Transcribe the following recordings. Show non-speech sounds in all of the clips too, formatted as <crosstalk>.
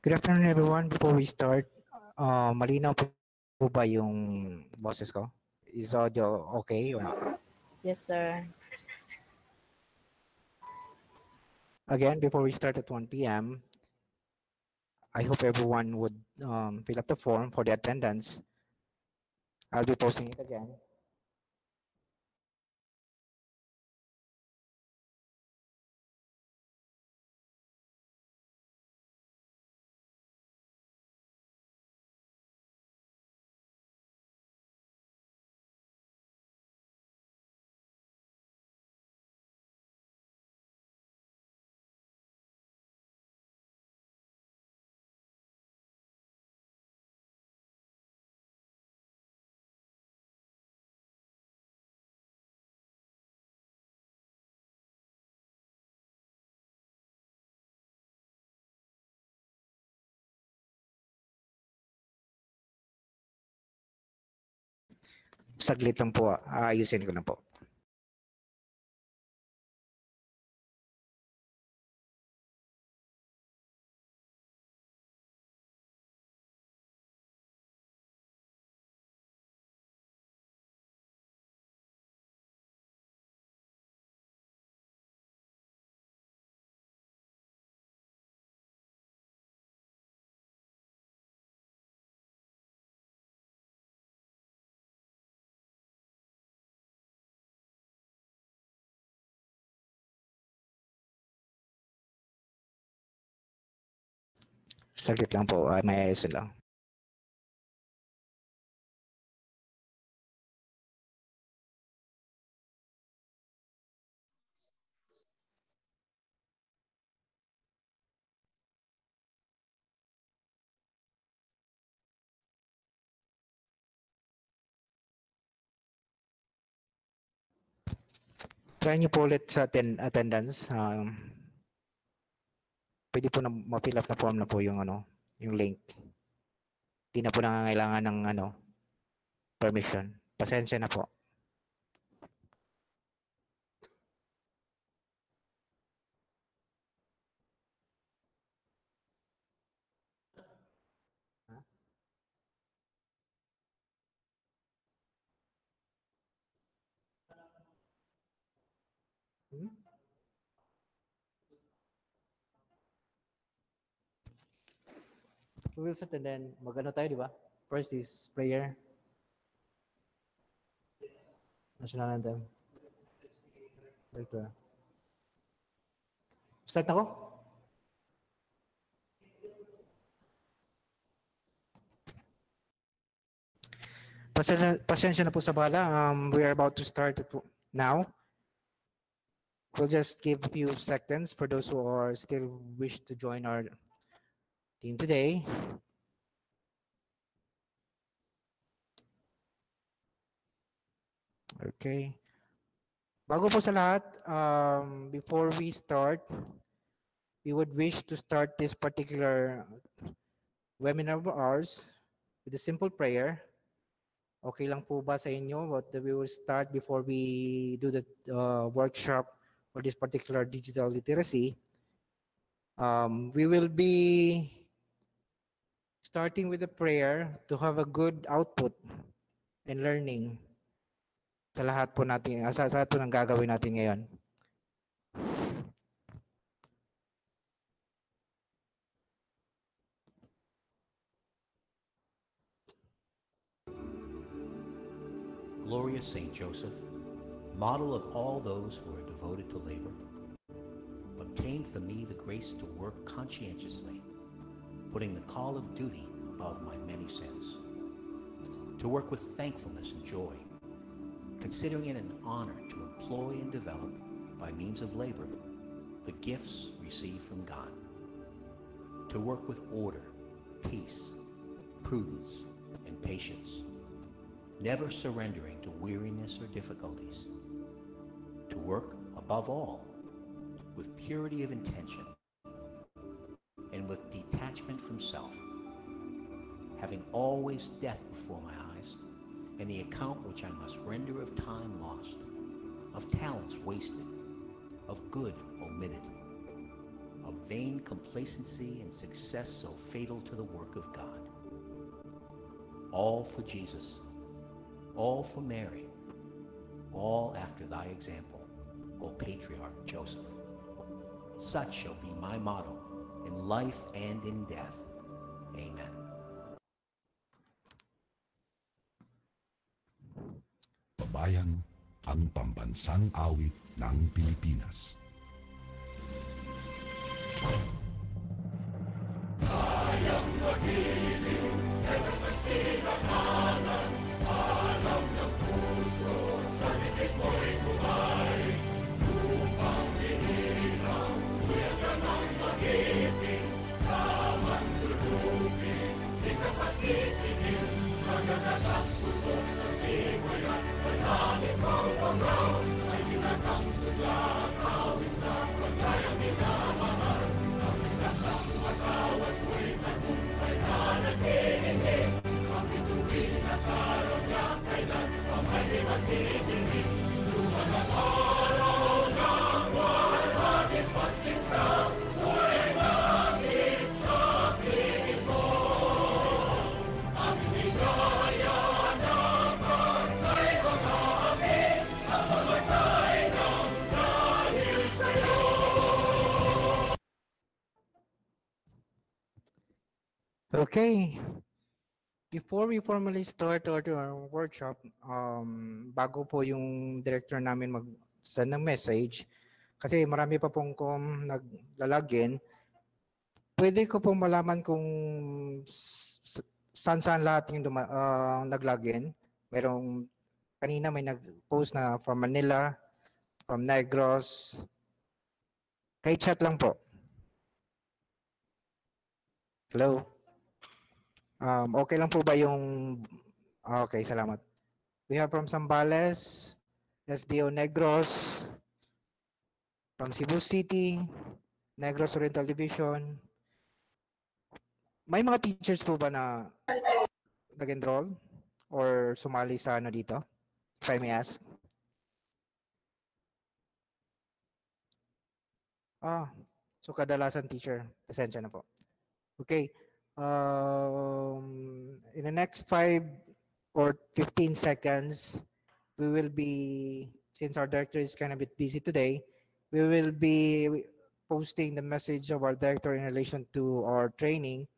Good afternoon everyone. Before we start, uh, malinaw po, ba yung boses ko? Is audio okay or not? Yes, sir. Again, before we start at 1 p.m., I hope everyone would um, fill up the form for the attendance. I'll be posting it again. Saglit lang po. Aayusin ko lang po. Saglit lang po. Uh, may ayusin lang. Try niyo po ulit sa atten- attendance. Um, pwede po na ma-fill up na form na po yung ano, yung link. Hindi na po nangangailangan ng ano, permission. Pasensya na po. We will start and then magano tayo, di ba? First is prayer. National anthem. Director. Start na ko? Pasensya, pasensya na po sa bala. Um, we are about to start it now. We'll just give a few seconds for those who are still wish to join our team today. Okay. Bago po sa lahat, um, before we start, we would wish to start this particular webinar of ours with a simple prayer. Okay lang po ba sa inyo what we will start before we do the uh, workshop for this particular digital literacy? Um, we will be starting with a prayer to have a good output and learning sa lahat po natin, ah, sa, sa lahat po ng gagawin natin ngayon. Glorious Saint Joseph, model of all those who are devoted to labor, obtain for me the grace to work conscientiously, putting the call of duty above my many sins, to work with thankfulness and joy, considering it an honor to employ and develop, by means of labor, the gifts received from God, to work with order, peace, prudence, and patience, never surrendering to weariness or difficulties, to work above all with purity of intention and with detachment from self, having always death before my eyes and the account which I must render of time lost, of talents wasted, of good omitted, of vain complacency and success so fatal to the work of God. All for Jesus, all for Mary, all after thy example, O Patriarch Joseph. Such shall be my motto in life and in death. Amen. Babayan, ang pambansang awit ng Pilipinas. Okay. Before we formally start our, our workshop, um, bago po yung director namin mag-send ng message, kasi marami pa pong kung naglalagin, pwede ko pong malaman kung saan saan lahat yung duma, uh, naglagin. Merong kanina may nag-post na from Manila, from Negros. Kay chat lang po. Hello? Um, okay lang po ba yung... Okay, salamat. We have from Zambales, SDO Negros, from Cebu City, Negros Oriental Division. May mga teachers po ba na nag-enroll or sumali sa ano dito? If I may ask. Ah, so kadalasan teacher. Pasensya na po. Okay. Um, in the next five or 15 seconds, we will be, since our director is kind of a bit busy today, we will be posting the message of our director in relation to our training.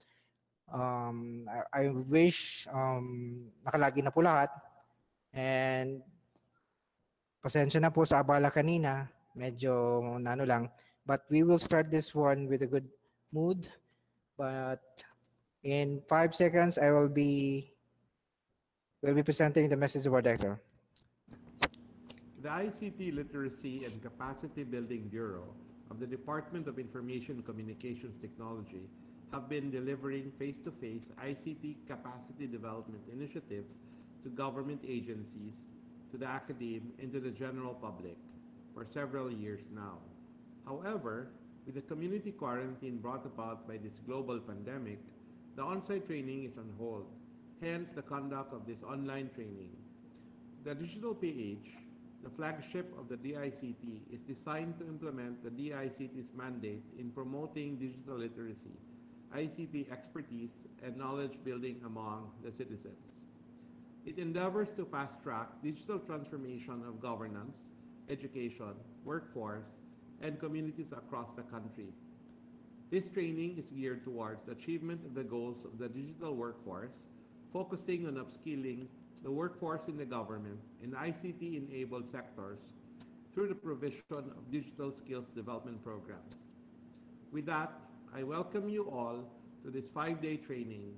Um, I, I wish um, nakalagi na po lahat. And pasensya na po sa abala kanina. Medyo nano lang. But we will start this one with a good mood. But in five seconds, I will be will be presenting the message of our director. The ICT Literacy and Capacity Building Bureau of the Department of Information Communications Technology have been delivering face-to-face ICT capacity development initiatives to government agencies, to the academe, and to the general public for several years now. However, with the community quarantine brought about by this global pandemic, the on-site training is on hold, hence the conduct of this online training. The Digital PH, the flagship of the DICT, is designed to implement the DICT's mandate in promoting digital literacy, ICT expertise, and knowledge building among the citizens. It endeavors to fast-track digital transformation of governance, education, workforce, and communities across the country. This training is geared towards the achievement of the goals of the digital workforce, focusing on upskilling the workforce in the government and ICT-enabled sectors through the provision of digital skills development programs. With that, I welcome you all to this five-day training.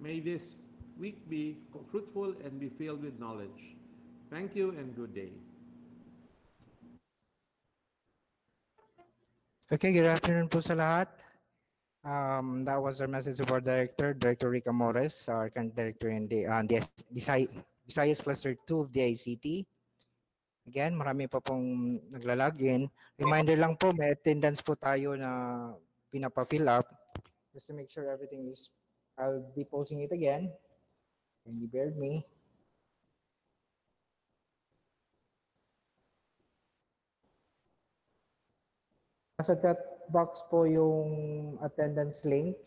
May this week be fruitful and be filled with knowledge. Thank you and good day. Okay, good afternoon po sa lahat. Um, that was our message of our director, Director Rica Morris, our current director in the, uh, the Visay- Visayas Cluster 2 of the ICT. Again, marami pa pong naglalagin. Reminder lang po, may attendance po tayo na pinapa-fill up just to make sure everything is, I'll be posting it again. Can you bear me? Nasa chat box po yung attendance link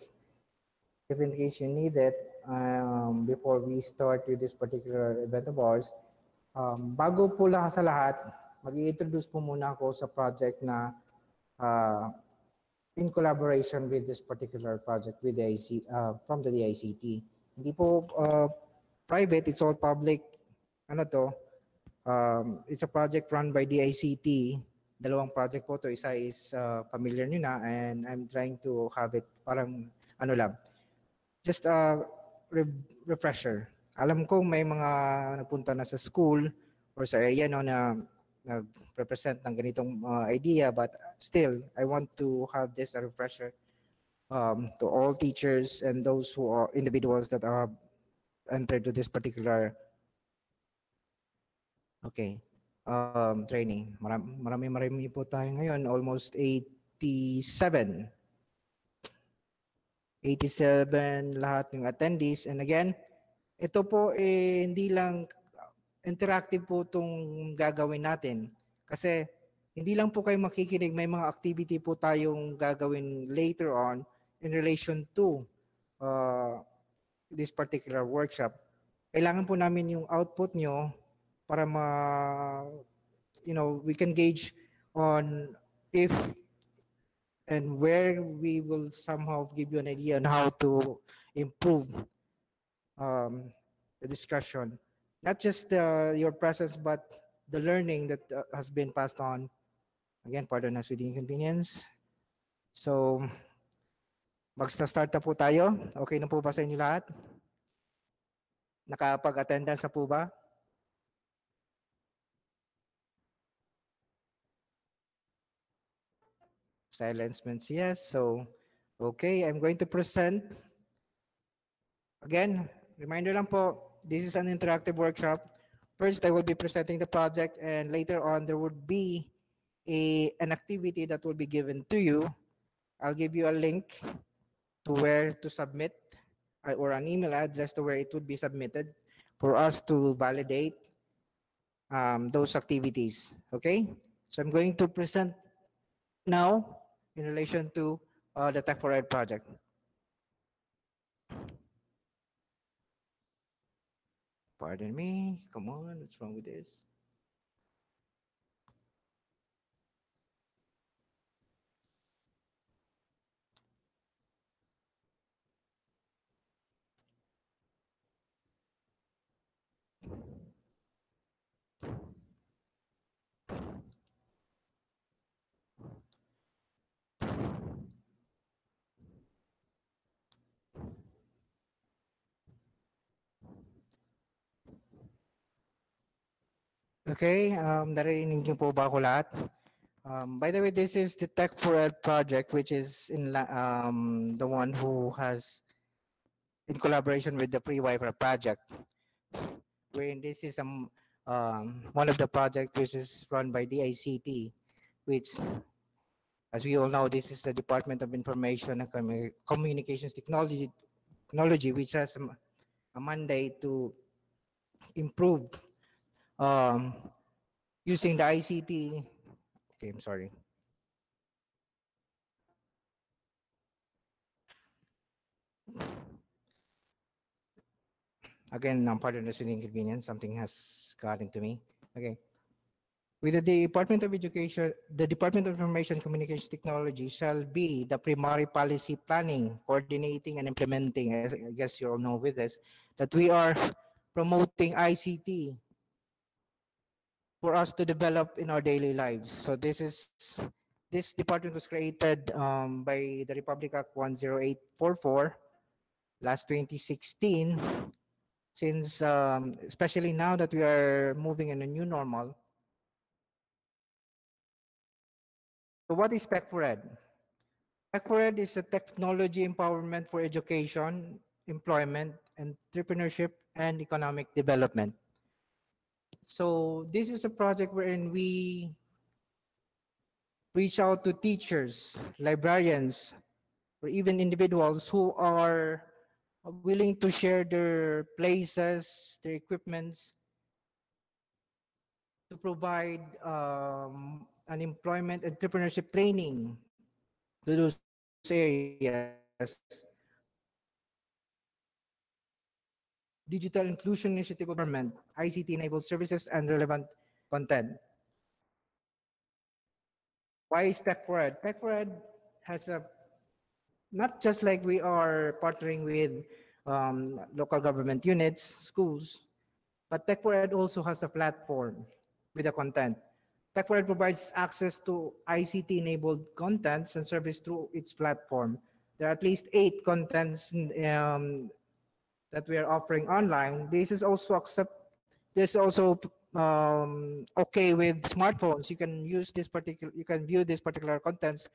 if in case you need it um, before we start with this particular event of ours. Um, bago po lahat sa lahat, mag-i-introduce po muna ako sa project na uh, in collaboration with this particular project with the IC, uh, from the DICT. Hindi po uh, private, it's all public. Ano to? Um, it's a project run by DICT. Dalawang project po to. Isa is uh, familiar nyo na and I'm trying to have it parang ano lang. Just a re- refresher. Alam ko may mga nagpunta na sa school or sa area no na nag-represent ng ganitong uh, idea but still I want to have this a refresher um, to all teachers and those who are individuals that are entered to this particular okay um, training. Marami, marami marami po tayo ngayon, almost 87 87 lahat ng attendees and again ito po eh, hindi lang interactive po itong gagawin natin. Kasi hindi lang po kayo makikinig, may mga activity po tayong gagawin later on in relation to uh, this particular workshop. Kailangan po namin yung output nyo para ma, you know, we can gauge on if and where we will somehow give you an idea on how to improve um, the discussion not just uh, your presence, but the learning that uh, has been passed on. Again, pardon us with the inconvenience. So, magsa-start na po tayo. Okay na po ba sa inyo lahat? Nakapag-attendance na po ba? Silence means yes. So, okay, I'm going to present. Again, reminder lang po, this is an interactive workshop. First, I will be presenting the project and later on there would be a, an activity that will be given to you. I'll give you a link to where to submit uh, or an email address to where it would be submitted for us to validate um, those activities. Okay, so I'm going to present now in relation to uh, the Tech for Ed project. Pardon me. Come on, what's wrong with this? Okay, um, narinig niyo po ba ako lahat? Um, by the way, this is the Tech for Ed project, which is in um, the one who has, in collaboration with the Wi-Fi project, wherein this is um, um, one of the projects which is run by the DICT, which, as we all know, this is the Department of Information and Commu- Communications Technology, technology which has a mandate to improve um, using the ICT. Okay, I'm sorry. Again, I'm pardon the inconvenience. Something has gotten to me. Okay. With the Department of Education, the Department of Information Communications Technology shall be the primary policy planning, coordinating, and implementing. As I guess you all know with this, that we are promoting ICT for us to develop in our daily lives. So this is this department was created um, by the Republic Act 10844 last 2016. Since um, especially now that we are moving in a new normal. So what is Tech for Ed? Tech for Ed is a technology empowerment for education, employment, entrepreneurship, and economic development. So this is a project wherein we reach out to teachers, librarians, or even individuals who are willing to share their places, their equipments, to provide um, an employment entrepreneurship training to those areas. Digital Inclusion Initiative of Government, ICT-enabled services, and relevant content. Why is Tech for Ed? Tech for Ed has a, not just like we are partnering with um, local government units, schools, but Tech for Ed also has a platform with the content. Tech for Ed provides access to ICT-enabled contents and service through its platform. There are at least eight contents um, that we are offering online. This is also accept. There's also um, okay with smartphones. You can use this particular. You can view this particular contents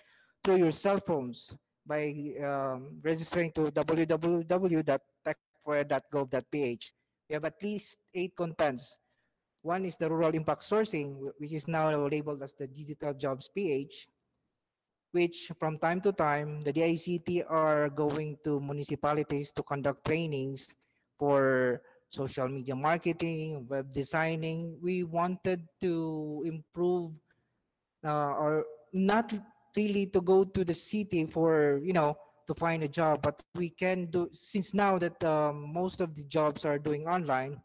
through your cell phones by um, registering to www.techfored.gov.ph. We have at least eight contents. One is the rural impact sourcing, which is now labeled as the digital jobs PH, which from time to time, the DICT are going to municipalities to conduct trainings for social media marketing, web designing. We wanted to improve uh, or not really to go to the city for, you know, to find a job, but we can do, since now that um, most of the jobs are doing online,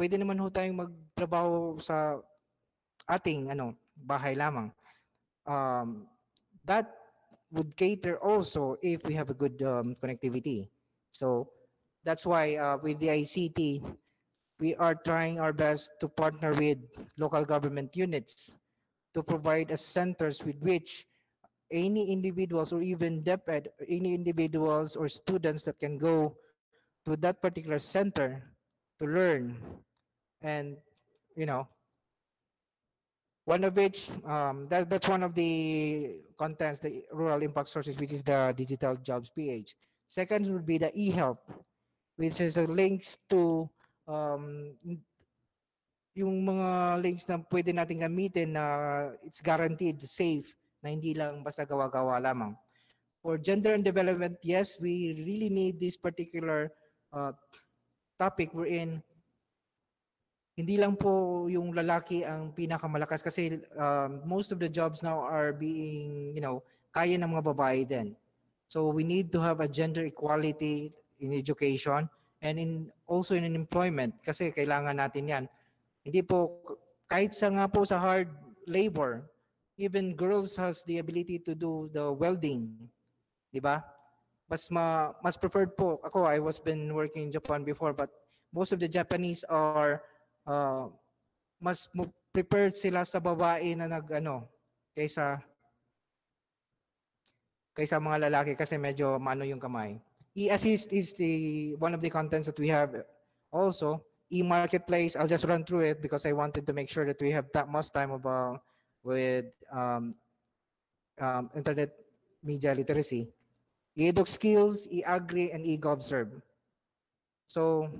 pwede naman ho tayong magtrabaho sa ating ano, bahay lamang. Um, that would cater also if we have a good um, connectivity. So that's why uh, with the ICT, we are trying our best to partner with local government units to provide us centers with which any individuals or even DepEd, any individuals or students that can go to that particular center to learn and you know one of which um, that, that's one of the contents the rural impact sources which is the digital jobs ph second would be the e-help which is a links to um, yung mga links na pwede natin gamitin na it's guaranteed safe na hindi lang basta gawa-gawa lamang. For gender and development, yes, we really need this particular uh, topic wherein hindi lang po yung lalaki ang pinakamalakas kasi um, most of the jobs now are being, you know, kaya ng mga babae din. So we need to have a gender equality in education and in also in employment kasi kailangan natin yan. Hindi po kahit sa nga po sa hard labor, even girls has the ability to do the welding. Di ba? Mas ma, mas preferred po. Ako, I was been working in Japan before, but most of the Japanese are uh, mas prepared sila sa babae na nag ano kaysa kaysa mga lalaki kasi medyo mano yung kamay. E-assist is the one of the contents that we have also. E-marketplace, I'll just run through it because I wanted to make sure that we have that much time about with um, um, internet media literacy, e-edu skills, e-agri, and e-govserve. So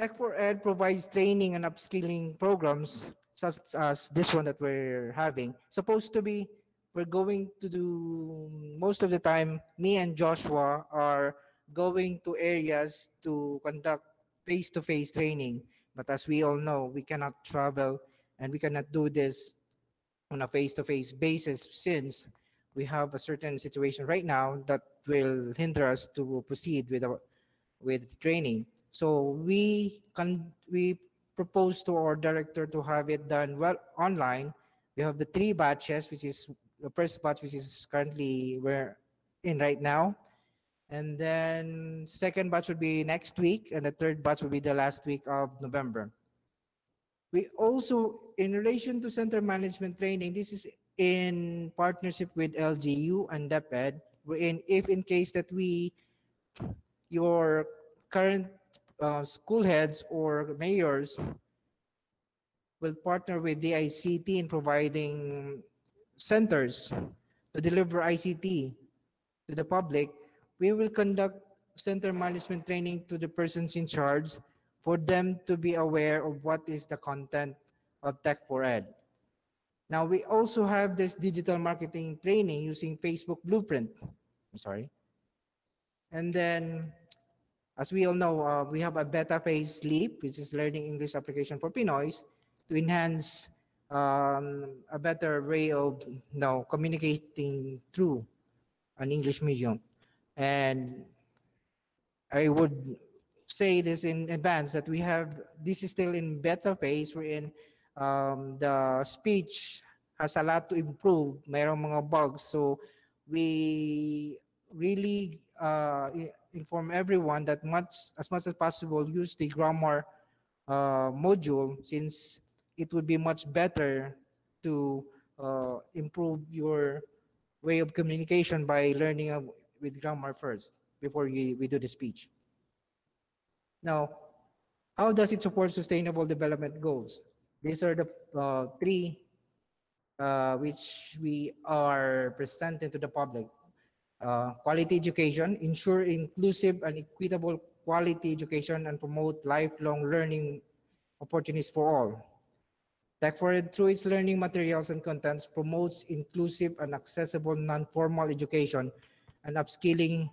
Tech for Ed provides training and upskilling programs such as this one that we're having. Supposed to be, we're going to do, most of the time, me and Joshua are going to areas to conduct face-to-face -face training. But as we all know, we cannot travel and we cannot do this on a face-to-face basis since we have a certain situation right now that will hinder us to proceed with our with training. So we can we propose to our director to have it done well online. We have the three batches, which is the first batch, which is currently we're in right now. And then second batch would be next week, and the third batch would be the last week of November. We also, in relation to center management training, this is in partnership with LGU and DepEd, wherein if in case that we, your current uh, school heads or mayors will partner with the ICT in providing centers to deliver ICT to the public, we will conduct center management training to the persons in charge for them to be aware of what is the content of Tech for Ed. Now, we also have this digital marketing training using Facebook Blueprint. I'm sorry. And then, as we all know, uh, we have a beta phase LEAP, which is Learning English Application for Pinoys, to enhance um, a better way of you know, communicating through an English medium. And I would say this in advance that we have, this is still in beta phase wherein um, the speech has a lot to improve. Mayroong mga bugs. So we really uh, inform everyone that much as much as possible use the grammar uh, module since it would be much better to uh, improve your way of communication by learning with grammar first before you, we do the speech. Now, how does it support sustainable development goals? These are the uh, three uh, which we are presenting to the public. Uh, quality education, ensure inclusive and equitable quality education and promote lifelong learning opportunities for all. Tech Forward, through its learning materials and contents, promotes inclusive and accessible non-formal education and upskilling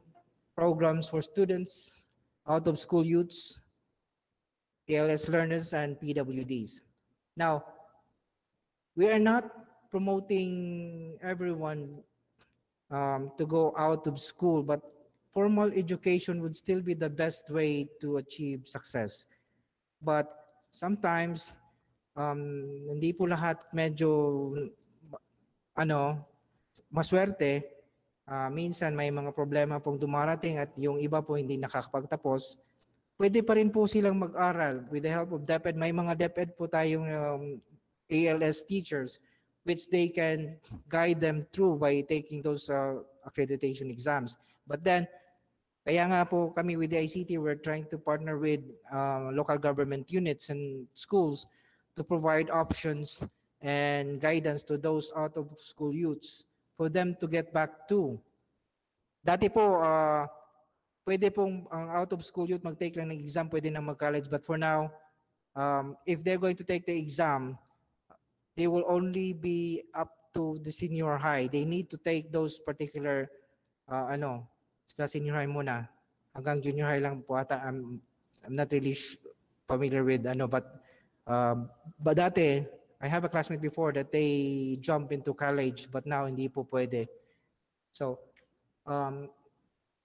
programs for students, out-of-school youths, ALS learners, and PWDs. Now, we are not promoting everyone um, to go out of school, but formal education would still be the best way to achieve success. But sometimes, um, hindi po lahat medyo, ano, maswerte. Ah, minsan may mga problema pong dumarating at yung iba po hindi nakakapagtapos. Pwede pa rin po silang mag-aral with the help of DepEd. May mga DepEd po tayong um, ALS teachers which they can guide them through by taking those uh, accreditation exams. But then, kaya nga po kami with the ICT, we're trying to partner with uh, local government units and schools to provide options and guidance to those out-of-school youths for them to get back to. Dati po, uh, pwede pong ang out-of-school youth mag-take lang ng exam, pwede na mag-college. But for now, um, if they're going to take the exam, they will only be up to the senior high. They need to take those particular, uh, ano, sa senior high muna. Hanggang junior high lang po ata. I'm, I'm not really familiar with, ano, but, um, but dati, I have a classmate before that they jump into college, but now hindi po pwede. So, um,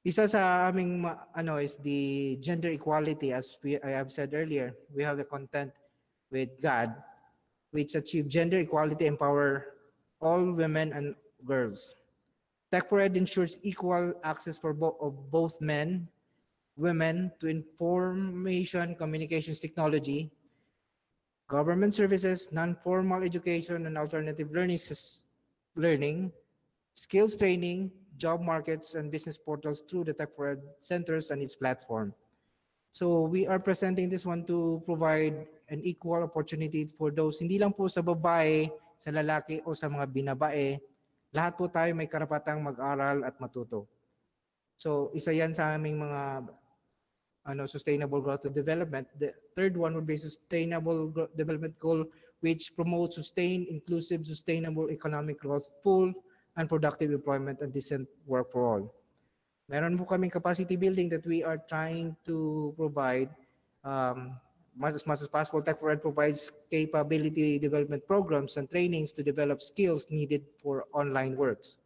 isa sa aming ano is the gender equality as we, I have said earlier. We have the content with God which achieve gender equality empower all women and girls. Tech for Ed ensures equal access for bo- of both men, women to information communications technology, government services, non-formal education and alternative learning, learning, skills training, job markets, and business portals through the Tech for Ed centers and its platform. So we are presenting this one to provide an equal opportunity for those, hindi lang po sa babae, sa lalaki o sa mga binabae, lahat po tayo may karapatang mag-aral at matuto. So isa yan sa aming mga ano, sustainable growth and development. The third one would be sustainable development goal which promotes sustained, inclusive, sustainable economic growth, full and productive employment and decent work for all. Meron po kaming capacity building that we are trying to provide um, much as much as possible. Tech provides capability development programs and trainings to develop skills needed for online works.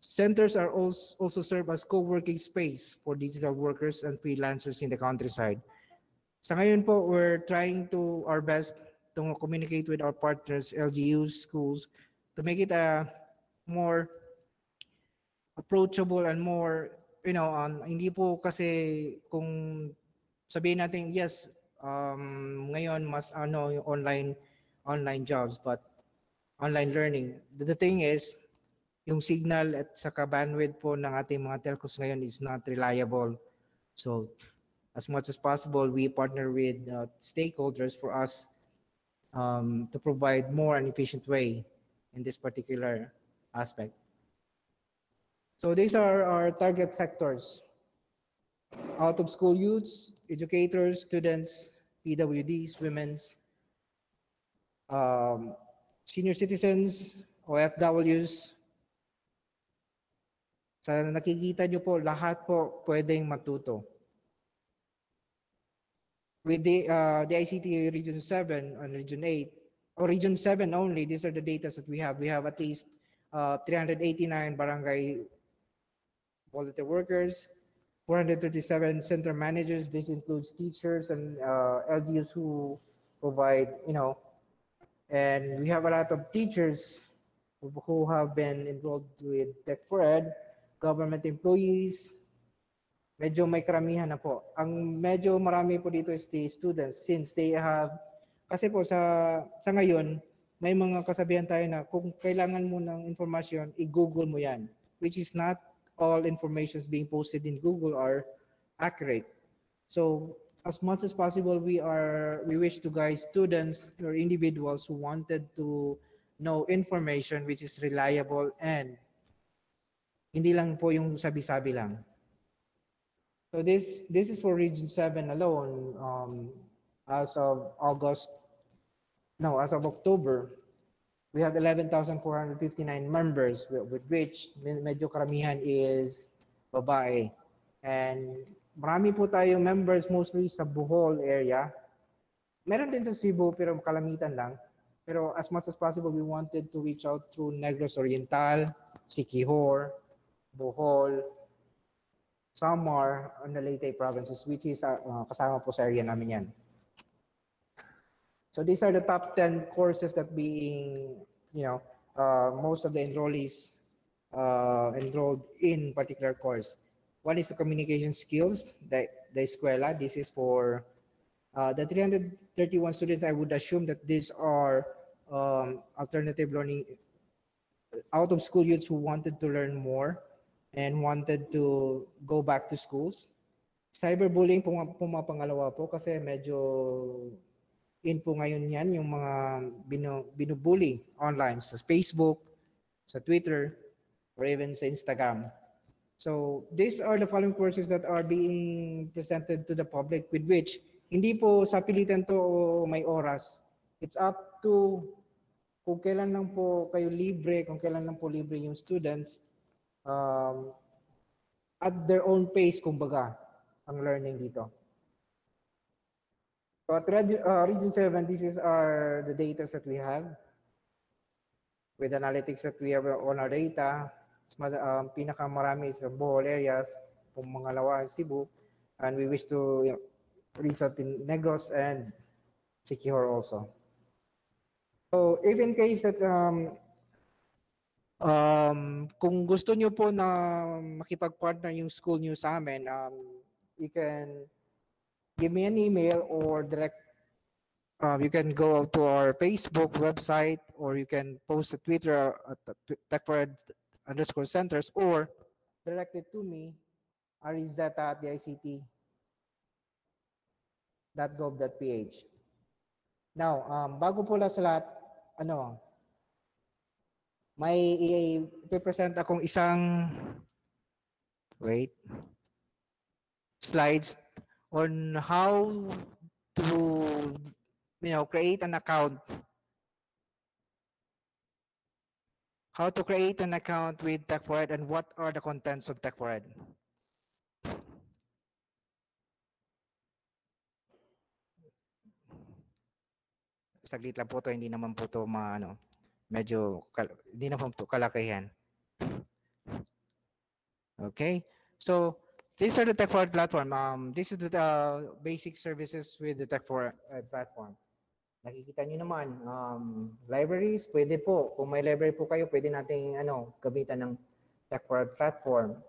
Centers are also, also serve as co-working space for digital workers and freelancers in the countryside. Sa ngayon po, we're trying to our best to communicate with our partners, LGUs, schools, to make it a more approachable and more, you know, um, hindi po kasi kung sabihin natin, yes, um, ngayon mas ano yung online online jobs but online learning. The, the thing is, yung signal at saka bandwidth po ng ating mga telcos ngayon is not reliable. So as much as possible, we partner with uh, stakeholders for us um, to provide more and efficient way in this particular aspect. So these are our target sectors. Out of school youths, educators, students, PWDs, women's, um, senior citizens, OFWs. Sa nakikita nyo po, lahat po pwedeng matuto. With the, uh, the ICT Region 7 and Region 8, or Region 7 only, these are the data that we have. We have at least uh, 389 barangay volunteer workers, 437 center managers. This includes teachers and uh, LGUs who provide, you know, and we have a lot of teachers who- have been involved with Tech for Ed, government employees. Medyo may karamihan na po. Ang medyo marami po dito is the students since they have, kasi po sa, sa ngayon, may mga kasabihan tayo na kung kailangan mo ng informasyon, i-google mo yan. Which is not all informations being posted in Google are accurate. So as much as possible, we are we wish to guide students or individuals who wanted to know information which is reliable and hindi lang po yung sabi-sabi lang. So this this is for Region 7 alone. Um, as of August, no, as of October, we have 11,459 members with, which med- medyo karamihan is babae. And marami po tayong members mostly sa Bohol area. Meron din sa Cebu pero kalamitan lang. Pero as much as possible, we wanted to reach out through Negros Oriental, Siquijor, Bohol, Samar, and the Leyte provinces, which is uh, kasama po sa area namin yan. So these are the top 10 courses that being, you know, uh, most of the enrollees uh, enrolled in particular course. One is the communication skills, the, the escuela. This is for uh, the 331 students. I would assume that these are um, alternative learning out of school youths who wanted to learn more and wanted to go back to schools. Cyberbullying puma, pumapangalawa po kasi medyo in po ngayon yan yung mga binu, binubully online sa Facebook, sa Twitter, or even sa Instagram. So these are the following courses that are being presented to the public with which hindi po sa pilitan to o may oras. It's up to kung kailan lang po kayo libre, kung kailan lang po libre yung students um, at their own pace, kumbaga, ang learning dito. So at Red, uh, Region 7, this is our the data that we have with analytics that we have on our data. Mas, um, pinakamarami sa Bohol areas, pumangalawa Cebu, and we wish to you know, reach in Negros and Siquijor also. So if in case that um, um, kung gusto nyo po na makipag-partner yung school nyo sa amin, um, you can give me an email or direct uh, you can go to our Facebook website or you can post a Twitter at techfred underscore centers or direct it to me, arizeta at the ICT .gov.ph. Now, um, bago po lang sa lahat, ano, may i-present akong isang, wait, slides on how to, you know, create an account. How to create an account with TechForEd and what are the contents of TechForEd. Saglit lang po to, hindi naman po to maano, medyo, hindi naman po kalakihan. Okay, so these are the Tech4 platform. Um, this is the uh, basic services with the Tech4 uh, platform. Nakikita nyo naman, um, libraries, pwede po. Kung may library po kayo, pwede nating ano, gamitan ng Tech4 platform.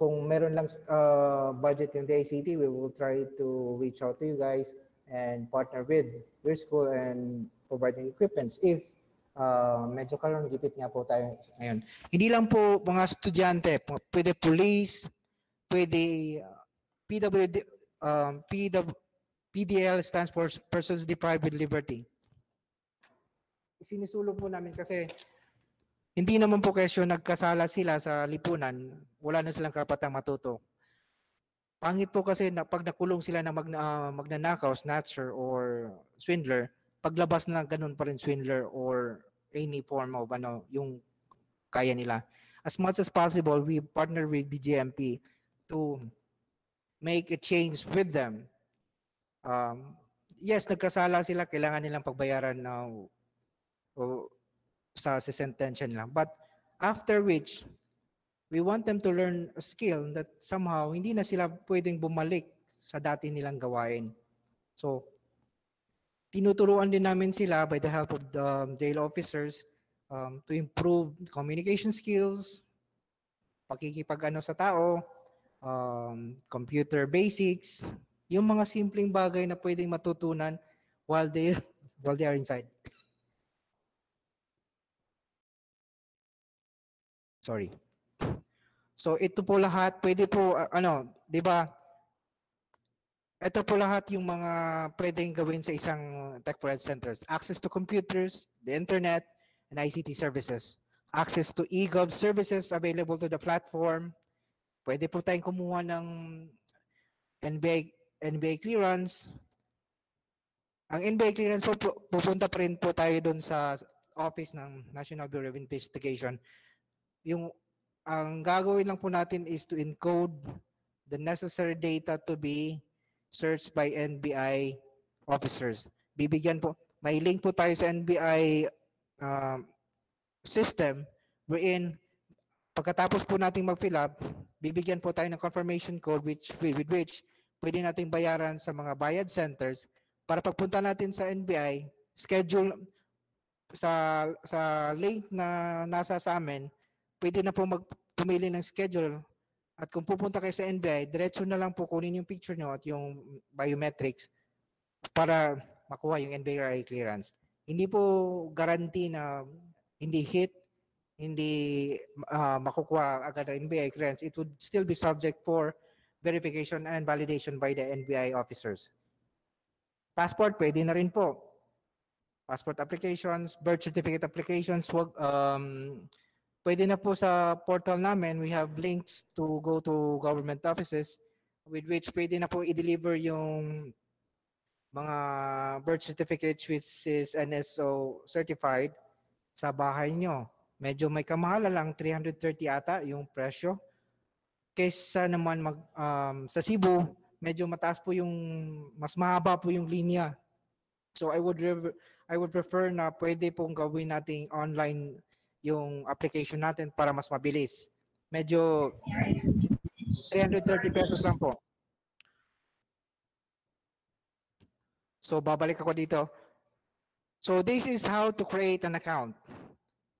Kung meron lang uh, budget yung DICT, we will try to reach out to you guys and partner with your school and providing equipments if uh, medyo karoon gipit nga po tayo ngayon. Hindi lang po mga estudyante, pwede police, pwede uh, PWD, um, PW, PDL stands for Persons Deprived with Liberty. Sinusulong po namin kasi hindi naman po kesyo nagkasala sila sa lipunan, wala na silang kapatang matuto. Pangit po kasi na pag nakulong sila ng magna, ah, magnanakaw, snatcher or swindler, paglabas na ganun pa rin swindler or any form of ano, yung kaya nila. As much as possible, we partner with BGMP to make a change with them. Um, yes, nagkasala sila, kailangan nilang pagbayaran na o, sa sentensya nila. But after which, we want them to learn a skill that somehow hindi na sila pwedeng bumalik sa dati nilang gawain. So, tinuturuan din namin sila by the help of the um, jail officers um, to improve communication skills, pakikipag-ano sa tao, um, computer basics, yung mga simpleng bagay na pwedeng matutunan while they <laughs> while they are inside. Sorry. So ito po lahat, pwede po uh, ano, 'di ba? Ito po lahat yung mga pwedeng gawin sa isang tech Ed centers. Access to computers, the internet, and ICT services. Access to e-gov services available to the platform. Pwede po tayong kumuha ng NBA, NBA clearance. Ang NBA clearance po, pu- pupunta pa rin po tayo doon sa office ng National Bureau of Investigation. Yung ang gagawin lang po natin is to encode the necessary data to be searched by NBI officers. Bibigyan po, may link po tayo sa NBI um, system wherein pagkatapos po nating mag-fill up, bibigyan po tayo ng confirmation code which with which pwede nating bayaran sa mga bayad centers para pagpunta natin sa NBI, schedule sa sa link na nasa sa amin, pwede na po mag pumili ng schedule at kung pupunta kayo sa NBI, diretso na lang po kunin yung picture nyo at yung biometrics para makuha yung NBI clearance. Hindi po guarantee na hindi hit, hindi uh, makukuha agad ang NBI clearance. It would still be subject for verification and validation by the NBI officers. Passport, pwede na rin po. Passport applications, birth certificate applications, wag, um, pwede na po sa portal namin, we have links to go to government offices with which pwede na po i-deliver yung mga birth certificates which is NSO certified sa bahay nyo. Medyo may kamahala lang, 330 ata yung presyo. Kesa naman mag, um, sa Cebu, medyo mataas po yung, mas mahaba po yung linya. So I would I would prefer na pwede pong gawin nating online yung application natin para mas mabilis. Medyo 330 pesos lang po. So babalik ako dito. So this is how to create an account.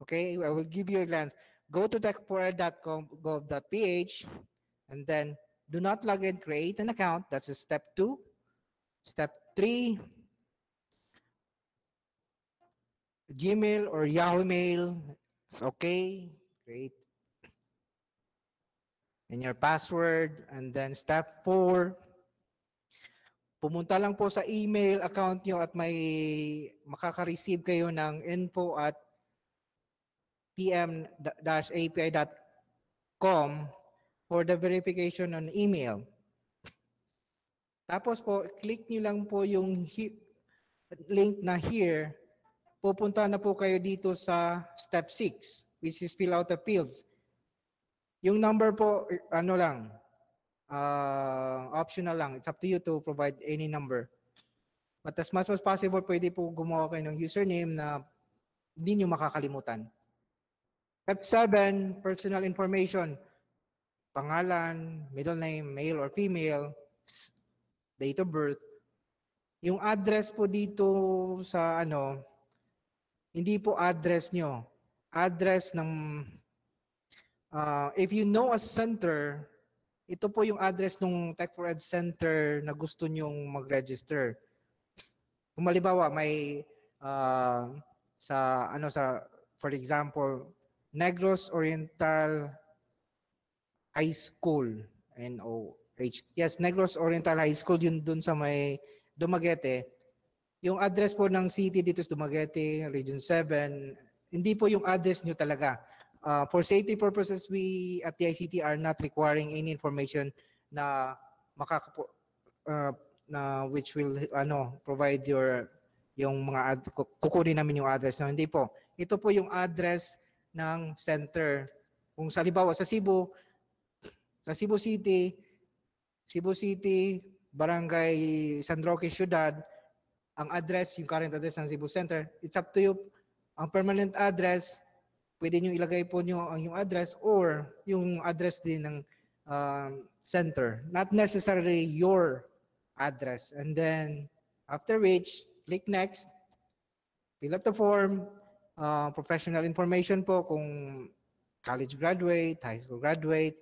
Okay, I will give you a glance. Go to techforer.gov.ph and then do not log in, create an account. That's a step two. Step three, Gmail or Yahoo Mail. It's okay. Create. And your password. And then step four, pumunta lang po sa email account nyo at may makaka-receive kayo ng info at tm-api.com for the verification on email. Tapos po, click nyo lang po yung link na here. Pupunta na po kayo dito sa step 6, which is fill out the fields. Yung number po, ano lang, uh, optional lang. It's up to you to provide any number. But as much as possible, pwede po gumawa kayo ng username na hindi nyo makakalimutan. Step 7, personal information. Pangalan, middle name, male or female, date of birth. Yung address po dito sa ano, hindi po address nyo. Address ng, uh, if you know a center, ito po yung address ng Tech for Ed Center na gusto nyong mag-register. Kung malibawa, may uh, sa ano sa for example Negros Oriental High School NOH yes Negros Oriental High School yun dun sa may Dumaguete. Yung address po ng city dito sa Dumaguete Region 7 hindi po yung address nyo talaga. Uh, for safety purposes we at the ICT are not requiring any information na makakapo uh, na which will ano provide your yung mga ad, kukunin namin yung address. No hindi po. Ito po yung address ng center kung sa halimbawa sa Cebu sa Cebu City Cebu City Barangay San Roque Ciudad ang address yung current address ng Cebu Center it's up to you ang permanent address pwede nyo ilagay po nyo ang yung address or yung address din ng um, center. Not necessarily your address. And then after which, click next, fill up the form, uh, professional information po kung college graduate, high school graduate.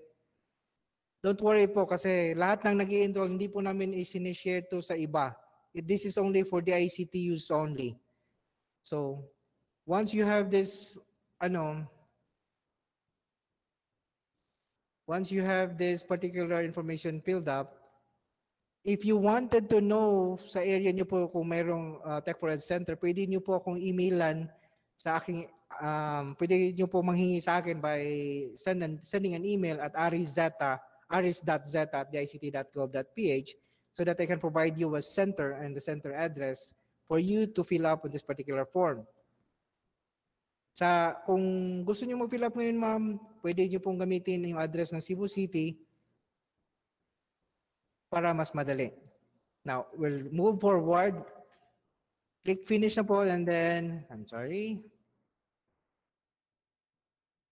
Don't worry po kasi lahat ng nag enroll hindi po namin isinishare to sa iba. This is only for the ICT use only. So, once you have this, ano, once you have this particular information filled up, if you wanted to know sa area niyo po kung mayroong uh, Tech for Ed Center, pwede niyo po akong emailan sa aking, um, pwede niyo po manghingi sa akin by send an, sending an email at arizeta, aris.zeta at dict.gov.ph so that I can provide you a center and the center address for you to fill up with this particular form. Sa kung gusto niyo mag-fill up ngayon, ma'am, pwede niyo pong gamitin yung address ng Cebu City para mas madali. Now, we'll move forward. Click finish na po and then, I'm sorry.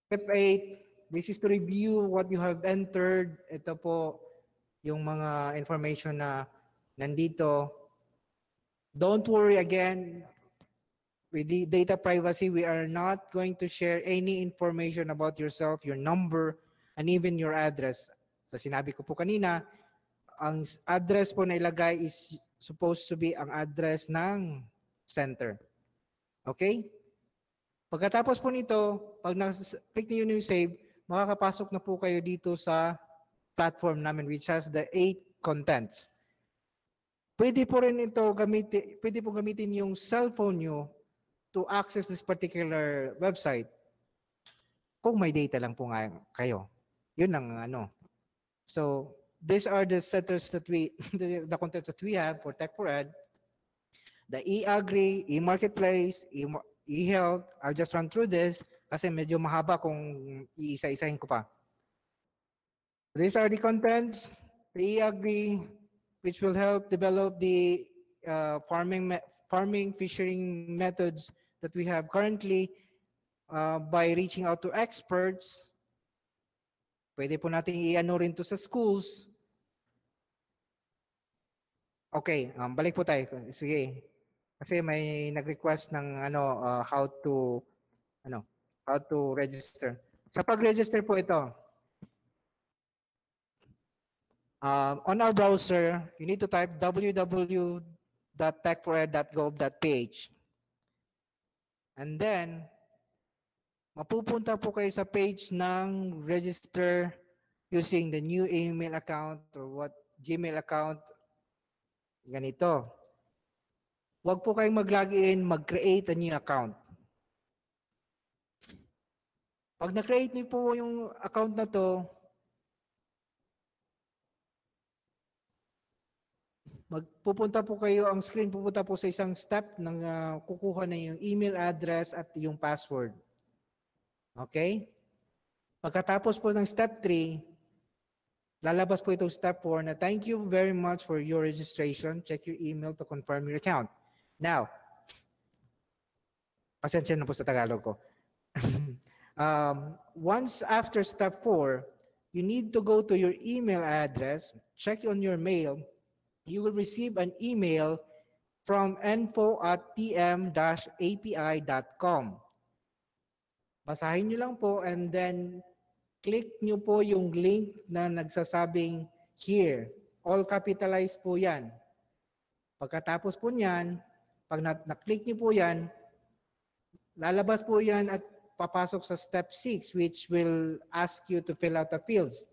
Step 8, this is to review what you have entered. Ito po yung mga information na nandito. Don't worry again, with the data privacy, we are not going to share any information about yourself, your number, and even your address. Sa sinabi ko po kanina, ang address po na ilagay is supposed to be ang address ng center. Okay? Pagkatapos po nito, pag click niyo yung save, makakapasok na po kayo dito sa platform namin which has the eight contents. Pwede po rin ito gamitin, pwede po gamitin yung cellphone nyo to access this particular website kung may data lang po nga kayo. Yun ang ano. So, these are the centers that we, <laughs> the, the contents that we have for Tech for Ed. The e-agri, e-marketplace, e-health, I'll just run through this kasi medyo mahaba kung iisa-isahin ko pa. These are the contents, the e-agri, which will help develop the uh, farming farming fishing methods that we have currently uh, by reaching out to experts. Pwede po natin i-ano rin to sa schools. Okay, um, balik po tayo. Sige. Kasi may nag-request ng ano uh, how to ano how to register. Sa pag-register po ito, uh, on our browser, you need to type www.techfored.gov.ph. And then, mapupunta po kayo sa page ng register using the new email account or what Gmail account. Ganito. Huwag po kayong mag-login, mag-create a new account. Pag na-create niyo po yung account na to, magpupunta po kayo, ang screen pupunta po sa isang step ng uh, kukuha na yung email address at yung password. Okay? Pagkatapos po ng step 3, lalabas po itong step 4 na thank you very much for your registration. Check your email to confirm your account. Now, pasensya na po sa Tagalog ko. <laughs> um, once after step 4, you need to go to your email address, check on your mail, you will receive an email from info at tm-api.com. Basahin nyo lang po and then click nyo po yung link na nagsasabing here. All capitalized po yan. Pagkatapos po niyan, pag na-click nyo po yan, lalabas po yan at papasok sa step 6 which will ask you to fill out the fields.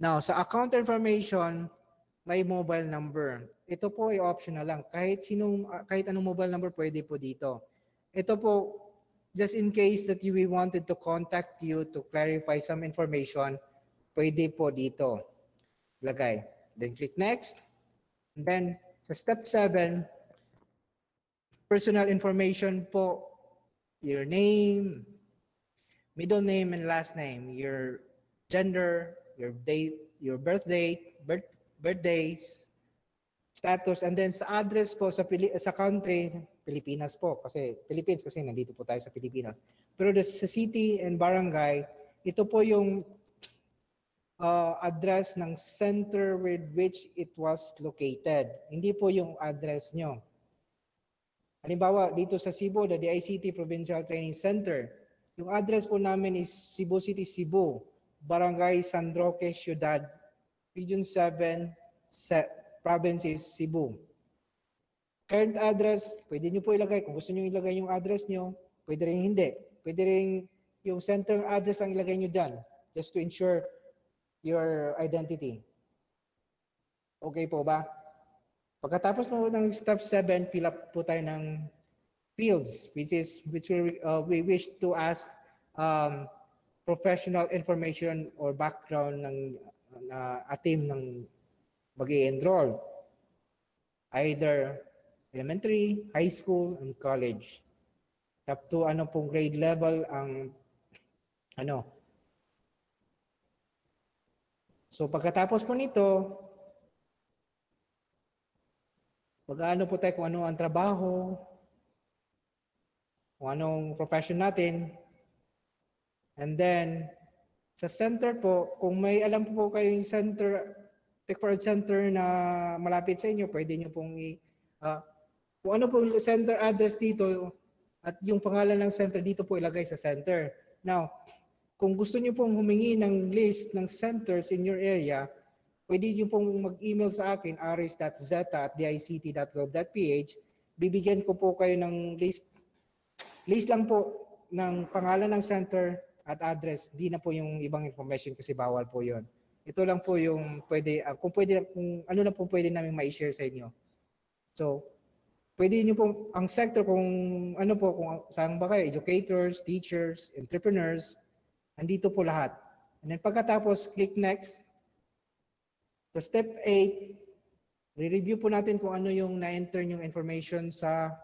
Now, sa account information, may mobile number. Ito po ay optional lang. Kahit sinong kahit anong mobile number pwede po dito. Ito po just in case that you wanted to contact you to clarify some information, pwede po dito. Lagay. Then click next. And then sa step 7, personal information po, your name, middle name and last name, your gender, your date, your birth date, birth birthdays, status, and then sa address po sa, Pili sa country, Pilipinas po kasi Philippines kasi nandito po tayo sa Pilipinas. Pero sa city and barangay, ito po yung uh, address ng center with which it was located. Hindi po yung address nyo. Halimbawa, dito sa Cebu, the DICT Provincial Training Center, yung address po namin is Cebu City, Cebu, Barangay San Roque, Ciudad, Region 7, sa province is Cebu. Current address, pwede nyo po ilagay. Kung gusto nyo ilagay yung address nyo, pwede rin hindi. Pwede rin yung center address lang ilagay nyo dyan just to ensure your identity. Okay po ba? Pagkatapos po ng step 7, fill up po tayo ng fields which is which we, uh, we wish to ask um, professional information or background ng uh, a team ng mag enroll Either elementary, high school, and college. Up ano pong grade level ang ano. So pagkatapos po nito, mag-ano po tayo kung ano ang trabaho, kung anong profession natin. And then, sa center po, kung may alam po kayo yung center, tech center na malapit sa inyo, pwede nyo pong i, uh, kung ano po yung center address dito at yung pangalan ng center dito po ilagay sa center. Now, kung gusto niyo pong humingi ng list ng centers in your area, pwede niyo pong mag-email sa akin aris.zeta at dict.gov.ph. Bibigyan ko po kayo ng list. List lang po ng pangalan ng center at address. Di na po yung ibang information kasi bawal po yon. Ito lang po yung pwede, uh, kung pwede, kung ano na po pwede namin ma-share sa inyo. So, pwede niyo po, ang sector kung ano po, kung saan ba kayo, educators, teachers, entrepreneurs, andito po lahat. And then pagkatapos, click next. So step 8, re-review po natin kung ano yung na-enter yung information sa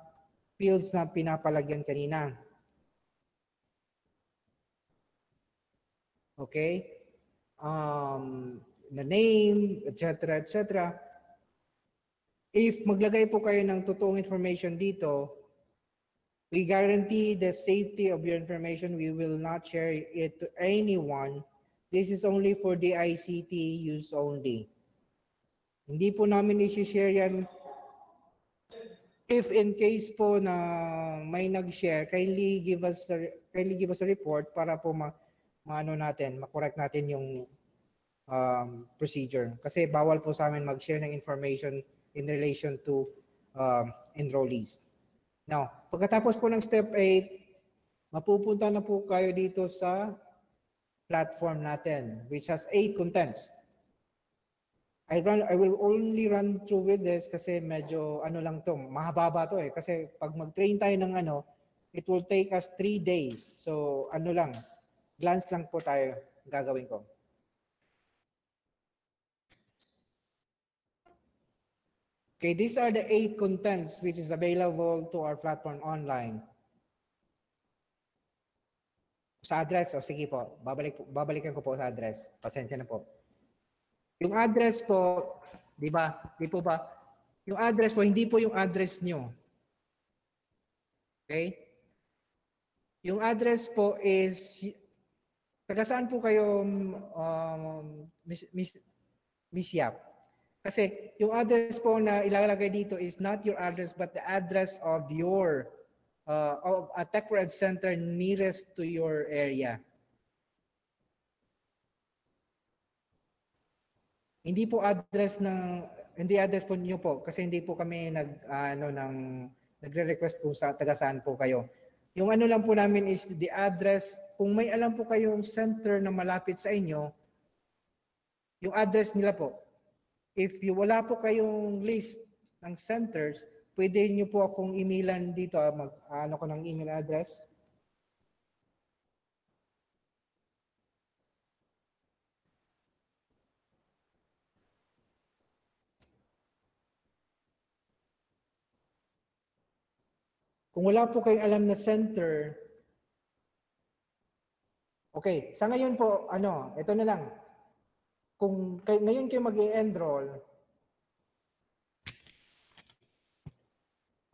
fields na pinapalagyan kanina. Okay? Um, the name, etc., etc. If maglagay po kayo ng totoong information dito, we guarantee the safety of your information. We will not share it to anyone. This is only for the ICT use only. Hindi po namin i-share yan. If in case po na may nag-share, kindly give us a, kindly give us a report para po ma, maano natin, makorek natin yung um, procedure. Kasi bawal po sa amin mag-share ng information in relation to um, enrollees. Now, pagkatapos po ng step 8, mapupunta na po kayo dito sa platform natin which has 8 contents. I run I will only run through with this kasi medyo ano lang to, mahaba to eh kasi pag mag-train tayo ng ano, it will take us 3 days. So ano lang, glance lang po tayo gagawin ko. Okay, these are the eight contents which is available to our platform online. Sa address, o oh, sige po, babalik, babalikan ko po sa address. Pasensya na po. Yung address po, di ba? Di po ba? Yung address po, hindi po yung address nyo. Okay? Yung address po is, taga saan po kayo, um, Miss, Miss, Miss Yap? Kasi yung address po na ilalagay dito is not your address but the address of your uh, of a tech for center nearest to your area. Hindi po address ng hindi address po niyo po kasi hindi po kami nag uh, ano ng nagre-request kung sa taga saan po kayo. Yung ano lang po namin is the address kung may alam po kayong center na malapit sa inyo, yung address nila po if you wala po kayong list ng centers, pwede niyo po akong emailan dito, ah, mag ano ko ng email address. Kung wala po kayong alam na center, okay, sa ngayon po, ano, ito na lang, kung kay, ngayon kayo mag enroll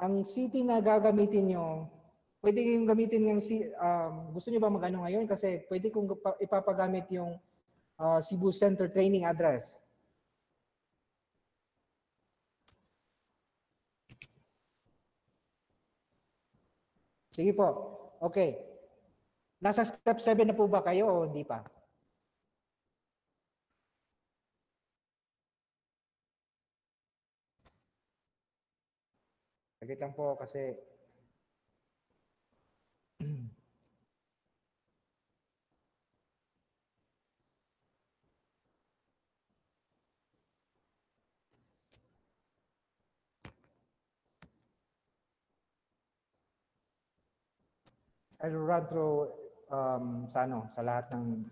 ang city na gagamitin nyo, pwede yung gamitin si- um, gusto nyo ba magano ngayon? Kasi pwede kong pa- ipapagamit yung uh, Cebu Center training address. Sige po. Okay. Nasa step 7 na po ba kayo o hindi pa? Saglit lang po kasi <clears throat> I'll run through um, sa ano, sa lahat ng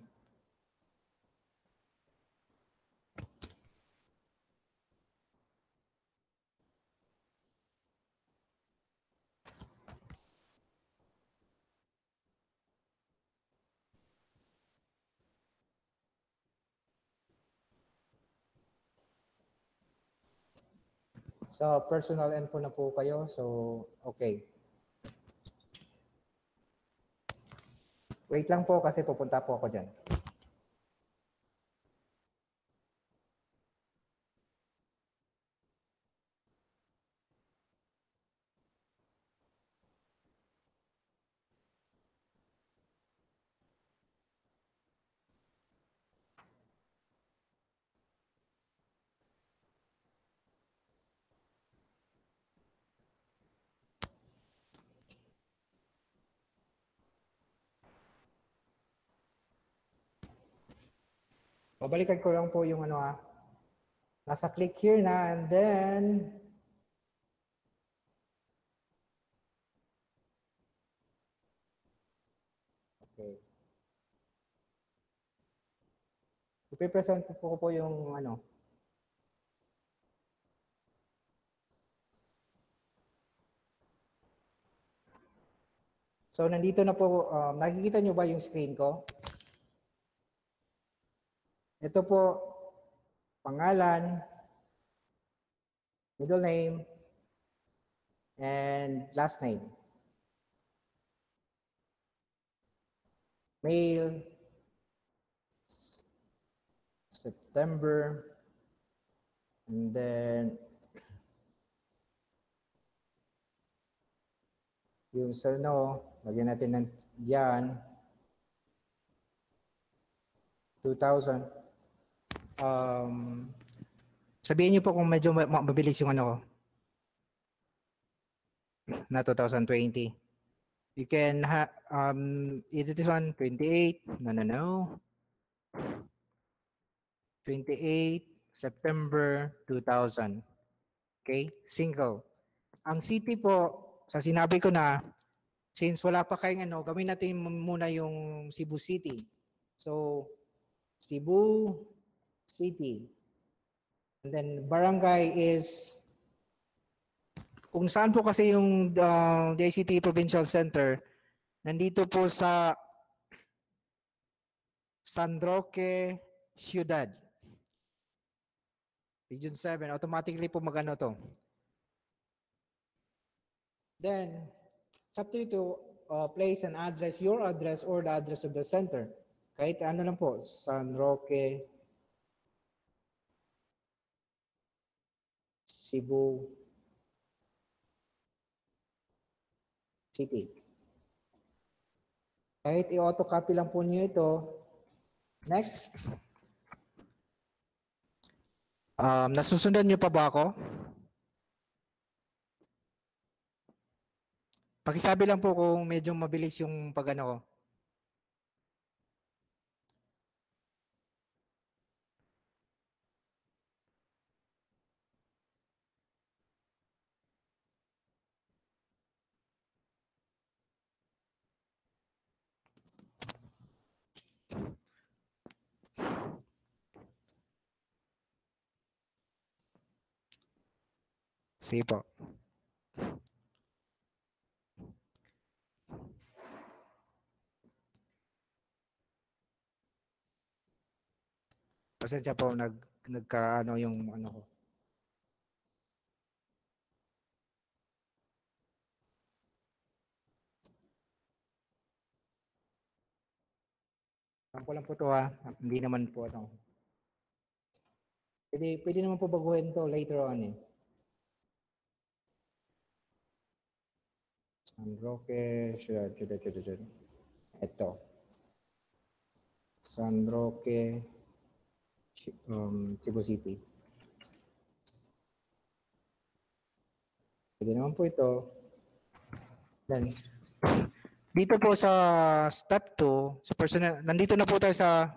So, personal info na po kayo. So, okay. Wait lang po kasi pupunta po ako dyan. Babalikan ko lang po yung ano ah. Nasa click here na and then Okay. Ipipresent po ko po yung ano. So nandito na po, um, nakikita nyo ba yung screen ko? Ito po, pangalan, middle name, and last name. Mail, September, and then yung sa no, lagyan natin ng diyan, 2000. Um, sabihin niyo po kung medyo ma- ma- mabilis yung ano ko. Na 2020. You can um either this one 28. No no no. 28 September 2000. Okay? Single. Ang city po sa sinabi ko na since wala pa kayong ano, gawin natin muna yung Cebu City. So Cebu City. And then barangay is kung saan po kasi yung uh, DICT Provincial Center, nandito po sa San Roque, Ciudad. Region 7, automatically po magano to. Then, it's up to you to uh, place an address, your address or the address of the center. Kahit ano lang po, San Roque, Cebu City. Kahit i-autocopy lang po niyo ito. Next. Um, nasusundan niyo pa ba ako? Pakisabi lang po kung medyo mabilis yung pagano ko. Seba Pasensya po nag nagkaano yung ano ko. Sampo lang po to ha. Hindi naman po ito. Pwede, pwede naman po baguhin to later on eh. San Roque, shit, shit, shit, shit, shit. Ito. San Roque, Chi- um, Cebu City. Pwede naman po ito. Then, dito po sa step 2, sa personal, nandito na po tayo sa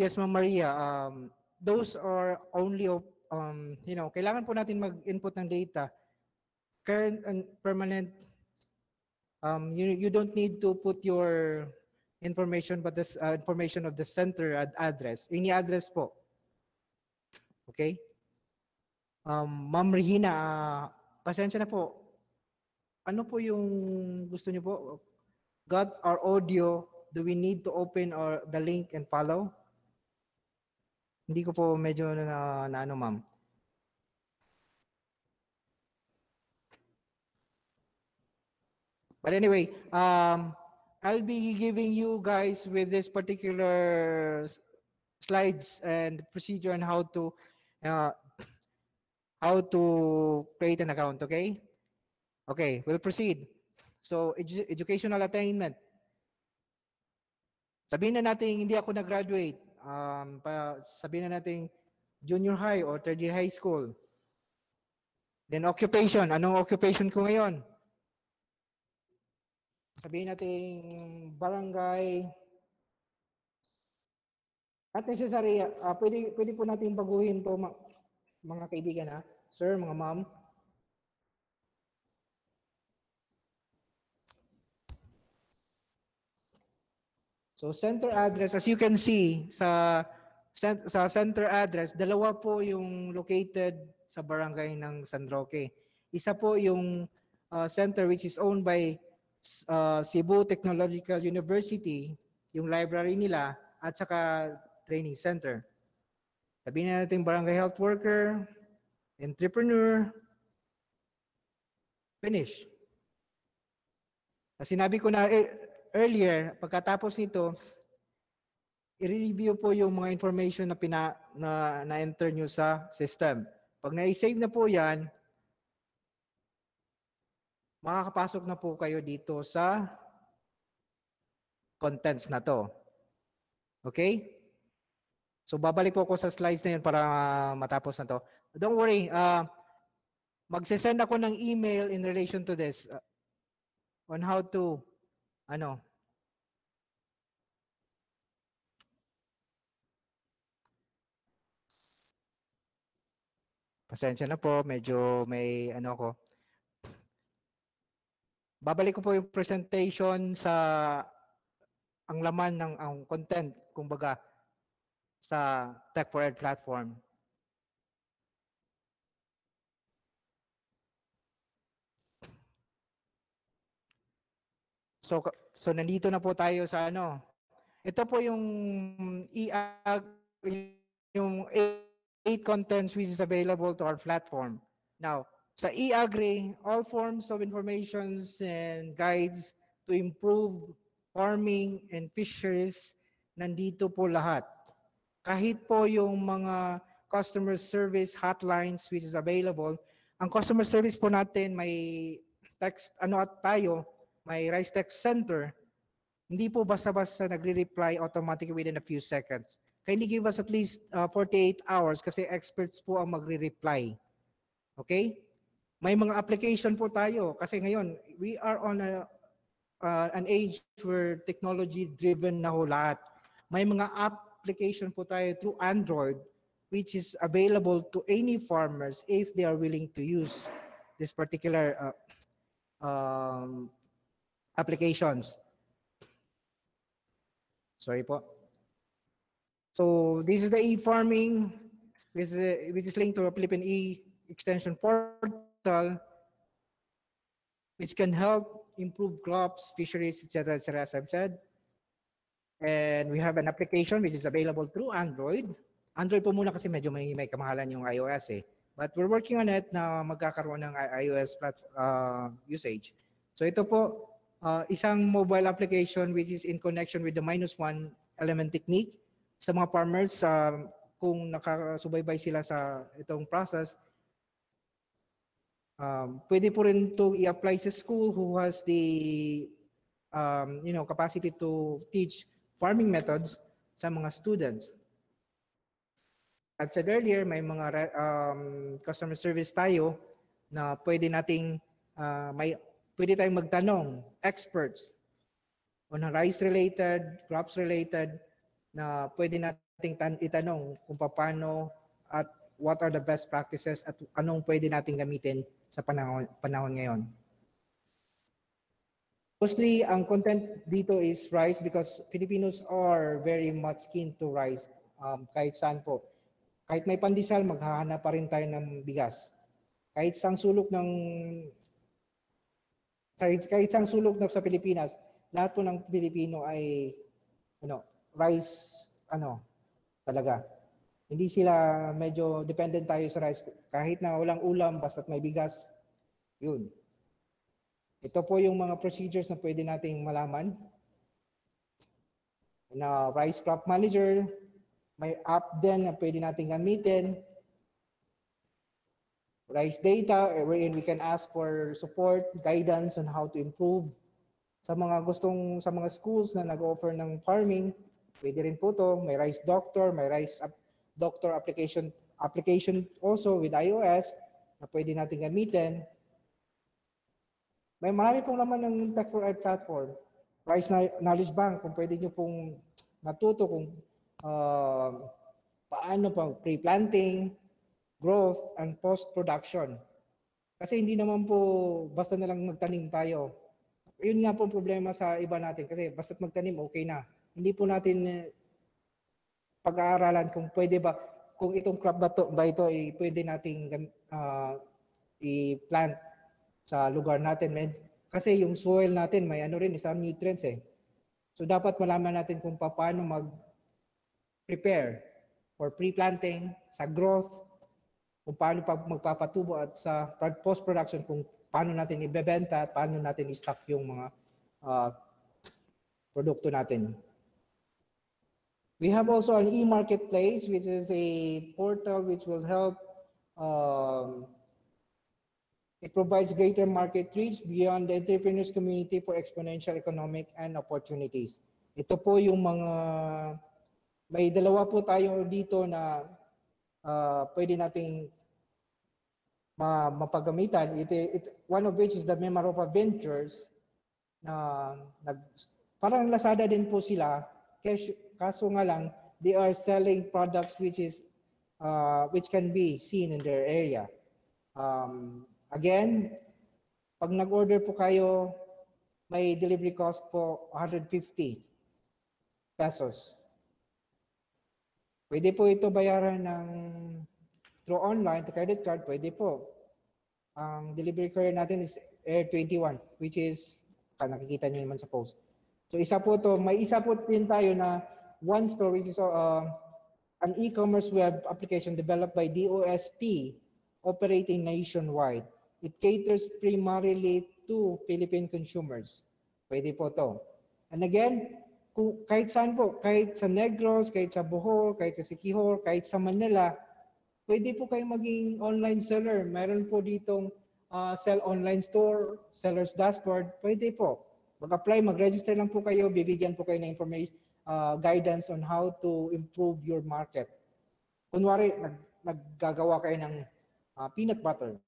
Yes, Ma'am Maria. Um, those are only, of- um, you know, kailangan po natin mag-input ng data. Current and permanent, um, you, you don't need to put your information, but this uh, information of the center ad address. Any address po. Okay? Um, Ma'am Regina, ah, pasensya na po. Ano po yung gusto niyo po? Got our audio. Do we need to open our the link and follow? Hindi ko po medyo na, na ano, ma'am. But anyway, um, I'll be giving you guys with this particular slides and procedure on how to uh, <clears throat> how to create an account, okay? Okay, we'll proceed. So, edu- educational attainment. Sabihin na natin hindi ako nag-graduate. Um, pa, sabihin na natin junior high or third year high school. Then occupation. Anong occupation ko ngayon? Sabihin natin barangay. Not necessary. ah, pwede, pwede po natin baguhin to mga kaibigan ha. Sir, mga ma'am. So center address, as you can see sa sa center address, dalawa po yung located sa barangay ng San Roque. Isa po yung uh, center which is owned by uh, Cebu Technological University, yung library nila at saka training center. Sabihin na natin barangay health worker, entrepreneur, finish. Sinabi ko na eh, earlier, pagkatapos nito, i-review po yung mga information na pina, na, na-enter nyo sa system. Pag na-save na po yan, makakapasok na po kayo dito sa contents na to. Okay? So babalik po ako sa slides na yun para ah, matapos na to. Don't worry, uh, magsisend ako ng email in relation to this uh, on how to ano Pasensya na po, medyo may ano ko. Babalik ko po yung presentation sa ang laman ng ang content, kumbaga, sa Tech for Ed platform. So, so nandito na po tayo sa ano. Ito po yung i-ag yung eight, eight contents which is available to our platform. Now, sa e-agri, all forms of informations and guides to improve farming and fisheries, nandito po lahat. Kahit po yung mga customer service hotlines which is available, ang customer service po natin may text ano at tayo, may Rice Text Center, hindi po basta-basta nagre-reply automatically within a few seconds. Kindly give us at least uh, 48 hours kasi experts po ang magre-reply. Okay? May mga application po tayo kasi ngayon we are on a uh, an age where technology driven na ho lahat. May mga application po tayo through Android which is available to any farmers if they are willing to use this particular uh, um, applications. Sorry po. So this is the e-farming, which is, which is linked to a Philippine e-extension portal, which can help improve crops, fisheries, etc., etc., as I've said. And we have an application which is available through Android. Android po muna kasi medyo may, may kamahalan yung iOS eh. But we're working on it na magkakaroon ng iOS plat, uh, usage. So ito po, uh, isang mobile application which is in connection with the minus one element technique. Sa mga farmers, uh, kung nakasubaybay sila sa itong process, um, pwede po rin to i-apply sa school who has the um, you know, capacity to teach farming methods sa mga students. I've said earlier, may mga um, customer service tayo na pwede nating uh, may pwede tayong magtanong, experts on rice related, crops related na pwede nating tan- itanong kung paano at what are the best practices at anong pwede nating gamitin sa panahon panahon ngayon. Mostly, ang content dito is rice because Filipinos are very much keen to rice um, kahit saan po. Kahit may pandesal, maghahanap pa rin tayo ng bigas. Kahit sang sulok ng kahit, kahit sang sulok na sa Pilipinas, lahat po ng Pilipino ay ano, rice ano talaga. Hindi sila medyo dependent tayo sa rice. Kahit na walang ulam, basta't may bigas, yun. Ito po yung mga procedures na pwede nating malaman. Na rice crop manager, may app din na pwede nating gamitin. Rice data, eh, wherein we can ask for support, guidance on how to improve. Sa mga gustong, sa mga schools na nag-offer ng farming, pwede rin po to. May rice doctor, may rice ap- doctor application application also with iOS na pwede natin gamitin. May marami pong laman ng Tech for Ed platform. Rice Kno- Knowledge Bank, kung pwede nyo pong matuto kung uh, paano pa pre-planting, growth, and post-production. Kasi hindi naman po basta na lang magtanim tayo. Yun nga po problema sa iba natin kasi basta magtanim, okay na. Hindi po natin eh, pag-aaralan kung pwede ba, kung itong crop ba, to, ba ito ay pwede nating ah, i-plant sa lugar natin. Kasi yung soil natin may ano rin, isang nutrients eh. So dapat malaman natin kung paano mag-prepare for pre-planting, sa growth, kung paano pag magpapatubo at sa post-production kung paano natin ibebenta at paano natin i-stock yung mga ah, produkto natin. We have also an e-marketplace, which is a portal which will help. Um, it provides greater market reach beyond the entrepreneurs community for exponential economic and opportunities. Ito po yung mga, may dalawa po tayo dito na uh, pwede nating mapagamitan. It, it, one of which is the Memaropa Ventures na nag, parang Lazada din po sila. Kaso, kaso nga lang, they are selling products which is uh, which can be seen in their area. Um, again, pag nag-order po kayo, may delivery cost po 150 pesos. Pwede po ito bayaran ng through online, to credit card, pwede po. Ang delivery courier natin is Air21, which is, ah, nakikita nyo naman sa post. So isa po to, may isa po din tayo na one store which is uh, an e-commerce web application developed by DOST operating nationwide. It caters primarily to Philippine consumers. Pwede po to. And again, kung, kahit saan po, kahit sa Negros, kahit sa Bohol, kahit sa Siquijor, kahit sa Manila, pwede po kayo maging online seller. Meron po ditong uh, sell online store, seller's dashboard, pwede po. Mag-apply, mag-register lang po kayo, bibigyan po kayo ng information, uh, guidance on how to improve your market. Kunwari, nag, naggagawa kayo ng uh, peanut butter.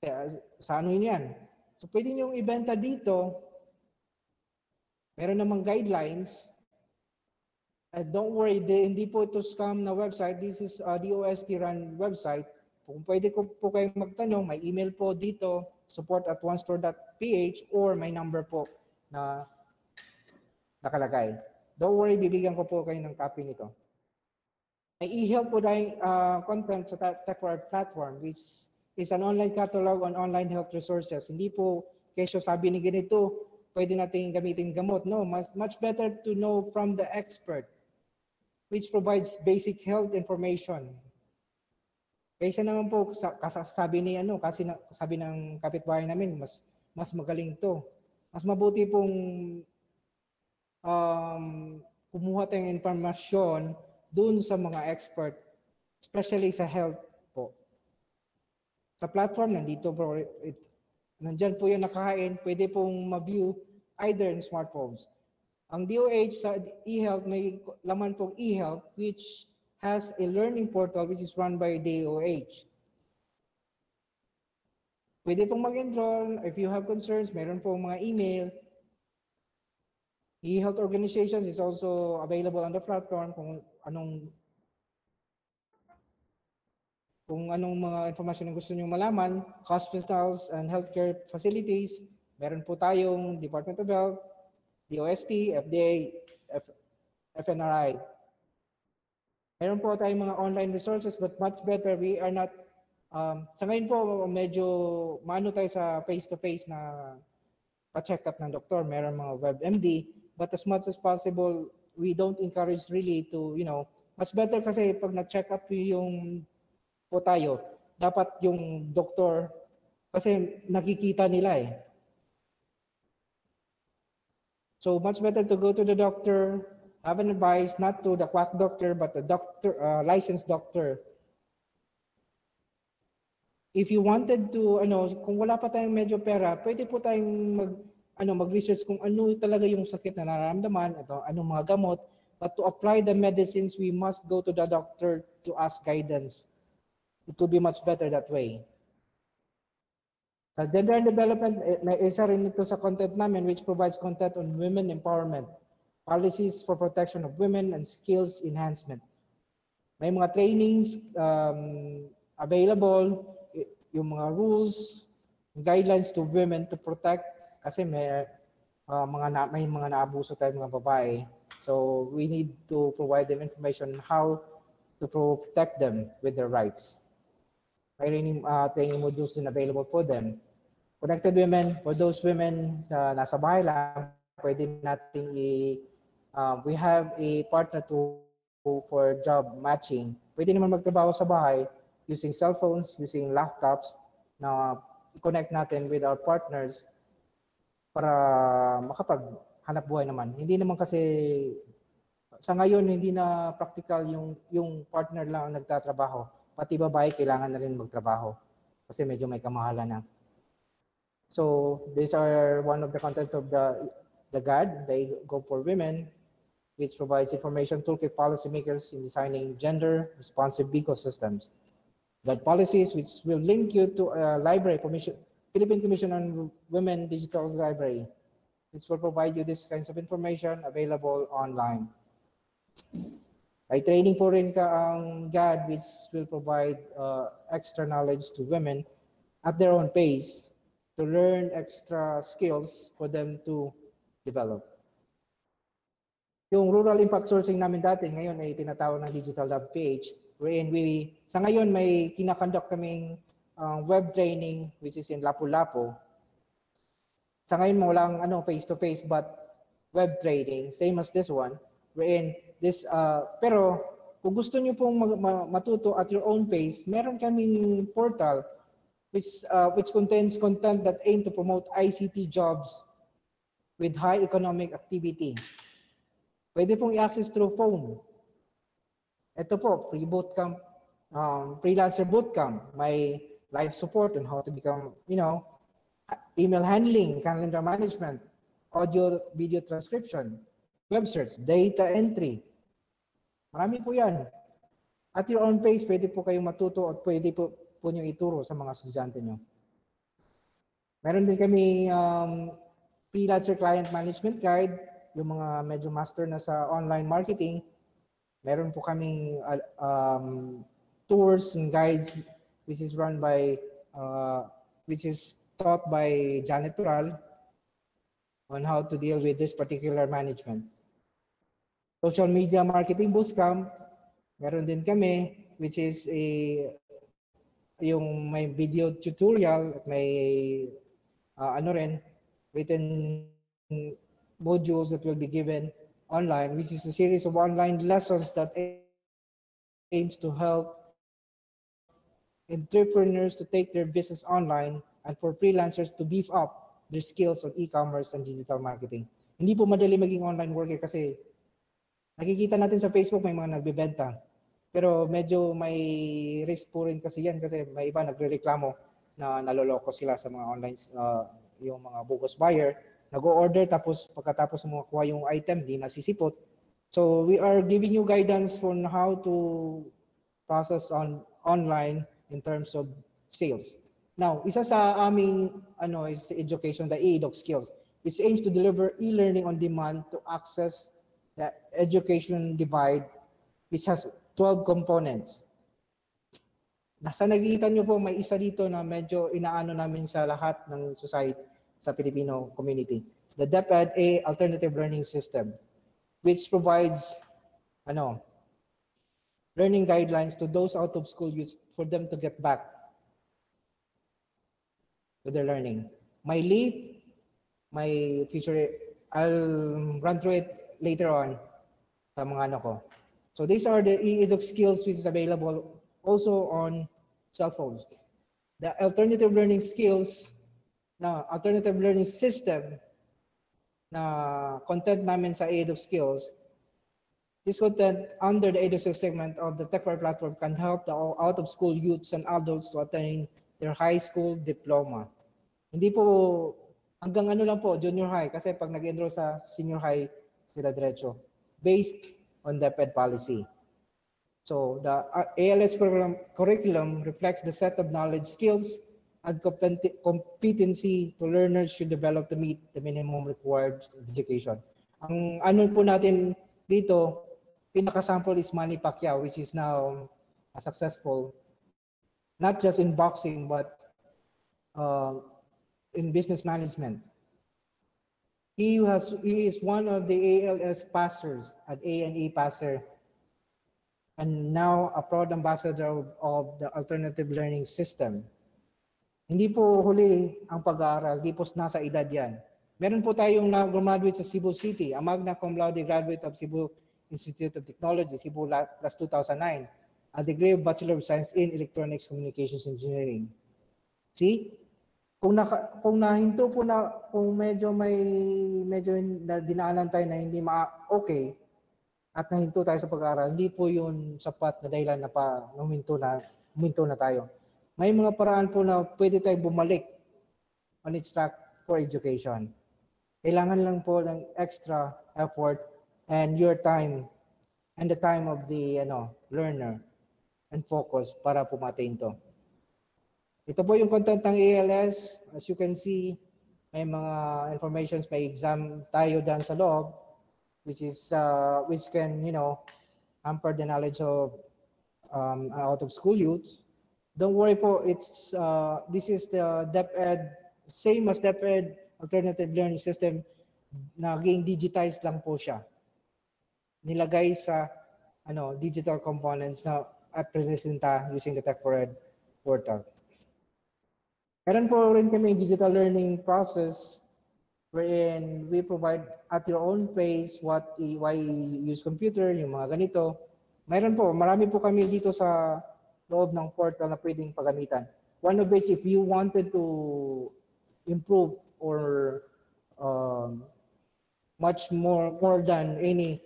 Kaya, sa ano yun yan? So, pwede nyo ibenta dito. Meron namang guidelines. And don't worry, di, hindi po ito scam na website. This is uh, DOST run website. Kung pwede ko po kayong magtanong, may email po dito, support at onestore.ph or may number po na nakalagay. Don't worry, bibigyan ko po kayo ng copy nito. May e-help po tayong uh, content sa TechWire platform which is an online catalog on online health resources. Hindi po kesyo sabi ni ganito, pwede nating gamitin gamot. No, mas, much better to know from the expert which provides basic health information. Kaysa naman po, sa, kasasabi ni ano, kasi na, sabi ng kapitbahay namin, mas mas magaling to. Mas mabuti pong um, kumuha tayong informasyon dun sa mga expert, especially sa health po. Sa platform, nandito po, it, nandyan po yung nakahain, pwede pong ma-view either in smartphones. Ang DOH sa eHealth, may laman pong eHealth which has a learning portal which is run by DOH. Pwede pong mag-enroll. If you have concerns, meron pong mga email. eHealth organizations is also available on the platform kung anong kung anong mga information na gusto niyo malaman, hospitals and healthcare facilities, meron po tayong Department of Health, DOST, FDA, F, FNRI. Meron po tayong mga online resources but much better we are not um, sa ngayon po medyo maano tayo sa face-to-face na pa-check up ng doktor, meron mga WebMD, but as much as possible we don't encourage really to, you know, much better kasi pag na-check up yung po tayo, dapat yung doktor kasi nakikita nila eh. So much better to go to the doctor, have an advice, not to the quack doctor, but the doctor, uh, licensed doctor. If you wanted to, ano, kung wala pa tayong medyo pera, pwede po tayong mag, ano, mag-research kung ano talaga yung sakit na nararamdaman, ito, anong mga gamot. But to apply the medicines, we must go to the doctor to ask guidance. It will be much better that way. Sa gender and development, eh, may isa rin ito sa content namin which provides content on women empowerment, policies for protection of women, and skills enhancement. May mga trainings um, available, y- yung mga rules, guidelines to women to protect kasi may uh, mga na, may mga naabuso tayong mga babae. So we need to provide them information on how to protect them with their rights. May training, uh, training modules din available for them. Connected women, for those women sa nasa bahay lang, pwede nating i uh, we have a partner to for job matching. Pwede naman magtrabaho sa bahay using cell phones, using laptops na i-connect natin with our partners para makapaghanap buhay naman. Hindi naman kasi sa ngayon hindi na practical yung yung partner lang ang nagtatrabaho. Pati babae kailangan na rin magtrabaho kasi medyo may kamahalan na. So these are one of the contents of the the GAD, they go for women, which provides information toolkit policymakers in designing gender responsive ecosystems. GAD policies, which will link you to a library commission, Philippine Commission on Women Digital Library, which will provide you this kinds of information available online. May training po rin ka which will provide uh, extra knowledge to women at their own pace to learn extra skills for them to develop. Yung rural impact sourcing namin dati, ngayon ay tinatawag ng Digital Lab PH, wherein we, sa ngayon may kinakonduct kaming uh, web training which is in Lapu-Lapu. Sa ngayon walang ano, face-to-face but web training, same as this one, wherein this, uh, pero kung gusto niyo pong matuto at your own pace, meron kaming portal which, uh, which contains content that aim to promote ICT jobs with high economic activity. Pwede pong i-access through phone. Ito po, free bootcamp, um, freelancer bootcamp. May live support on how to become, you know, email handling, calendar management, audio, video transcription, web search, data entry. Marami po yan. At your own pace, pwede po kayong matuto at pwede po, po nyo ituro sa mga estudyante nyo. Meron din kami um, freelancer client management guide, yung mga medyo master na sa online marketing. Meron po kaming uh, um, tours and guides which is run by, uh, which is taught by Janet Tural on how to deal with this particular management. Social media marketing bootcamp, meron din kami, which is a yung may video tutorial at may uh, ano rin written modules that will be given online, which is a series of online lessons that aims to help entrepreneurs to take their business online and for freelancers to beef up their skills on e-commerce and digital marketing. Hindi po madali maging online worker kasi nakikita natin sa Facebook may mga nagbebenta. Pero medyo may risk po rin kasi yan kasi may iba nagrereklamo na naloloko sila sa mga online uh, yung mga bogus buyer. Nag-order tapos pagkatapos makuha yung item di nasisipot. So we are giving you guidance on how to process on online in terms of sales. Now isa sa aming ano is education the EDOC skills. Which aims to deliver e-learning on demand to access the education divide which has 12 components nasa nakikita nyo po may isa dito na medyo inaano namin sa lahat ng society sa Filipino community. The DepEd A Alternative Learning System, which provides ano, learning guidelines to those out of school youth for them to get back to their learning. My lead, my future, I'll run through it later on sa mga ano ko. So these are the e-edu skills which is available also on cell phones. The alternative learning skills na alternative learning system na content namin sa EDU Skills, this content under the EDU segment of the TechWare platform can help the out-of-school youths and adults to attain their high school diploma. Hindi po, hanggang ano lang po, junior high, kasi pag nag-enroll sa senior high, sila diretso. Based on the PED policy. So the ALS program curriculum reflects the set of knowledge, skills, and competency to learners should develop to meet the minimum required education. Ang ano po natin dito, pinaka-sample is Manny Pacquiao, which is now uh, successful, not just in boxing, but uh, in business management. He, has, he is one of the ALS pastors, an A&E pastor, and now a proud ambassador of, of the alternative learning system. Hindi po huli ang pag-aaral, hindi po nasa edad yan. Meron po tayong na-graduate sa Cebu City, a magna cum laude graduate of Cebu Institute of Technology, Cebu class 2009, a degree of Bachelor of Science in Electronics Communications Engineering. See? Kung naka, kung nahinto po na kung medyo may medyo na dinaanan tayo na hindi ma okay at nahinto tayo sa pag-aaral, hindi po 'yun sapat na dahilan na pa huminto na huminto na tayo may mga paraan po na pwede tayo bumalik on its track for education. Kailangan lang po ng extra effort and your time and the time of the ano, learner and focus para pumatain to. Ito po yung content ng ALS. As you can see, may mga informations, may exam tayo dyan sa loob, which is, uh, which can, you know, hamper the knowledge of um, out of school youths Don't worry po, it's uh, this is the DepEd, same as DepEd alternative learning system, naging digitized lang po siya. Nilagay sa ano, digital components na at presenta using the Tech4Ed portal. Meron po rin kami digital learning process wherein we provide at your own pace what why use computer, yung mga ganito. Meron po, marami po kami dito sa loob ng portal na pwedeng pagamitan. One of which, if you wanted to improve or um, much more more than any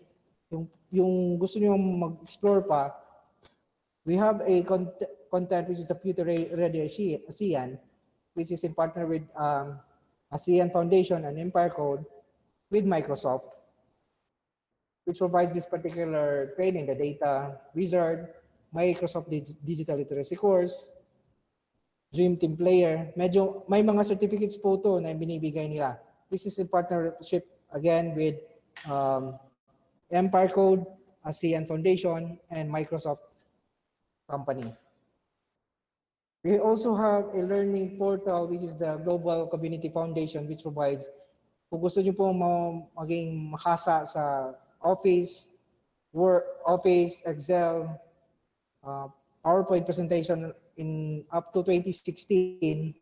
yung yung gusto niyo mag-explore pa we have a content, content which is the future ready ASEAN which is in partner with um, ASEAN Foundation and Empire Code with Microsoft which provides this particular training the data wizard Microsoft Digital Literacy course, Dream Team Player. Medyo may mga certificates po to na binibigay nila. This is in partnership again with um, Empire Code, ASEAN Foundation, and Microsoft Company. We also have a learning portal which is the Global Community Foundation which provides kung gusto niyo po maging makasa sa Office, Word, Office, Excel, uh, PowerPoint presentation in up to 2016,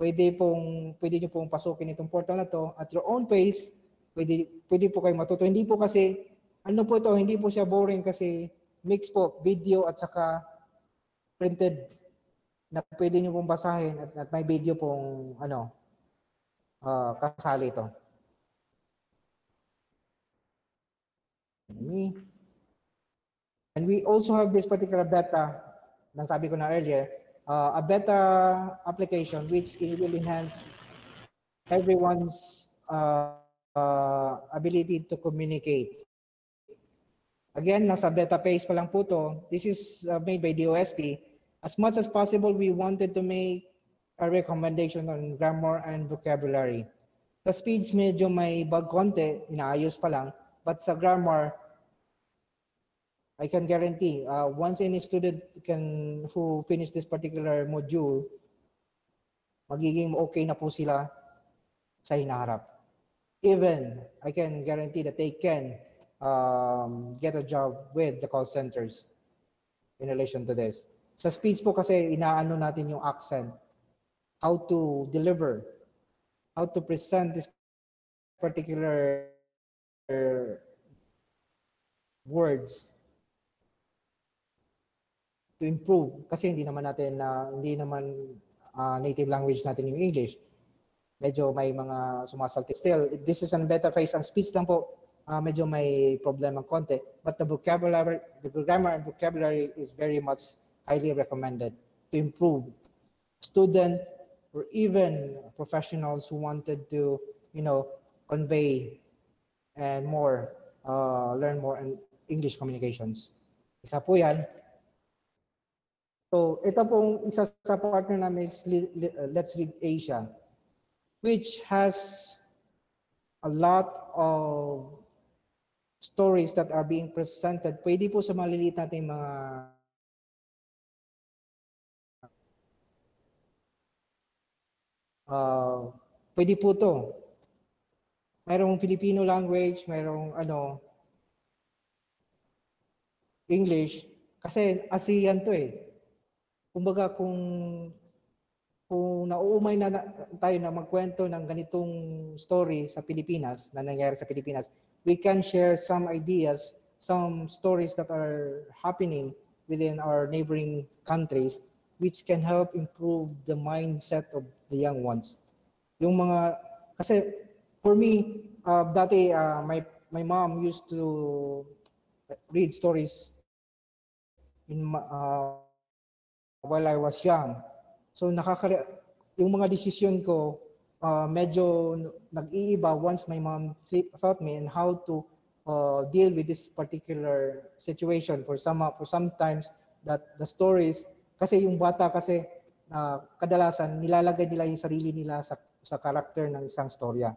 pwede pong pwede niyo pong pasukin itong portal na to at your own pace pwede, pwede po kayo matuto. Hindi po kasi, ano po ito, hindi po siya boring kasi mix po, video at saka printed na pwede nyo pong basahin at, at may video pong ano, ah, kasali ito. And we also have this particular beta, na sabi ko na earlier, uh, a beta application which it will enhance everyone's uh, uh, ability to communicate. Again, nasa beta phase pa lang po to. This is uh, made by DOST. As much as possible, we wanted to make a recommendation on grammar and vocabulary. Sa speeds, medyo may bug konti, inaayos pa lang. But sa grammar, I can guarantee, uh, once any student can who finish this particular module, magiging okay na po sila sa hinaharap. Even, I can guarantee that they can um, get a job with the call centers in relation to this. Sa speech po kasi, inaano natin yung accent. How to deliver, how to present this particular uh, words to improve kasi hindi naman natin na hindi naman ah, native language natin yung English. Medyo may mga sumasalti. Still, this is an beta phase. Ang speech lang po, ah, medyo may problema konti. But the vocabulary, the grammar and vocabulary is very much highly recommended to improve student or even professionals who wanted to, you know, convey and more, uh, learn more in English communications. Isa po yan. So, ito pong isa sa partner namin is uh, Let's Read Asia, which has a lot of stories that are being presented. Pwede po sa maliliit nating mga uh, pwede po to. Mayroong Filipino language, mayroong ano, English, kasi ASEAN to eh. Kumbaga kung kung nauumay na, na tayo na magkwento ng ganitong story sa Pilipinas, na nangyari sa Pilipinas, we can share some ideas, some stories that are happening within our neighboring countries which can help improve the mindset of the young ones. Yung mga, kasi for me, uh, dati uh, my, my mom used to read stories in uh, while I was young. So nakaka yung mga desisyon ko uh, medyo nag-iiba once my mom th- taught me and how to uh, deal with this particular situation for some for sometimes that the stories kasi yung bata kasi uh, kadalasan nilalagay nila yung sarili nila sa sa karakter ng isang storya.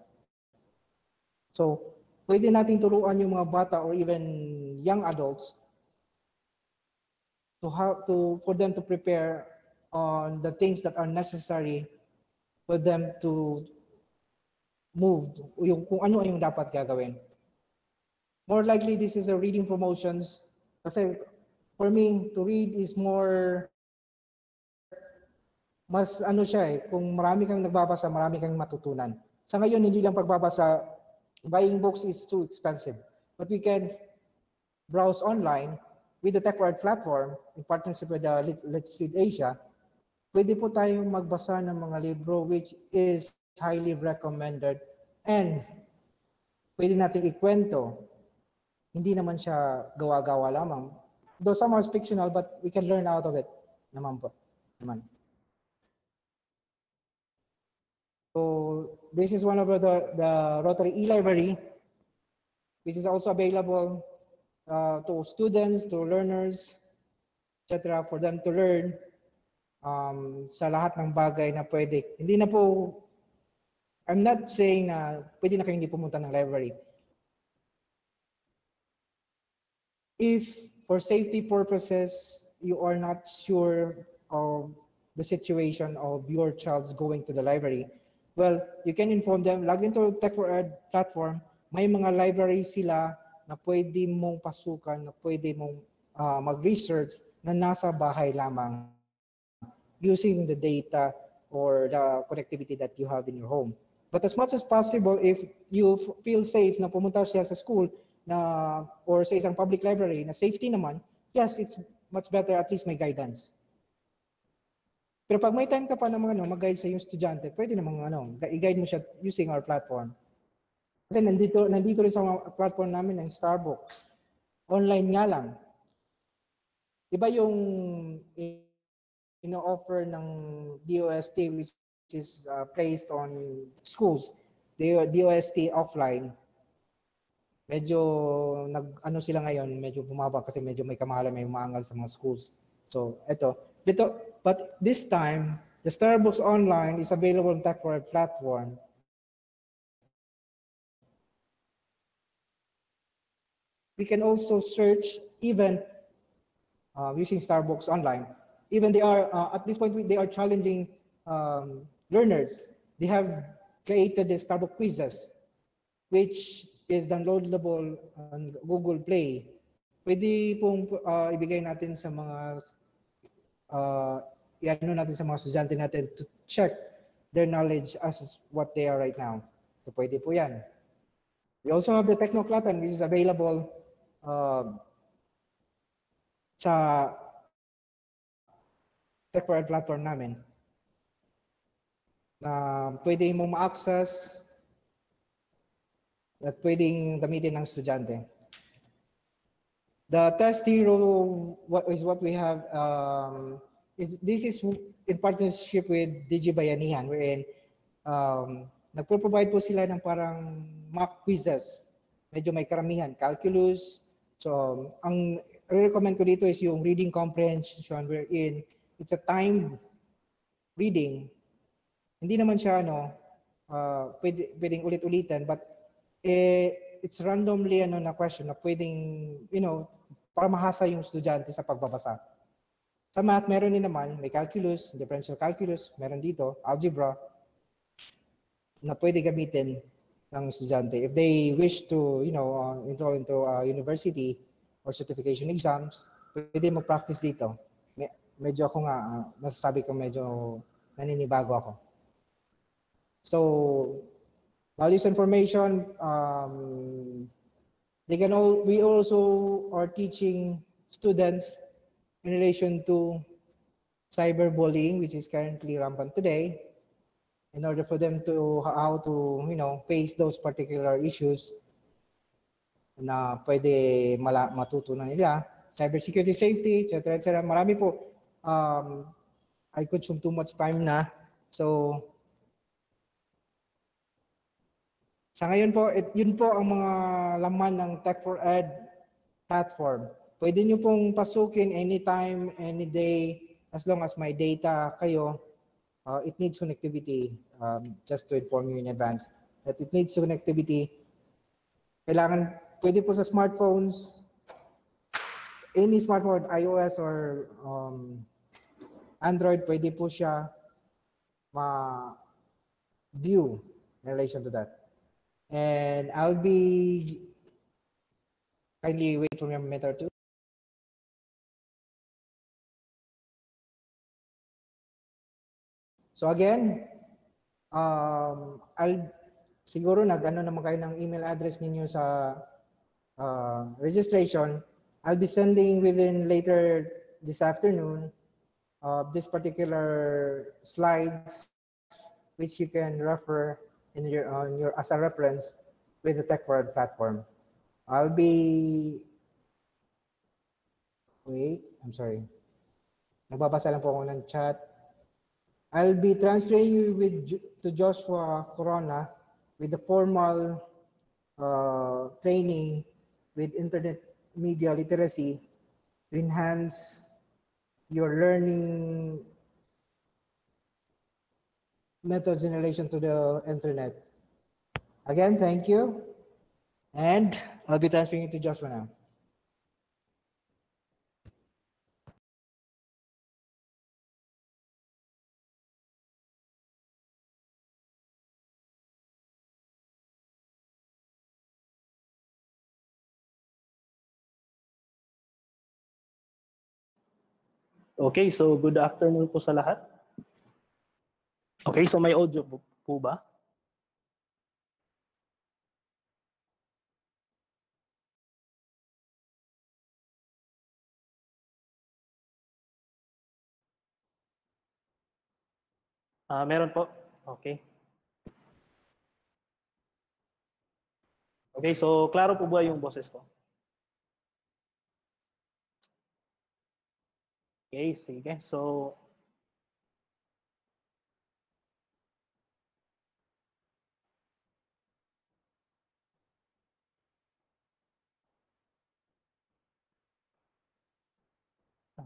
So, pwede nating turuan yung mga bata or even young adults to how to for them to prepare on the things that are necessary for them to move yung kung ano yung dapat gagawin. More likely this is a reading promotions kasi for me to read is more mas ano siya eh kung marami kang nagbabasa marami kang matutunan. Sa ngayon hindi lang pagbabasa buying books is too expensive but we can browse online with the TechWord platform in partnership with the Let's Read Asia pwede po tayong magbasa ng mga libro which is highly recommended and pwede natin ikwento. Hindi naman siya gawa-gawa lamang. Though some are fictional, but we can learn out of it. Naman po. Naman. So, this is one of the, the Rotary e-library, which is also available uh, to students, to learners, etc., for them to learn um, sa lahat ng bagay na pwede. Hindi na po, I'm not saying na pwede na kayo hindi pumunta ng library. If for safety purposes, you are not sure of the situation of your child's going to the library, well, you can inform them, log into Tech for Ed platform, may mga library sila na pwede mong pasukan, na pwede mong uh, mag-research na nasa bahay lamang using the data or the connectivity that you have in your home. But as much as possible, if you feel safe na pumunta siya sa school na or sa isang public library na safety naman, yes, it's much better at least may guidance. Pero pag may time ka pa na mga ano, mag-guide sa yung estudyante, pwede namang ano, gu- i-guide mo siya using our platform. Kasi nandito, nandito rin sa platform namin ng Starbucks. Online nga lang. Iba yung ino-offer ng DOST which is uh, placed on schools. DOST offline. Medyo nag ano sila ngayon, medyo bumaba kasi medyo may kamahalan, may umaangal sa mga schools. So, eto. Dito, but this time, the Starbucks online is available on TechWord platform. We can also search even uh, using Starbucks online. Even they are, uh, at this point, they are challenging um, learners. They have created the Starbucks quizzes, which is downloadable on Google Play. Pwede pong uh, ibigay natin sa mga uh, i-ano natin sa mga estudyante natin to check their knowledge as what they are right now. So pwede po yan. We also have the Technoclatan which is available um, sa TechWorld platform namin na pwede mong ma-access at pwedeng gamitin ng estudyante. The test hero what is what we have um, is this is in partnership with DG Bayanihan wherein um, nagpo-provide po sila ng parang mock quizzes. Medyo may karamihan, calculus. So, ang recommend ko dito is yung reading comprehension wherein it's a timed reading. Hindi naman siya ano, uh, pwede, pwedeng ulit-ulitan but eh, it's randomly ano na question na pwedeng, you know, para mahasa yung estudyante sa pagbabasa. Sa math, meron din naman, may calculus, differential calculus, meron dito, algebra, na pwede gamitin ng estudyante. If they wish to, you know, uh, enroll into a university or certification exams, pwede mag-practice dito. Me- medyo ako nga, uh, nasasabi ko medyo naninibago ako. So, values information, um, they can all, we also are teaching students in relation to cyberbullying, which is currently rampant today, in order for them to how to you know face those particular issues na pwede mala, matutunan nila. Cybersecurity safety etc etc marami po um, I consume too much time na. So sa ngayon po it, yun po ang mga laman ng Tech for Ed platform pwede nyo pong pasukin anytime any day as long as may data kayo uh, it needs connectivity. Um, just to inform you in advance that it needs connectivity. Kailangan, pwede po sa smartphones, any smartphone, iOS or um, Android, pwede po siya ma-view in relation to that. And I'll be, kindly wait for me a minute or two. So again, um, I'll siguro nag-ano naman kayo ng email address ninyo sa uh, registration. I'll be sending within later this afternoon uh, this particular slides which you can refer in your on your as a reference with the TechWorld platform. I'll be wait, I'm sorry. Nagbabasa lang po ako ng chat. I'll be transferring you with to Joshua Corona with the formal uh, training with internet media literacy to enhance your learning methods in relation to the internet. Again, thank you. And I'll be transferring you to Joshua now. Okay, so good afternoon po sa lahat. Okay, so may audio po, ba? Ah, uh, meron po. Okay. Okay, so klaro po ba yung boses ko? Okay, sige. So,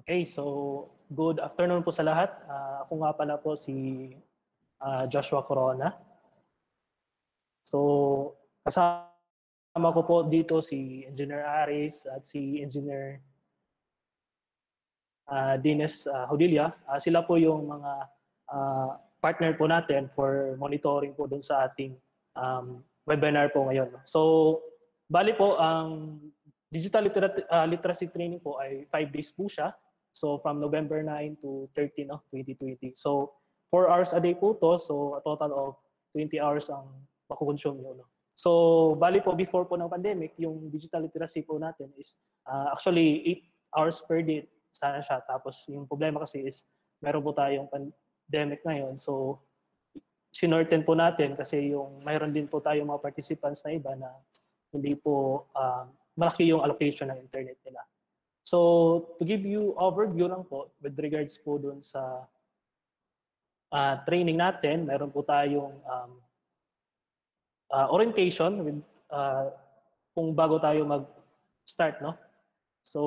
Okay, so good afternoon po sa lahat. Ah, ako nga pala po si ah, Joshua Corona. So, kasama ko po dito si Engineer Aris at si Engineer uh, Dines uh, Hodilia. Ah, sila po yung mga ah, partner po natin for monitoring po dun sa ating um, webinar po ngayon. So, bali po, ang digital literat- ah, literacy training po ay 5 days po siya. So, from November 9 to 30, no, 2020. So, 4 hours a day po to. So, a total of 20 hours ang makukonsume nyo. No? So, bali po, before po ng pandemic, yung digital literacy po natin is uh, actually 8 hours per day sana siya. Tapos, yung problema kasi is meron po tayong pandemic ngayon. So, sinorten po natin kasi yung mayroon din po tayong mga participants na iba na hindi po uh, malaki yung allocation ng internet nila. So, to give you overview lang po with regards po dun sa uh, training natin, meron po tayong um, uh, orientation with uh, kung bago tayo mag-start, no? So,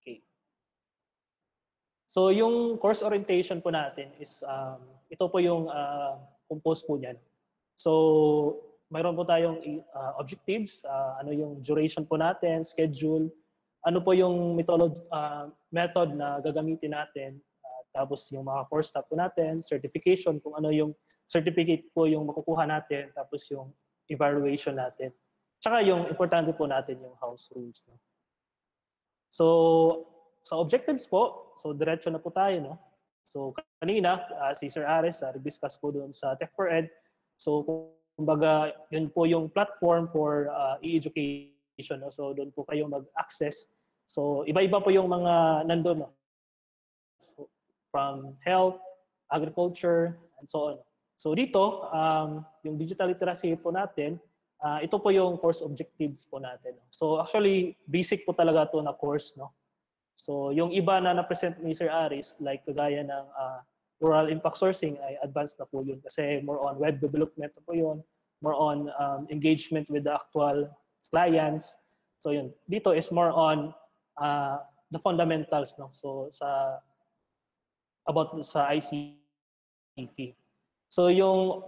okay. So, yung course orientation po natin is, um, ito po yung uh, compose po niyan. So, mayroon po tayong uh, objectives, uh, ano yung duration po natin, schedule, ano po yung methodology, uh, method na gagamitin natin, uh, tapos yung mga course stop po natin, certification, kung ano yung certificate po yung makukuha natin, tapos yung evaluation natin. Tsaka yung importante po natin yung house rules. No? So, sa objectives po, so diretso na po tayo. No? So, kanina, uh, si Sir Ares, uh, discuss po doon sa Tech for Ed. So, kumbaga, yun po yung platform for uh, e-education. No? So, doon po kayo mag-access. So, iba-iba po yung mga nandun. No? So, from health, agriculture, and so on. So, dito, um, yung digital literacy po natin, uh, ito po yung course objectives po natin. No? So, actually, basic po talaga to na course. No? So, yung iba na na-present ni Sir Aris, like kagaya ng uh, rural impact sourcing ay advanced na po yun kasi more on web development po yun, more on um, engagement with the actual clients. So yun, dito is more on uh, the fundamentals no. So sa about sa ICT. So yung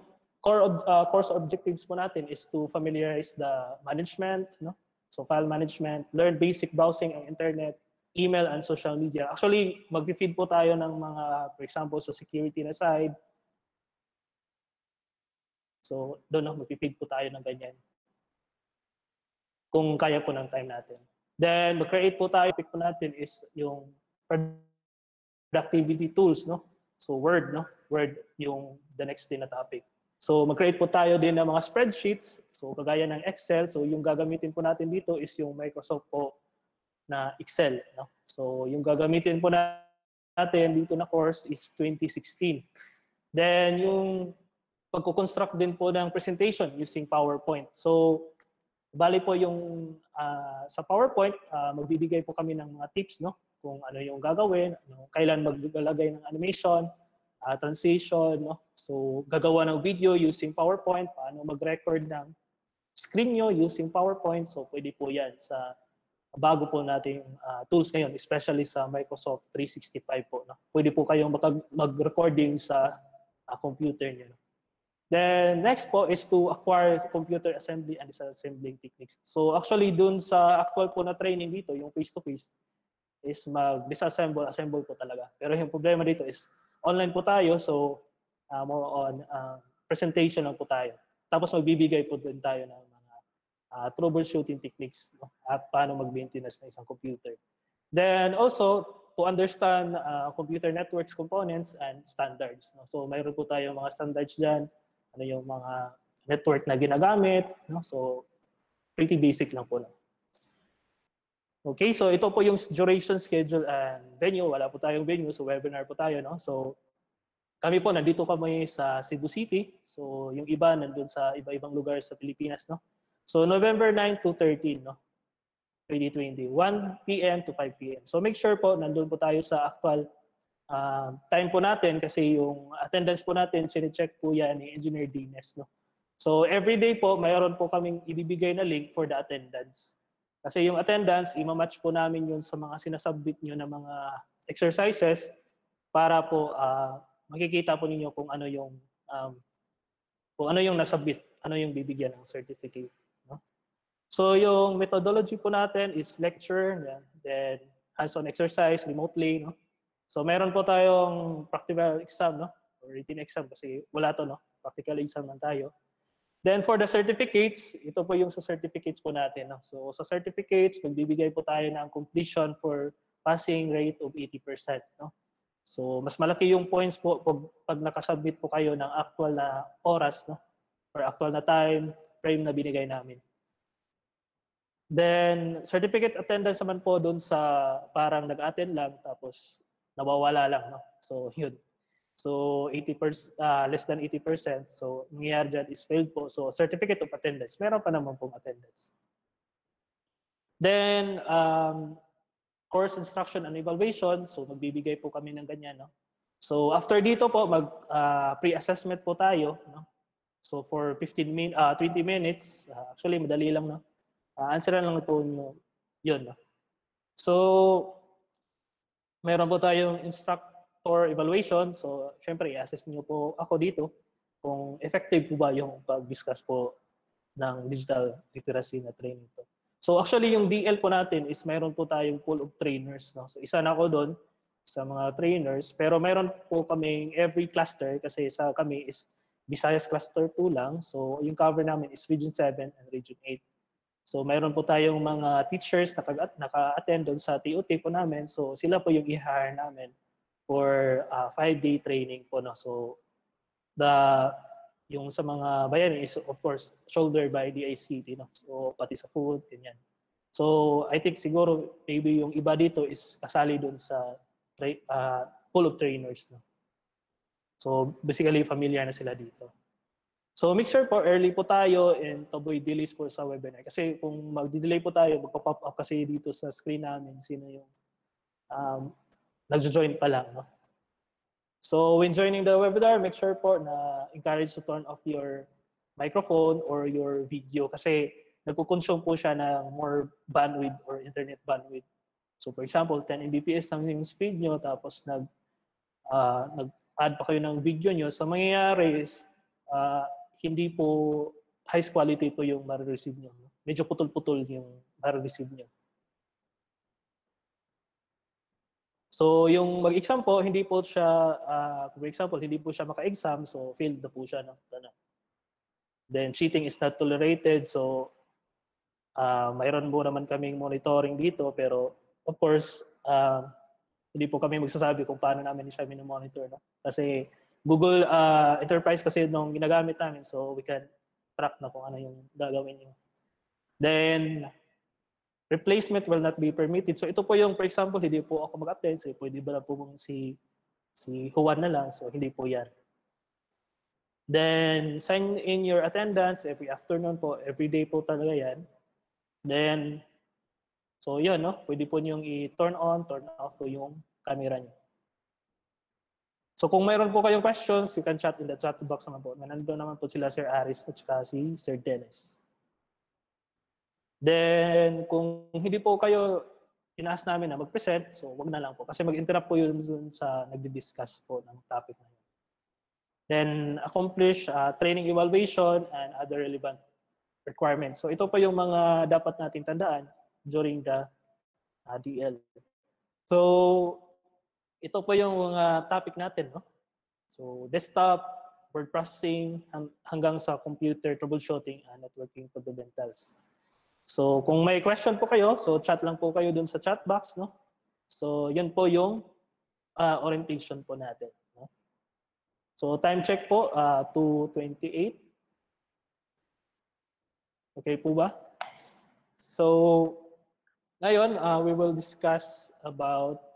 core of, uh, course objectives po natin is to familiarize the management, no? So file management, learn basic browsing ang internet, email and social media. Actually, mag-feed po tayo ng mga, for example, sa security na side. So, doon no, mag-feed po tayo ng ganyan. Kung kaya po ng time natin. Then, mag-create po tayo, pick po natin is yung productivity tools, no? So, Word, no? Word yung the next din na topic. So, mag-create po tayo din ng mga spreadsheets. So, kagaya ng Excel. So, yung gagamitin po natin dito is yung Microsoft po na Excel. No? So, yung gagamitin po natin dito na course is 2016. Then, yung pagkukonstruct din po ng presentation using PowerPoint. So, bali po yung uh, sa PowerPoint, uh, magbibigay po kami ng mga tips, no? Kung ano yung gagawin, ano, kailan maglalagay ng animation, uh, transition, no? So, gagawa ng video using PowerPoint, paano mag-record ng screen nyo using PowerPoint. So, pwede po yan sa bago po nating uh, tools ngayon, especially sa Microsoft 365 po. No? Pwede po kayong mag-recording sa uh, computer niyo. No? Then next po is to acquire computer assembly and disassembling techniques. So actually dun sa actual po na training dito, yung face-to-face, is mag-disassemble, assemble po talaga. Pero yung problema dito is online po tayo, so uh, more on uh, presentation lang po tayo. Tapos magbibigay po din tayo ng uh, troubleshooting techniques no? at paano mag-maintenance ng isang computer. Then also, to understand uh, computer networks components and standards. No? So mayroon po tayo mga standards dyan, ano yung mga network na ginagamit. No? So pretty basic lang po. No? Okay, so ito po yung duration schedule and venue. Wala po tayong venue, so webinar po tayo, no? So kami po, nandito kami sa Cebu City. So yung iba nandun sa iba-ibang lugar sa Pilipinas, no? So November 9 to 13, no? 2020, 1 p.m. to 5 p.m. So make sure po, nandun po tayo sa actual uh, time po natin kasi yung attendance po natin, chine-check po yan ni Engineer Dines, no? So every day po, mayroon po kaming ibibigay na link for the attendance. Kasi yung attendance, ima-match po namin yun sa mga sinasubmit nyo na mga exercises para po uh, makikita po ninyo kung ano yung um, kung ano yung nasubmit, ano yung bibigyan ng certificate. No? So yung methodology po natin is lecture, then hands-on exercise remotely. No? So meron po tayong practical exam, no? or written exam kasi wala to, no? practical exam lang tayo. Then for the certificates, ito po yung sa certificates po natin. No? So sa certificates, magbibigay po tayo ng completion for passing rate of 80%. No? So mas malaki yung points po pag, nakasubmit po kayo ng actual na oras no? or actual na time frame na binigay namin. Then certificate attendance naman po doon sa parang nag-attend lang tapos nawawala lang. No? So <laughs> yun. So 80%, uh, less than 80%. So nangyayari dyan is failed po. So certificate of attendance. Meron pa naman pong attendance. Then, um, course instruction and evaluation. So magbibigay po kami ng ganyan. No? So after dito po, mag uh, pre-assessment po tayo. No? So for 15 min uh, 20 minutes, uh, actually madali lang. No? Uh, answer lang po no? yun. No? So, meron po tayong instruct or evaluation. So, syempre, i-assess niyo po ako dito kung effective po ba yung pag-discuss po ng digital literacy na training to. So, actually, yung DL po natin is mayroon po tayong pool of trainers. No? So, isa na ako doon sa mga trainers. Pero mayroon po kaming every cluster kasi sa kami is Visayas Cluster 2 lang. So, yung cover namin is Region 7 and Region 8. So, mayroon po tayong mga teachers na naka-attend doon sa TOT po namin. So, sila po yung i-hire namin for uh, five-day training po. No? So, the yung sa mga bayan is of course shouldered by the ICT. No? So, pati sa food, ganyan. So, I think siguro maybe yung iba dito is kasali doon sa uh, pool of trainers. No? So, basically familiar na sila dito. So, sure po early po tayo and to delays po sa webinar. Kasi kung mag-delay po tayo, magpa-pop up kasi dito sa screen namin sino yung um, nagjo-join pa lang. No? So when joining the webinar, make sure po na encourage to turn off your microphone or your video kasi nagko-consume po siya ng more bandwidth or internet bandwidth. So for example, 10 Mbps lang yung speed nyo tapos nag uh, nag-add pa kayo ng video nyo. So mangyayari is uh, hindi po high quality po yung ma-receive nyo. Medyo putol-putol yung ma-receive nyo. So yung mag-exam po, hindi po siya, uh, for example, hindi po siya maka-exam, so failed na po siya. No? Then cheating is not tolerated, so uh, mayroon po naman kaming monitoring dito, pero of course, uh, hindi po kami magsasabi kung paano namin siya monitor. No? Kasi Google uh, Enterprise kasi nung ginagamit namin, so we can track na kung ano yung gagawin niyo. Then, replacement will not be permitted. So ito po yung, for example, hindi po ako mag-attend, so pwede ba lang po si, si Juan na lang, so hindi po yan. Then, sign in your attendance every afternoon po, every day po talaga yan. Then, so yun, no? pwede po niyong i-turn on, turn off po yung camera niyo. So kung mayroon po kayong questions, you can chat in the chat box naman po. Nandun naman po sila Sir Aris at saka si Sir Dennis. Then, kung hindi po kayo inaas namin na mag-present, so wag na lang po. Kasi mag-interrupt po yun dun sa nagdi-discuss po ng topic na yun. Then, accomplish uh, training evaluation and other relevant requirements. So, ito po yung mga dapat nating tandaan during the uh, DL. So, ito po yung mga topic natin. No? So, desktop, word processing, hanggang sa computer troubleshooting and networking fundamentals. So kung may question po kayo, so chat lang po kayo dun sa chat box, no? So yun po yung uh, orientation po natin. No? So time check po, uh, ah, 2.28. Okay po ba? So Ngayon, uh, we will discuss about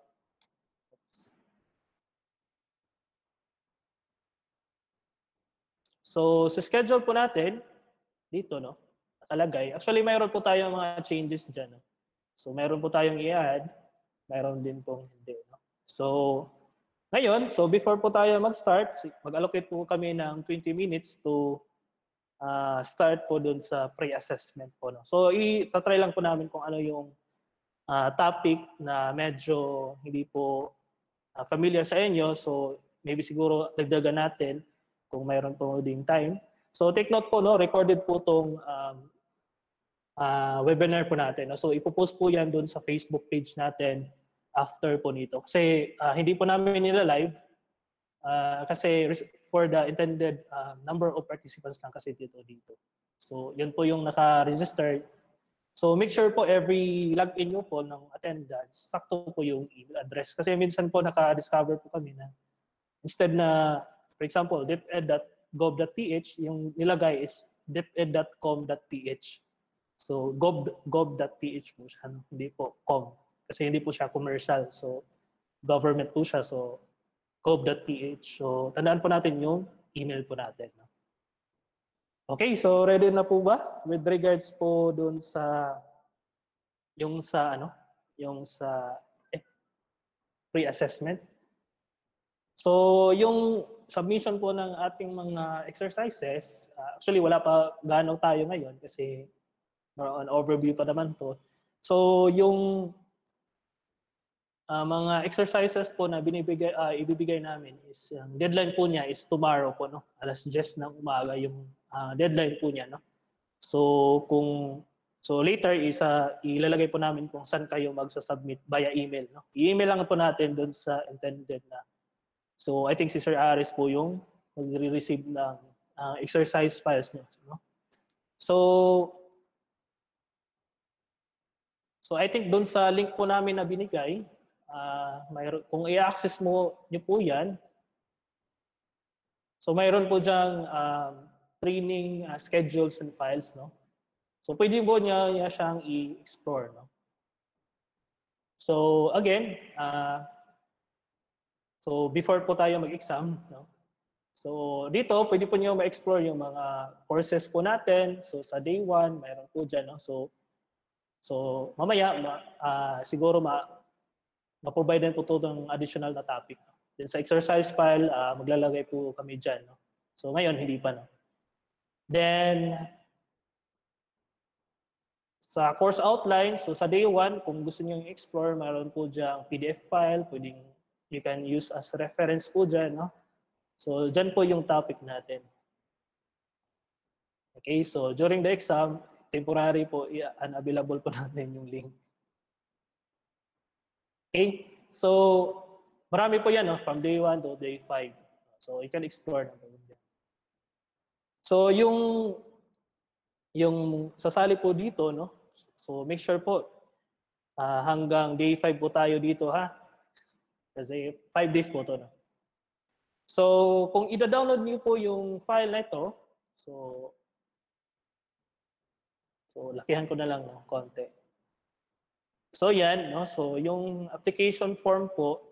So, sa schedule po natin, dito, no, nakalagay. Actually, mayroon po tayong mga changes dyan. No? So, mayroon po tayong i-add. Mayroon din pong hindi. No? So, ngayon, so before po tayo mag-start, mag-allocate po kami ng 20 minutes to uh, start po dun sa pre-assessment po. No? So, i-try lang po namin kung ano yung uh, topic na medyo hindi po uh, familiar sa inyo. So, maybe siguro dagdagan natin kung mayroon po ding time. So take note po, no, recorded po itong um, uh, webinar po natin. No? So ipopost po yan doon sa Facebook page natin after po nito. Kasi uh, hindi po namin nila live uh, kasi for the intended uh, number of participants lang kasi dito dito. So yun po yung naka-register. So make sure po every login nyo po ng attendance, sakto po yung email address. Kasi minsan po naka-discover po kami na instead na For example, deped.gov.ph, yung nilagay is deped.com.ph. So gov gov.ph po siya, hindi po com. Kasi hindi po siya commercial. So government po siya. So gov.ph. So tandaan po natin yung email po natin. Okay, so ready na po ba with regards po doon sa yung sa ano, yung sa eh, pre-assessment? So yung submission po ng ating mga exercises, uh, actually wala pa gaano tayo ngayon kasi on overview pa naman to. So yung uh, mga exercises po na binibigay uh, ibibigay namin is ang deadline po niya is tomorrow po no. Alas 10 ng umaga yung uh, deadline po niya no. So kung so later is uh, ilalagay po namin kung saan kayo magsa-submit via email no. I-email lang po natin doon sa intended na So I think si Sir Aris po yung magre-receive ng uh, exercise files niya. No? So, so I think doon sa link po namin na binigay, uh, mayroon, kung i-access mo niyo po yan, so mayroon po diyang um, training uh, schedules and files. No? So pwede po niya, niya siyang i-explore. No? So again, uh, So before po tayo mag-exam, no? So dito, pwede po niyo ma-explore yung mga courses po natin. So sa day 1, mayroon po dyan. No? So, so mamaya, ma, uh, siguro ma, ma-provide din po ito ng additional na topic. No? Then sa exercise file, uh, maglalagay po kami dyan. No? So ngayon, hindi pa. No? Then, sa course outline, so sa day 1, kung gusto niyo i-explore, mayroon po dyan PDF file, pwedeng you can use as reference po dyan. No? So, dyan po yung topic natin. Okay, so during the exam, temporary po, unavailable po <laughs> natin yung link. Okay, so marami po yan, no? from day 1 to day 5. So, you can explore na po. So, yung yung sasali po dito, no? So, make sure po, uh, hanggang day 5 po tayo dito, ha? Kasi 5 days po ito. No? So, kung ida-download niyo po yung file na ito, so, so lakihan ko na lang ng konti. So, yan. No? So, yung application form po,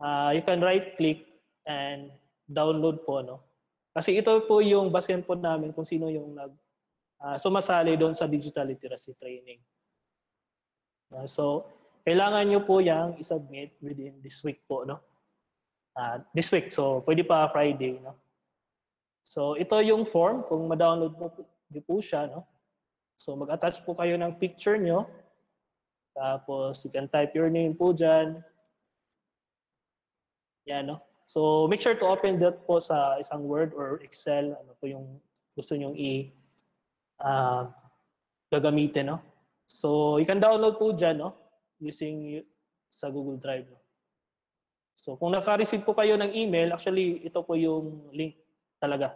uh, you can right-click and download po. No? Kasi ito po yung basehan po namin kung sino yung nag uh, sumasali doon sa digital literacy training. Uh, so, kailangan nyo po yang i-submit within this week po, no? Uh, this week. So, pwede pa Friday, no? So, ito yung form. Kung ma-download mo po, po siya, no? So, mag-attach po kayo ng picture nyo. Tapos, you can type your name po dyan. Yan, no? So, make sure to open that po sa isang Word or Excel. Ano po yung gusto nyong i- uh, gagamitin, no? So, you can download po dyan, no? Using sa Google Drive. So kung naka-receive po kayo ng email, actually ito po yung link talaga.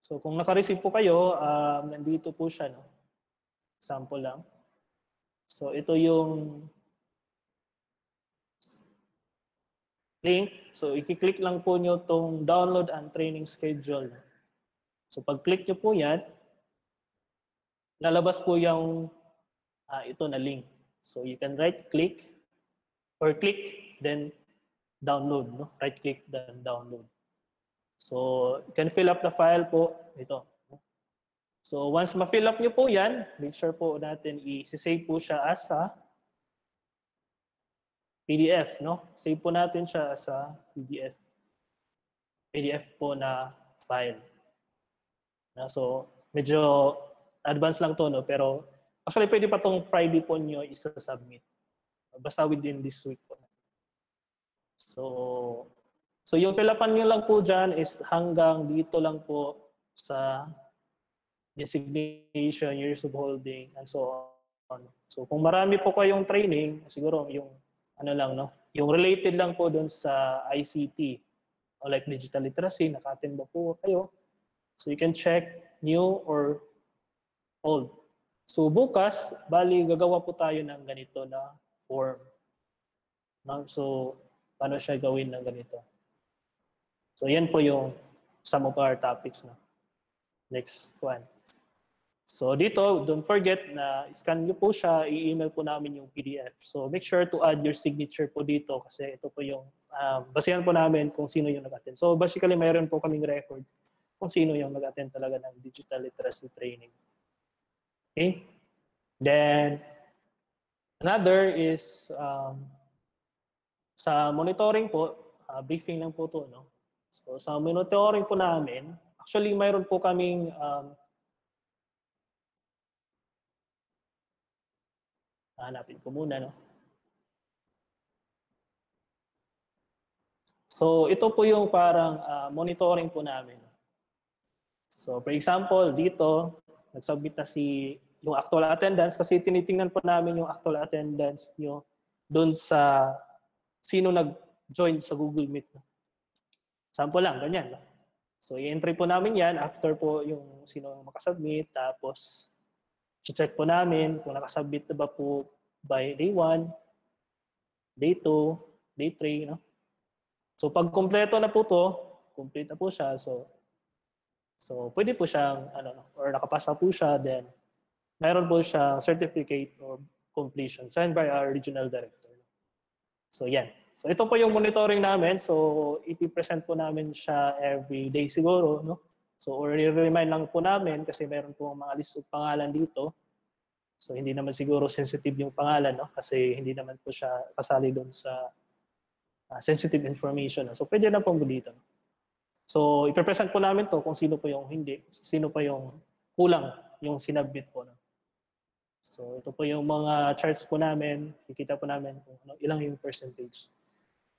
So kung naka-receive po kayo, um, nandito po siya. No? Sample lang. So ito yung link. So i-click lang po nyo tong download and training schedule. So pag-click nyo po yan, lalabas po yung ah, ito na link. So you can right click or click then download, no? Right click then download. So you can fill up the file po ito. no? So once ma-fill up niyo po 'yan, make sure po natin i-save po siya as a PDF, no? Save po natin siya as a PDF. PDF po na file. Na so medyo advanced lang to no, pero actually pwede pa tong Friday po niyo isa-submit. Basta within this week po. So so yung fill upan niyo lang po diyan is hanggang dito lang po sa designation, years of holding, and so on. So kung marami po kayong training, siguro yung ano lang, no? Yung related lang po doon sa ICT o like digital literacy, naka-attend ba po kayo? So you can check new or old. So bukas, bali gagawa po tayo ng ganito na form. So paano siya gawin ng ganito? So yan po yung some of our topics na. Next one. So dito, don't forget na scan nyo po siya, i-email po namin yung PDF. So make sure to add your signature po dito kasi ito po yung um, basihan po namin kung sino yung nag-attend. So basically, mayroon po kaming record kung sino yung nag-attend talaga ng digital literacy training. Okay? Then, another is um, sa monitoring po, uh, briefing lang po to, no? So sa monitoring po namin, actually mayroon po kaming um, Hanapin ko muna, no? So, ito po yung parang uh, monitoring po namin. So, for example, dito, nag-submit na si yung actual attendance kasi tinitingnan po namin yung actual attendance nyo doon sa sino nag-join sa Google Meet. Sample lang, ganyan. So, i-entry po namin yan after po yung sino makasubmit. Tapos, check po namin kung nakasubmit na ba po by day 1, day 2, day 3, no? So pag kumpleto na po to, complete na po siya, so so pwede po siyang ano or nakapasa po siya then mayroon po siya certificate of completion signed by our regional director. So yan. So ito po yung monitoring namin. So ipi-present po namin siya every day siguro, no? So or remind lang po namin kasi meron po mga list of pangalan dito. So hindi naman siguro sensitive yung pangalan no kasi hindi naman po siya kasali doon sa uh, sensitive information. So pwede na pong dito. So ipe-present po namin to kung sino po yung hindi, sino pa yung kulang yung sinabit po. No? So ito po yung mga charts po namin, kikita po namin kung ano, ilang yung percentage.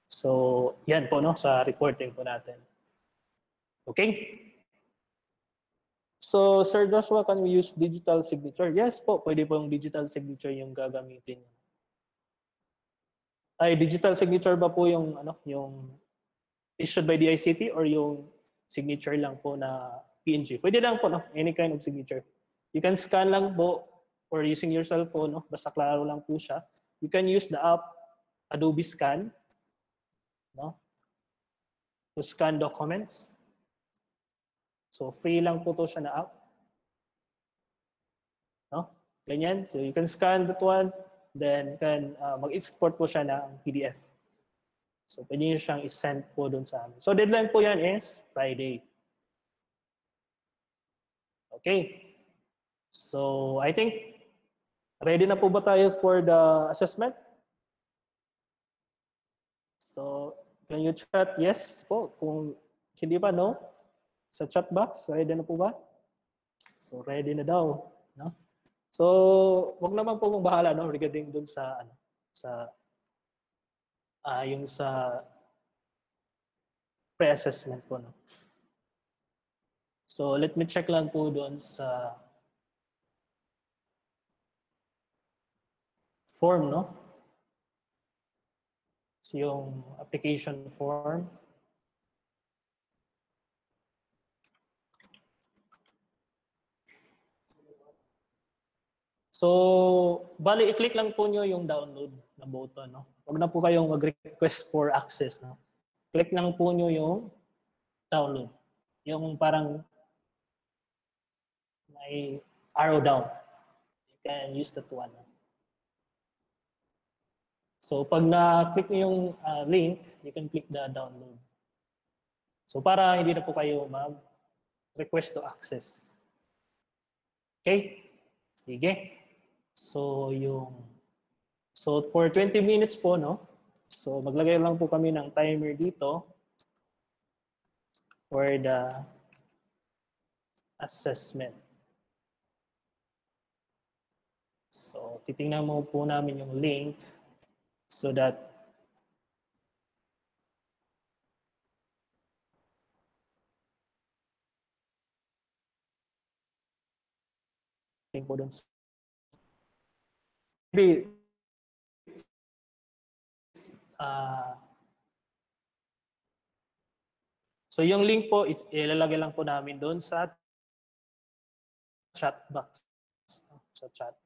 So yan po no sa reporting po natin. Okay? So, Sir Joshua, can we use digital signature? Yes po, pwede po yung digital signature yung gagamitin. Ay, digital signature ba po yung, ano, yung issued by the ICT or yung signature lang po na PNG? Pwede lang po, no? Any kind of signature. You can scan lang po or using your cellphone, no? Basta klaro lang po siya. You can use the app Adobe Scan, no? To scan documents. So free lang po to siya na app. No? Ganyan. So you can scan that one, then can uh, mag-export po siya ng PDF. So pwede nyo siyang isend po doon sa amin. So deadline po yan is Friday. Okay. So I think ready na po ba tayo for the assessment? So can you chat yes po? Kung hindi pa, no? sa chat box. Ready na po ba? So ready na daw, no? So, wag naman po mong bahala no regarding dun sa ano sa uh, yung sa pre-assessment po no. So, let me check lang po doon sa form, no? So, yung application form. So, bali, i-click lang po nyo yung download na button. No? Huwag na po kayong mag-request for access. No? Click lang po nyo yung download. Yung parang may arrow down. can use that one. So pag na-click niyo yung ah, link, you can click the download. So para hindi na po kayo mag-request to access. Okay? Sige. So yung So for 20 minutes po, no? So maglagay lang po kami ng timer dito for the assessment. So titingnan mo po namin yung link so that link po dun. Maybe Ah. so yung link po, ilalagay lang po namin doon sa chat box. Sa chat.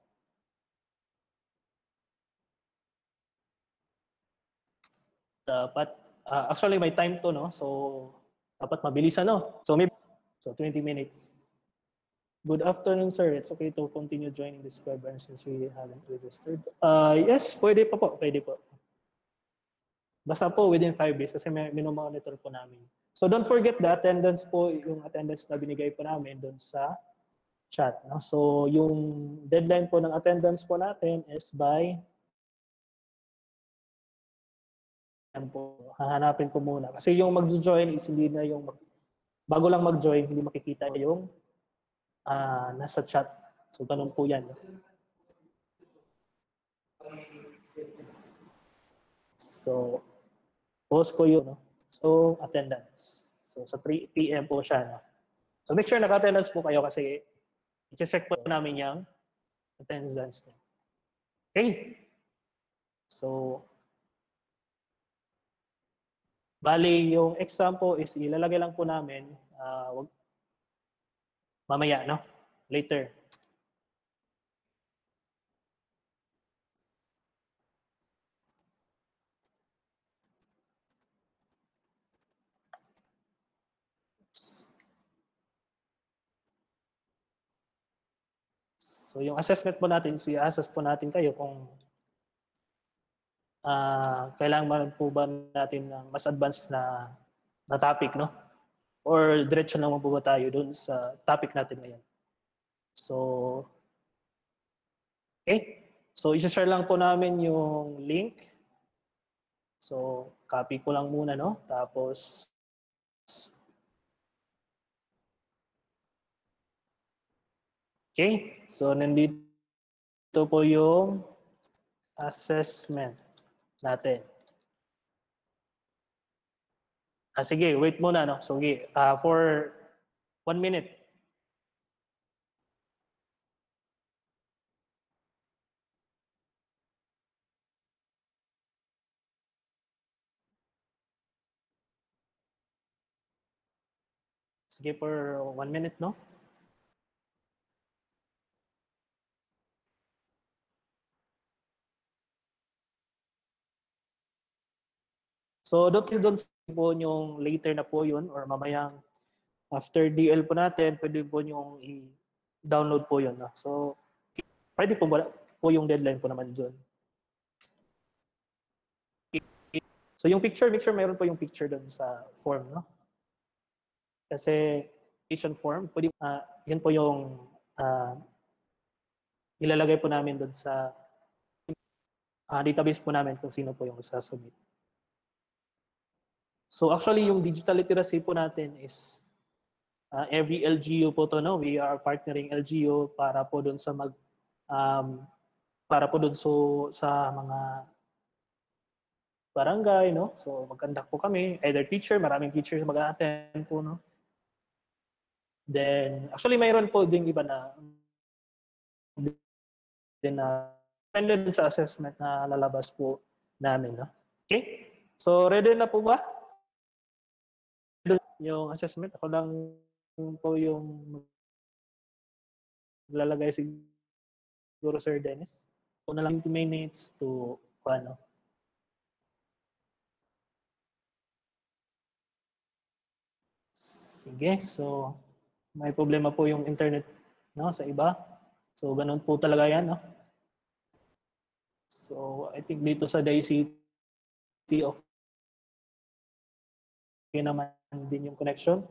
Dapat, ah, actually may time to, no? So, dapat mabilis ano? So, maybe, so 20 minutes. Good afternoon, sir. It's okay to continue joining this webinar since we haven't registered. Uh, yes, pwede pa po. Pwede po. Basta po within 5 days kasi may minomonitor po namin. So don't forget the attendance po, yung attendance na binigay po namin doon sa chat. No? So yung deadline po ng attendance po natin is by yan po, hahanapin ko muna. Kasi yung mag-join is hindi na yung, mag- bago lang mag-join, hindi makikita yung ah, nasa chat. So ganun po yan. So, post ko yun. No? So, attendance. So, sa 3 p.m. po siya. No? So, make sure naka-attendance po kayo kasi i-check po namin yung attendance niyo. Okay? So, bali yung exam po is ilalagay lang po namin ah, wag, mamaya, no? Later. So yung assessment po natin, si assess po natin kayo kung ah kailangan po ba natin ng mas advanced na na topic, no? Or diretso naman po ba tayo dun sa topic natin ngayon? So, okay. So, isa-share lang po namin yung link. So, copy ko lang muna, no? Tapos, Okay, so nandito po yung assessment natin. Ah, sige, wait muna. No? So, ah, for one minute. Sige, for one minute, no? So doon doon po yung later na po yun or mamayang after DL po natin, pwede po yung i-download po yun. No? So pwede po ba po yung deadline po naman doon. So yung picture, make sure meron po yung picture doon sa form, no? Kasi application form, pwede, ah, yun po yung ah, ilalagay po namin doon sa ah, database po namin kung sino po yung sasubmit. So actually, yung digital literacy po natin is uh, every LGU po to, no? We are partnering LGU para po doon sa mag um, para po doon so sa mga barangay, no? So mag-conduct po kami, either teacher, maraming teachers mag-attend po, no? Then actually mayroon po ding iba na din na depende sa assessment na lalabas po namin, no? Okay? So ready na po ba? Yung assessment. Ako lang po yung lalagay siguro Sir Dennis. Ako na lang 20 minutes to ano. Sige, so may problema po yung internet no sa iba. So, ganun po talaga yan, no? So, I think dito sa DayCity, okay naman din yung connection.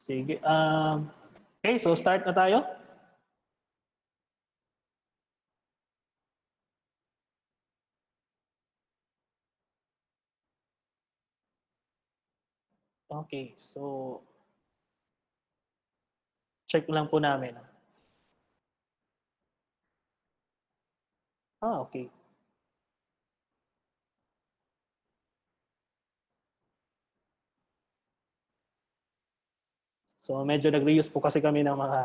Sige. Um, okay, so start na tayo. Okay, so check lang po namin. Ah, okay. So medyo nag-reuse po kasi kami ng mga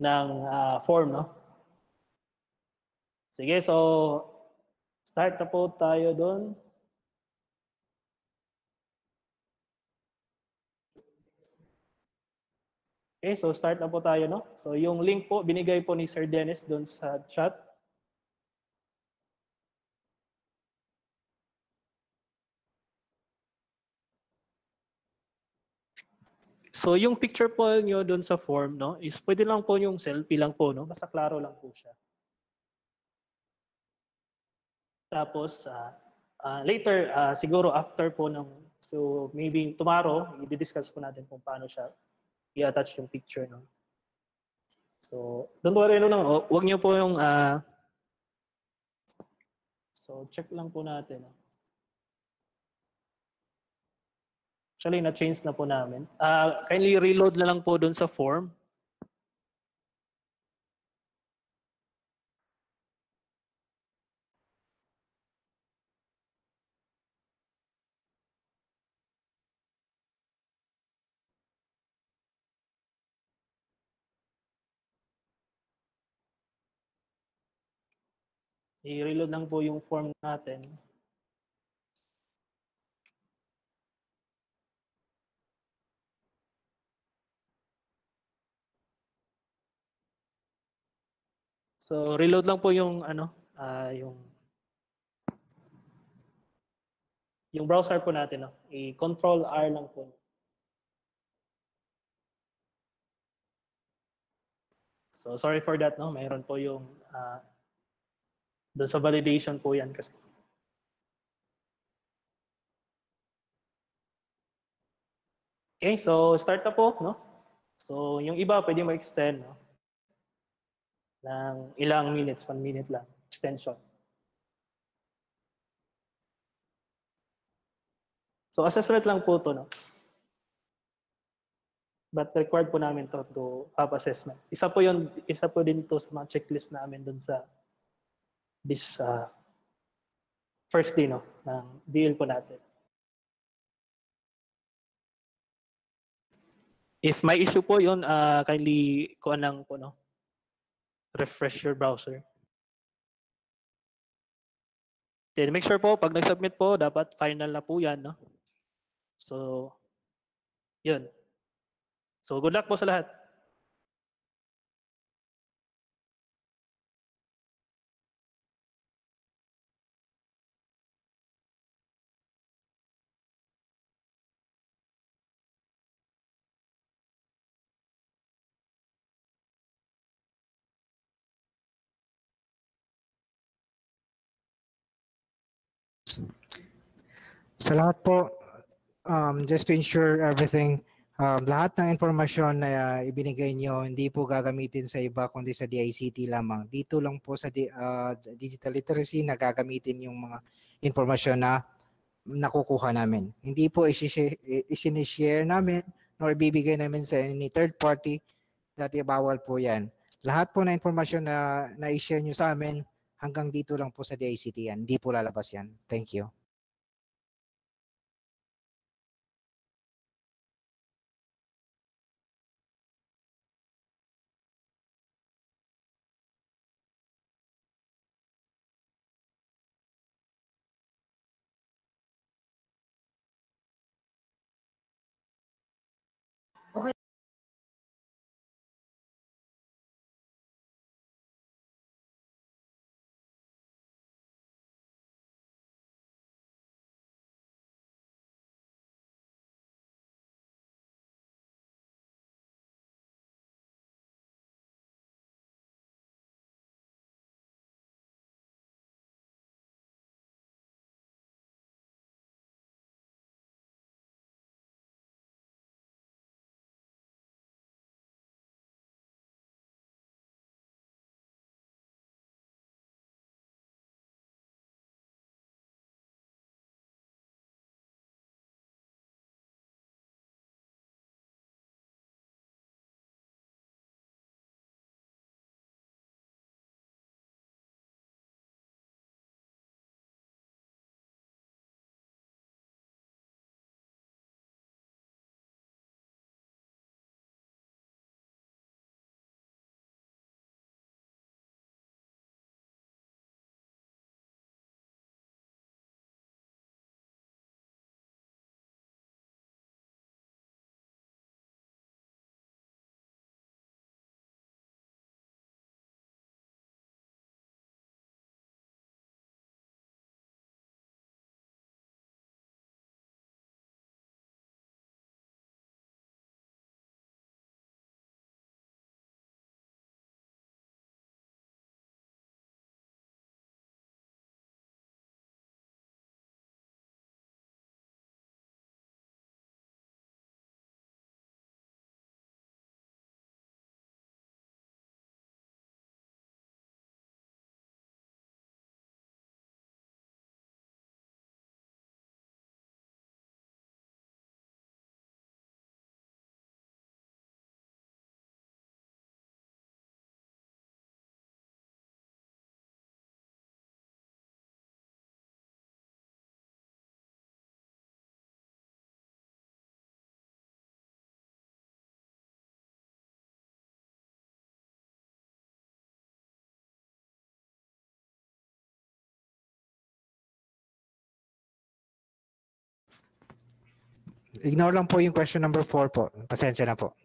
ng ah, form, no? Sige, so start na po tayo doon. Okay, so start na po tayo, no? So yung link po, binigay po ni Sir Dennis doon sa chat. So yung picture po nyo doon sa form, no, is pwede lang po yung selfie lang po, no? Basta klaro lang po siya. Tapos, ah, ah, later, ah, siguro after po ng, so maybe tomorrow, i-discuss po natin kung paano siya i-attach yung picture, no? So, don't worry, no, no, hu- huwag niyo po yung, ah, so check lang po natin, no? Actually, na-change na po namin. Ah, kindly reload na lang po doon sa form. I-reload lang po yung form natin. So reload lang po yung ano, ah yung yung browser po natin, no. I-control R lang po. So sorry for that, no. Mayroon po yung ah doon sa validation po yan kasi. Okay, so start na po, no? So yung iba pwede mo extend, no? Ng ilang minutes, one minute lang, extension. So assessment lang po to, no? But required po namin to to have assessment. Isa po yun, isa po din to sa mga checklist namin dun sa this uh, first day, no, ng deal po natin. If may issue po yun, uh, kindly kuha lang po, no? Refresh your browser. Then make sure po, pag nag-submit po, dapat final na po yan. No? So, yun. So, good luck po sa lahat. Sa lahat po, um, just to ensure everything, um, lahat ng impormasyon na uh, ibinigay nyo, hindi po gagamitin sa iba, kundi sa DICT lamang. Dito lang po sa di- uh, digital literacy na gagamitin yung mga impormasyon na nakukuha namin. Hindi po isi- isinishare namin nor ibibigay namin sa any third party dati bawal po yan. Lahat po na impormasyon na na-share nyo sa amin, hanggang dito lang po sa DICT yan. Hindi po lalabas yan. Thank you. Ignore lang po yung question number 4 po. Pasensya na po.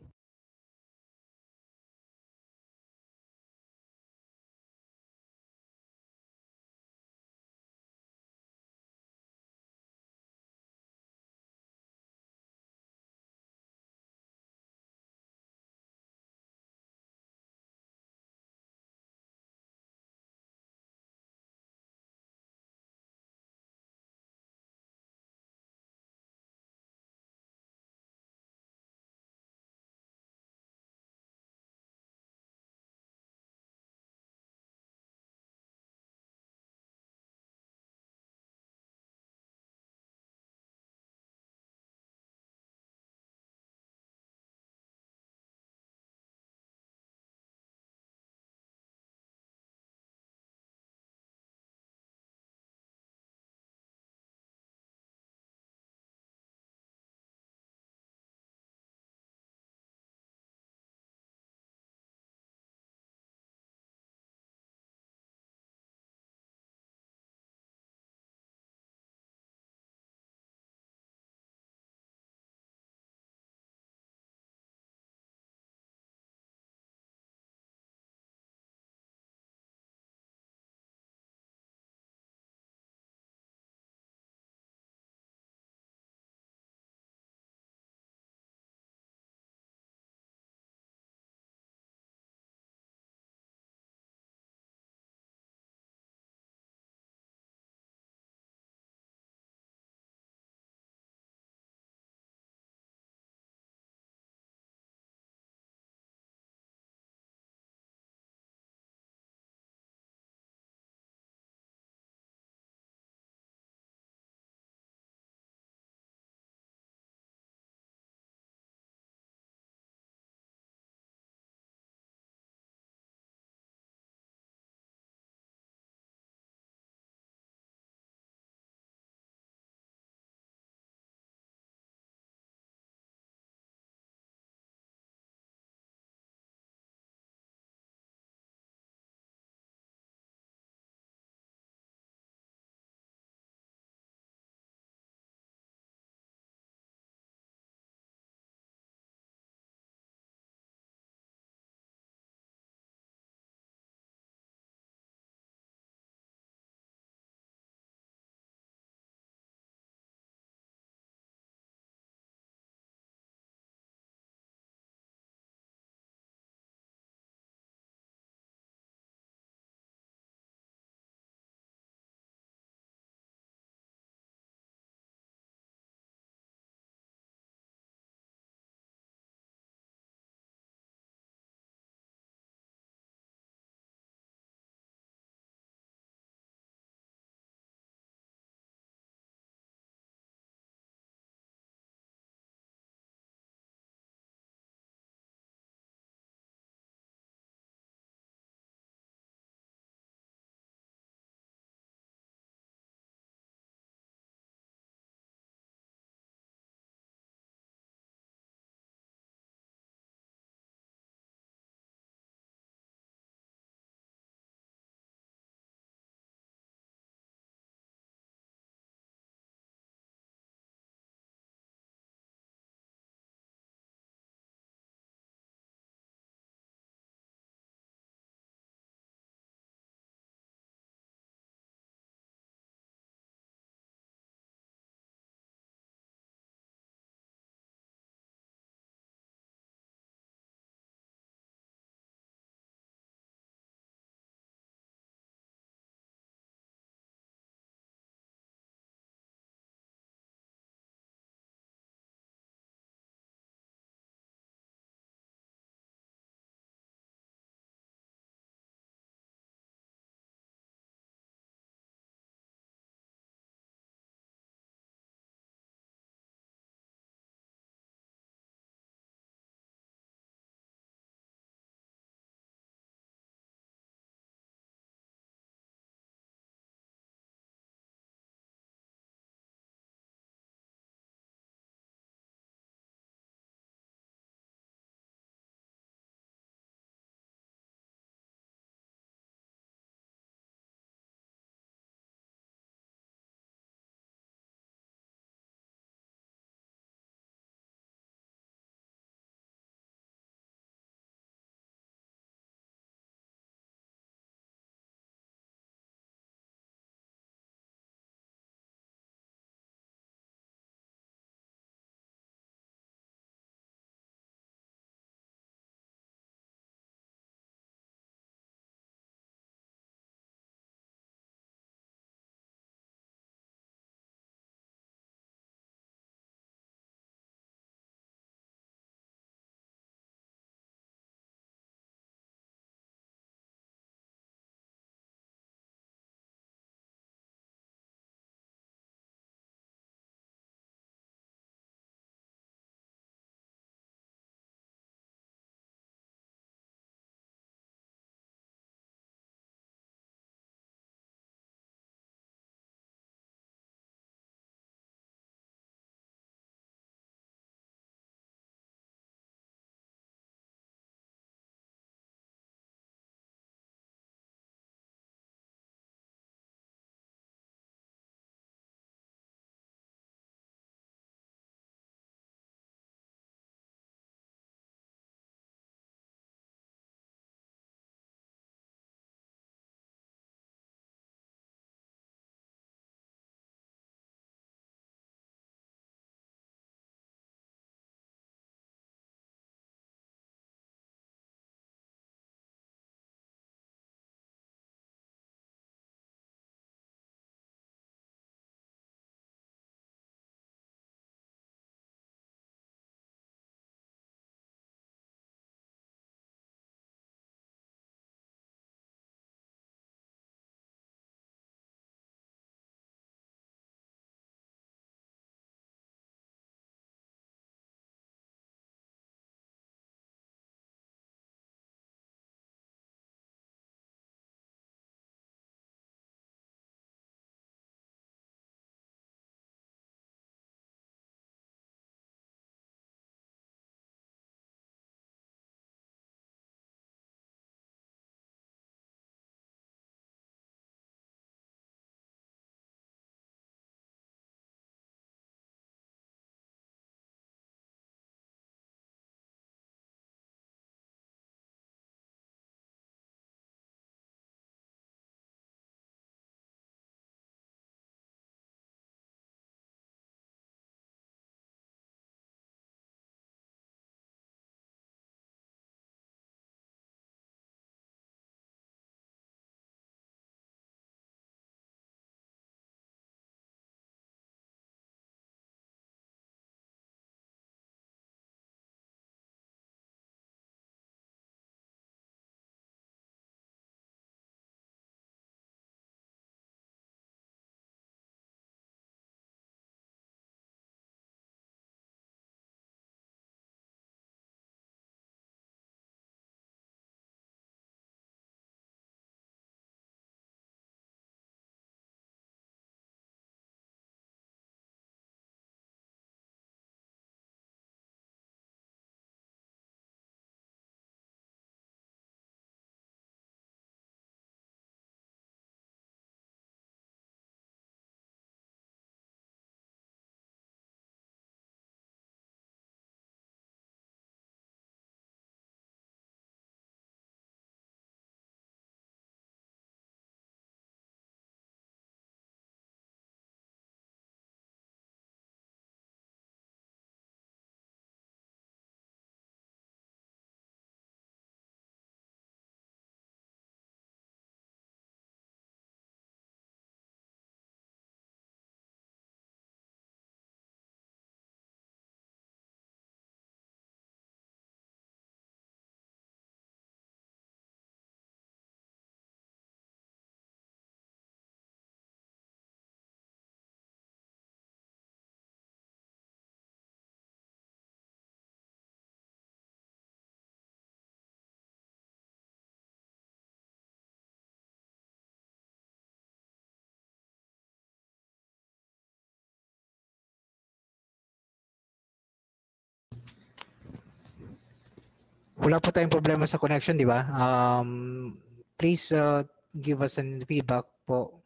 Wala po tayong problema sa connection, di ba? Um, please uh, give us an feedback po.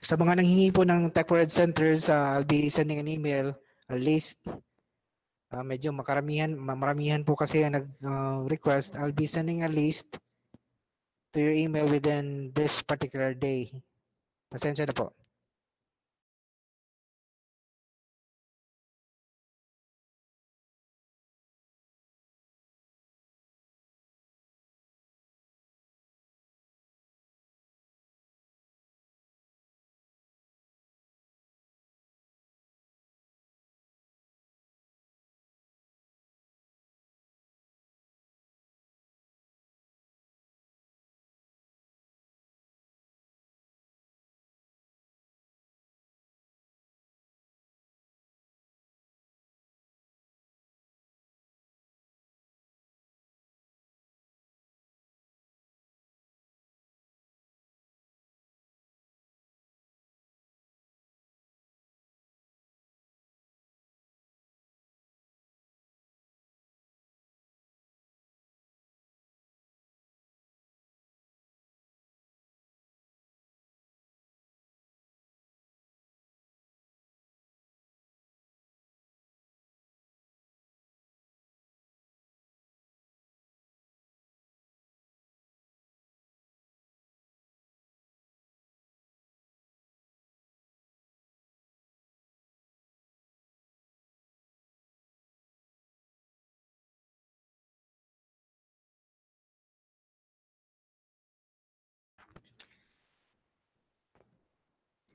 Sa mga nanghingi po ng Tech World Centers, uh, I'll be sending an email, a list. Uh, medyo makaramihan, ma- maramihan po kasi ang nag-request. I'll be sending a list to your email within this particular day. Pasensya na po.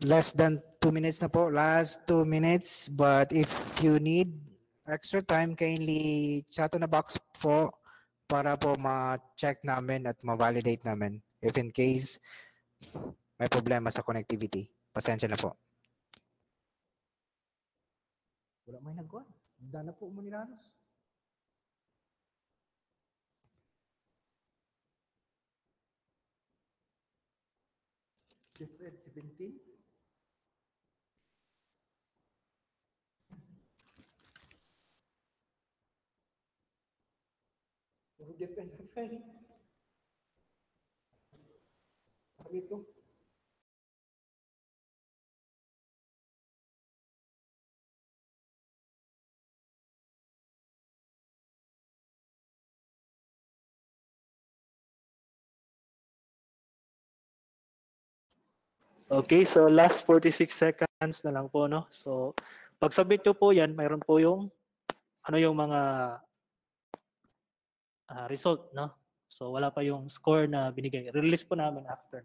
Less than two minutes na po. Last two minutes. But if you need extra time, kindly chat on the box po para po ma-check namin at ma-validate namin if in case may problema sa connectivity. Pasensya na po. Wala may nagkuhan. Dana po mo nilanos. Just 17. Depende pa rin. Sabi ko. Okay, so last 46 seconds na lang po, no? So, pag submit nyo po yan, mayroon po yung ano yung mga ah, result, no? So, wala pa yung score na binigay. Release po namin after.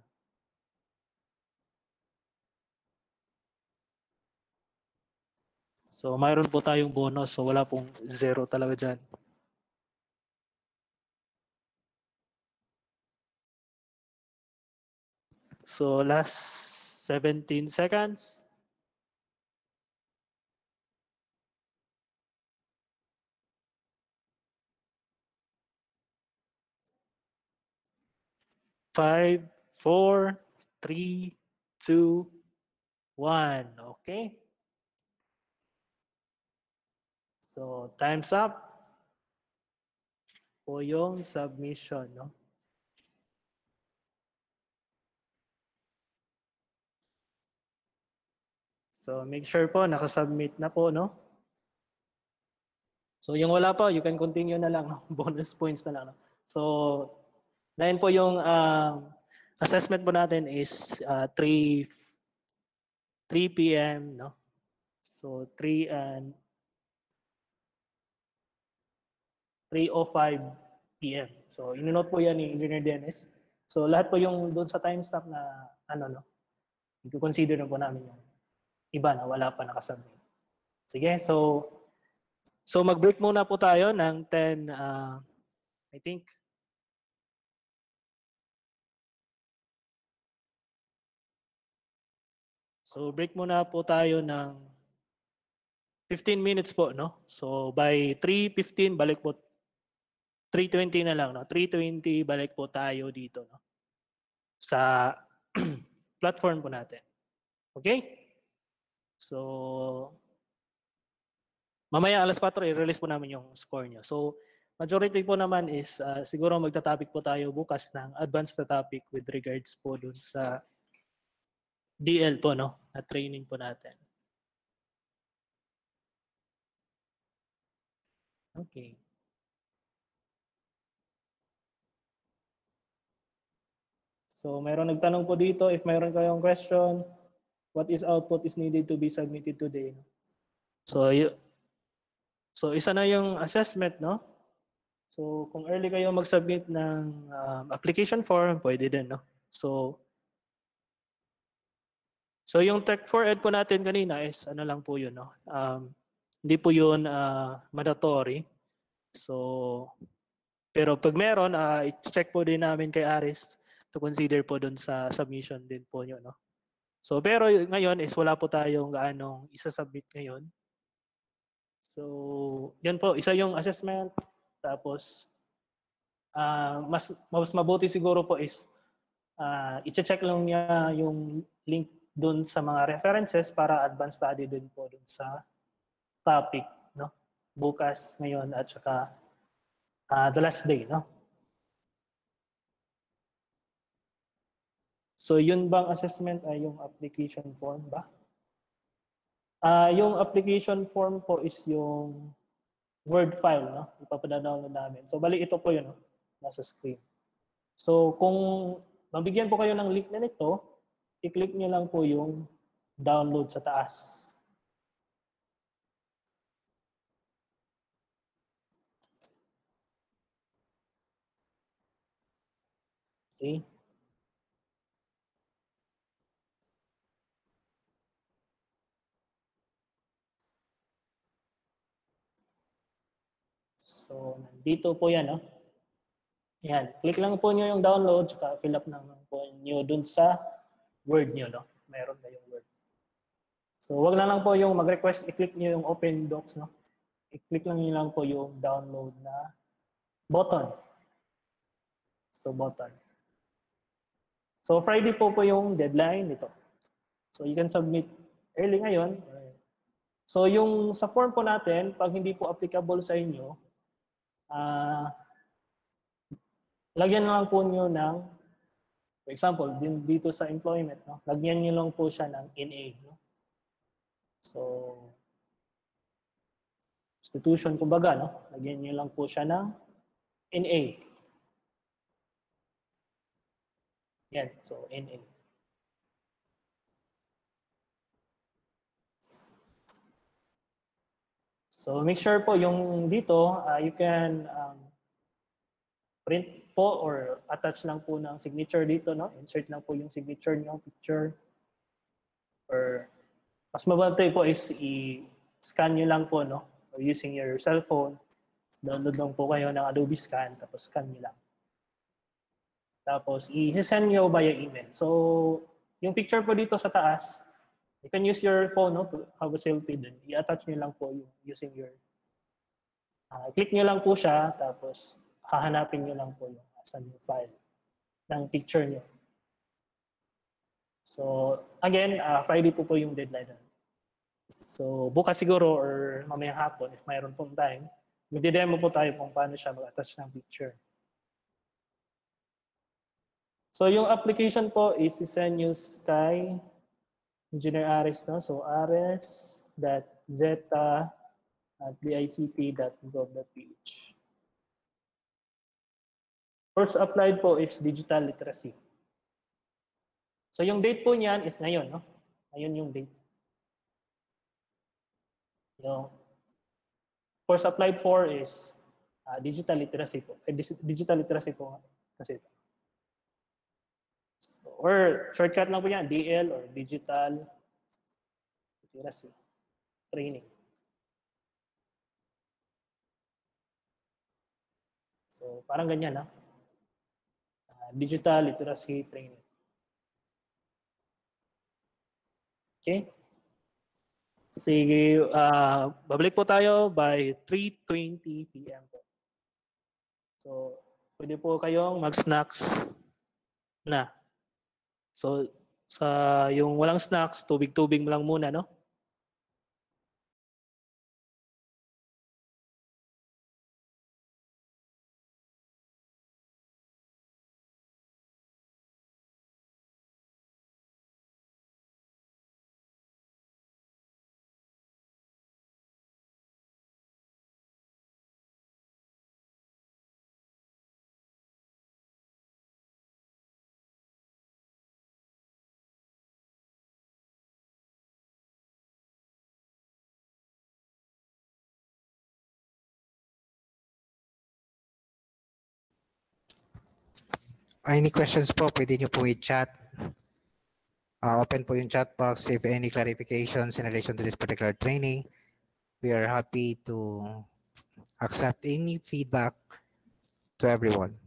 So, mayroon po tayong bonus. So, wala pong zero talaga dyan. So, last 17 seconds. Five, four, three, two, one. Okay. So, time's up po yung submission, no? So, make sure po, nakasubmit na po, no? So, yung wala pa, you can continue na lang, <laughs> bonus points na lang. No? So, dahil po yung um, assessment po natin is uh, 3, 3 p.m., no? So, 3 and 3.05 p.m. So, inonote po yan ni Engineer Dennis. So, lahat po yung doon sa timestamp na, ano, no? I-consider na po namin yung iba na wala pa nakasubmit. Sige, so so mag-break muna po tayo ng 10 uh, I think So break muna po tayo ng 15 minutes po, no? So by 3.15, balik po 3.20 na lang, no? 3.20, balik po tayo dito, no? Sa <clears throat> platform po natin. Okay? So, mamaya alas 4, i-release po namin yung score nyo. So, majority po naman is uh, siguro magta-topic po tayo bukas ng advanced na topic with regards po dun sa DL po, no? Na training po natin. Okay. So, mayroon nagtanong po dito, if mayroon kayong question, what is output is needed to be submitted today? So, so isa na yung assessment, no? So, kung early kayo mag-submit ng um, application form, pwede din, no? So, so yung Tech for Ed po natin kanina is ano lang po yun, no? Um, hindi po yun uh, mandatory. So, pero pag meron, uh, i-check po din namin kay Aris to consider po doon sa submission din po nyo, no? So, pero ngayon is wala po tayong gaanong isa-submit ngayon. So, yan po, isa yung assessment. Tapos, uh, mas, mas mabuti siguro po is uh, i-check lang niya yung link doon sa mga references para advanced study din po doon sa topic, no? Bukas, ngayon, at saka uh, the last day, no? So yun bang assessment ay yung application form ba? Uh, yung application form po is yung Word file, no? Ipapadownload namin. So bali ito po yun, no? nasa screen. So kung mabigyan po kayo ng link na nito, i-click niyo lang po yung download sa taas. Okay. So, nandito po yan. No? Yan. Click lang po nyo yung download, saka fill up lang po nyo dun sa Word nyo. No? Meron na yung Word. So, wag na lang po yung mag-request, i-click nyo yung Open Docs. No? I-click lang nyo lang po yung download na button. So, button. So, Friday po po yung deadline nito. So, you can submit early ngayon. So, yung sa form po natin, pag hindi po applicable sa inyo, uh, lagyan na lang po nyo ng, for example, din dito sa employment, no? lagyan nyo lang po siya ng NA. No? So, institution, kumbaga, no? lagyan nyo lang po siya ng NA. Yan, so NA. So make sure po yung dito, uh, you can um, print po or attach lang po ng signature dito, no? Insert lang po yung signature niyo, picture. Or mas mabuti po is i-scan niyo lang po, no? Or using your cellphone. Download lang po kayo ng Adobe Scan, tapos scan niyo lang. Tapos i-send niyo via email. So yung picture po dito sa taas, You can use your phone no, to have a selfie dun. I-attach nyo lang po yung using your... Uh, click nyo lang po siya, tapos hahanapin nyo lang po yung asan yung file ng picture nyo. So, again, uh, Friday po po yung deadline. So, bukas siguro or mamayang hapon, if mayroon pong time, magdi-demo po tayo kung paano siya mag-attach ng picture. So, yung application po is send nyo kay Engineer Ares, no? So ares.zeta at dict.gov.ph. Course applied po is digital literacy. So yung date po niyan is ngayon, no? Ngayon yung date. Yung course applied for is uh, digital literacy po. Eh, digital literacy po kasi ito. Or shortcut lang po yan, DL or Digital Literacy Training. So parang ganyan, ha? Digital Literacy Training. Okay? Sige, uh, babalik po tayo by 3.20 p.m. So, pwede po kayong mag-snacks na. So, sa yung walang snacks, tubig-tubig lang muna, no? Any questions po, pwede nyo po i-chat. Uh, open po yung chat box if any clarifications in relation to this particular training. We are happy to accept any feedback to everyone.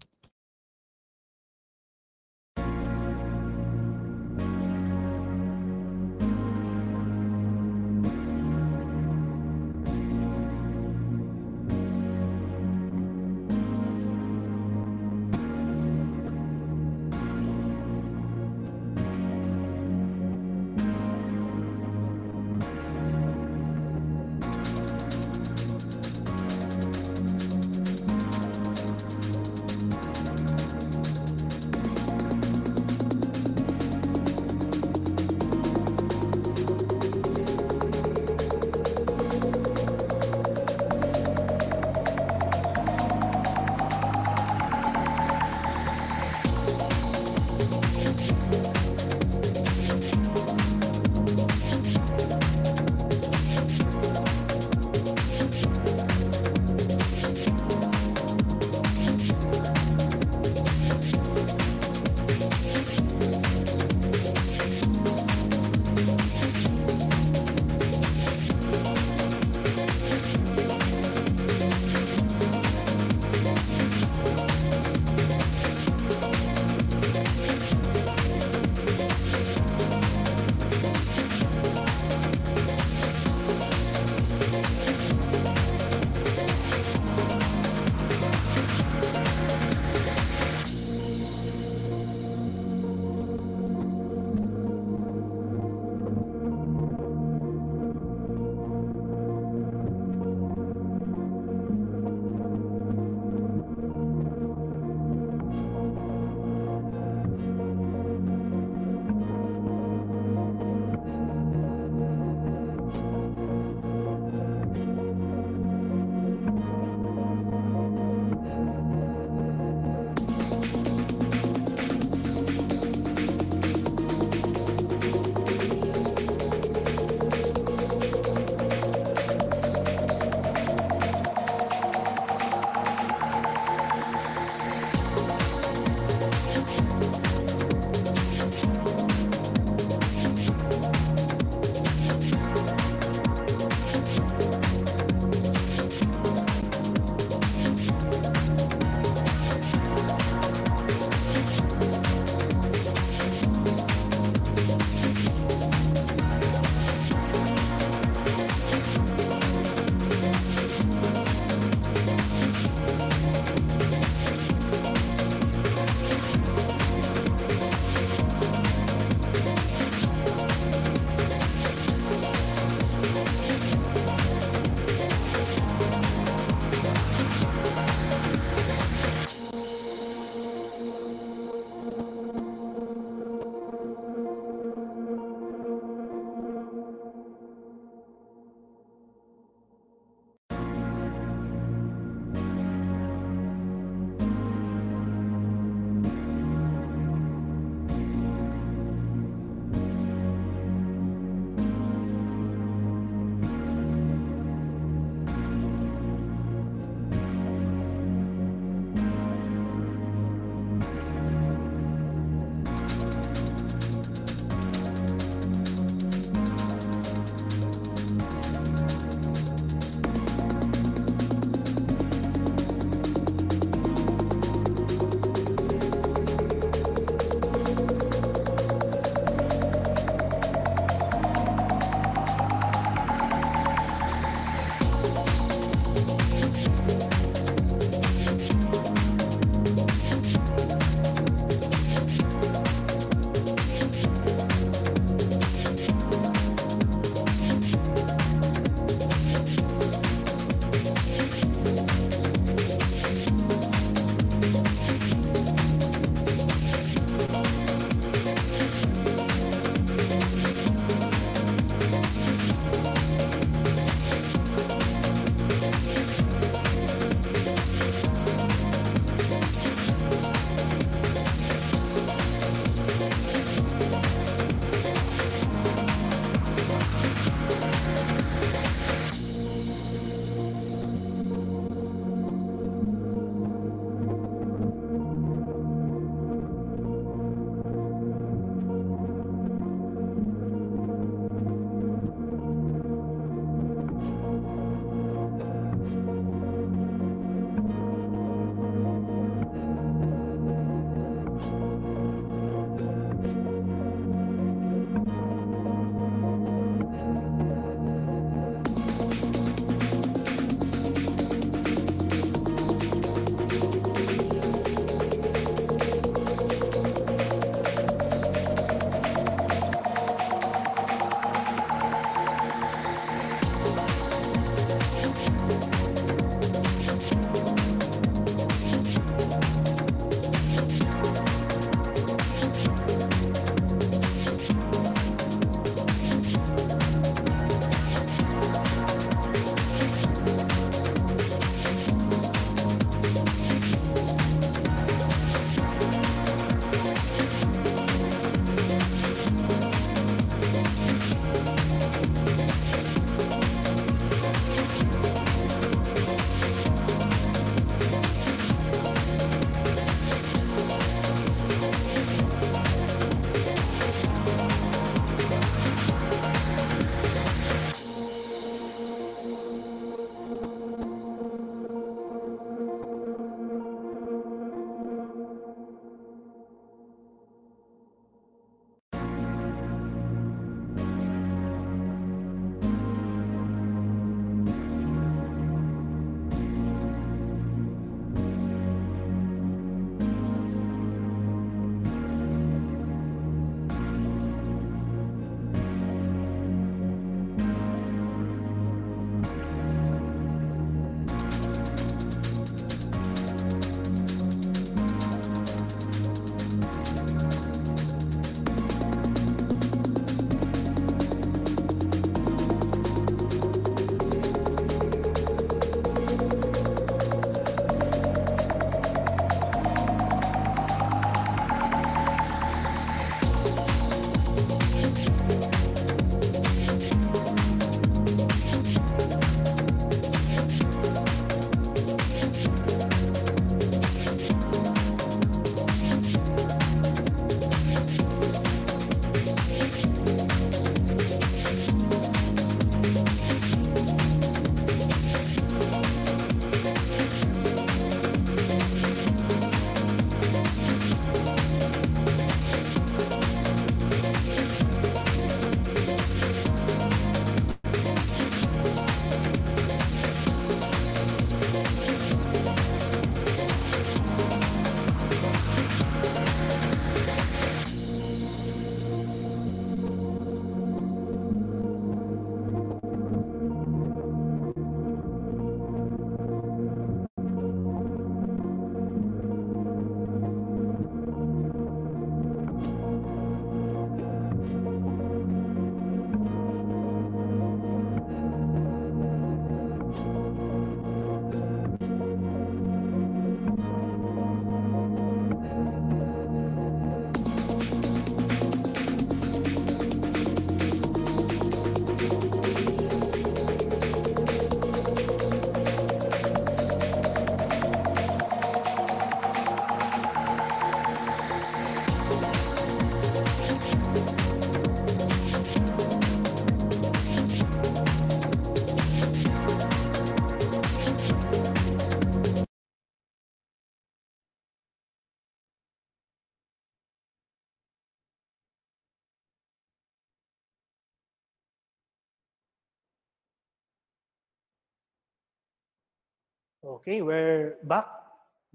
Okay, we're back.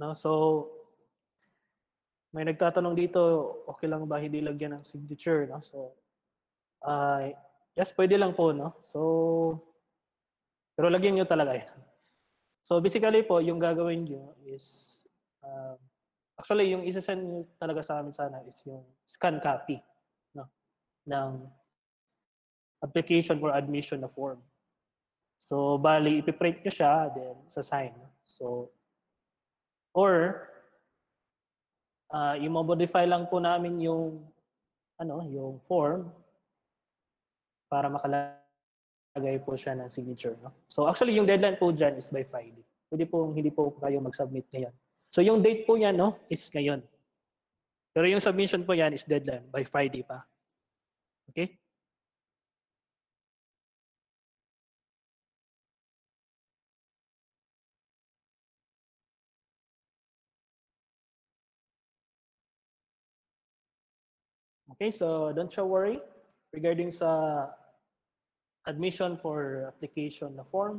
No? So, may nagtatanong dito, okay lang ba hindi lagyan ng signature? No? So, uh, yes, pwede lang po. No? So, pero lagyan nyo talaga yan. So, basically po, yung gagawin nyo is, uh, actually, yung isa-send nyo talaga sa amin sana is yung scan copy no? ng application for admission na form. So, bali, ipiprint nyo siya, then sa sign. So, or, uh, i-modify lang po namin yung, ano, yung form para makalagay po siya ng signature. No? So, actually, yung deadline po dyan is by Friday. Pwede po, hindi po kayo mag-submit ngayon. So, yung date po yan, no, is ngayon. Pero yung submission po yan is deadline by Friday pa. Okay? Okay, so don't you worry regarding sa admission for application na form.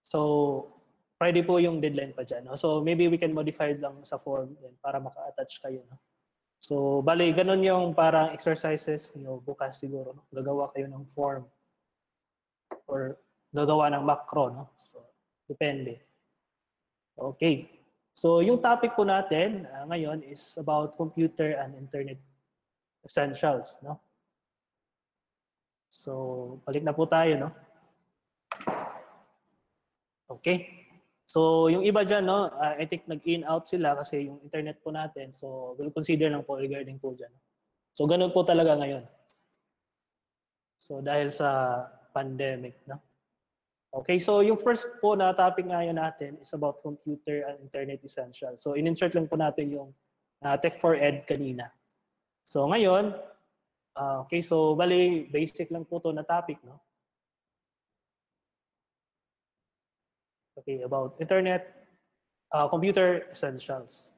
So, Friday po yung deadline pa dyan. No? So, maybe we can modify lang sa form din para maka-attach kayo. No? So, bali, ganun yung parang exercises nyo bukas siguro. No? Gagawa kayo ng form or gagawa ng macro. No? So, depende. Okay. So, yung topic po natin uh, ngayon is about computer and internet essentials, no? So, balik na po tayo, no? Okay. So, yung iba dyan, no, uh, I think nag-in out sila kasi yung internet po natin. So, we'll consider lang po regarding po dyan. So, ganun po talaga ngayon. So, dahil sa pandemic, no? Okay, so yung first po na topic ngayon natin is about computer and internet essentials. So, in-insert lang po natin yung uh, Tech for Ed kanina. So ngayon, uh, okay, so bali basic lang po to na topic, no? Okay, about internet, uh, computer essentials.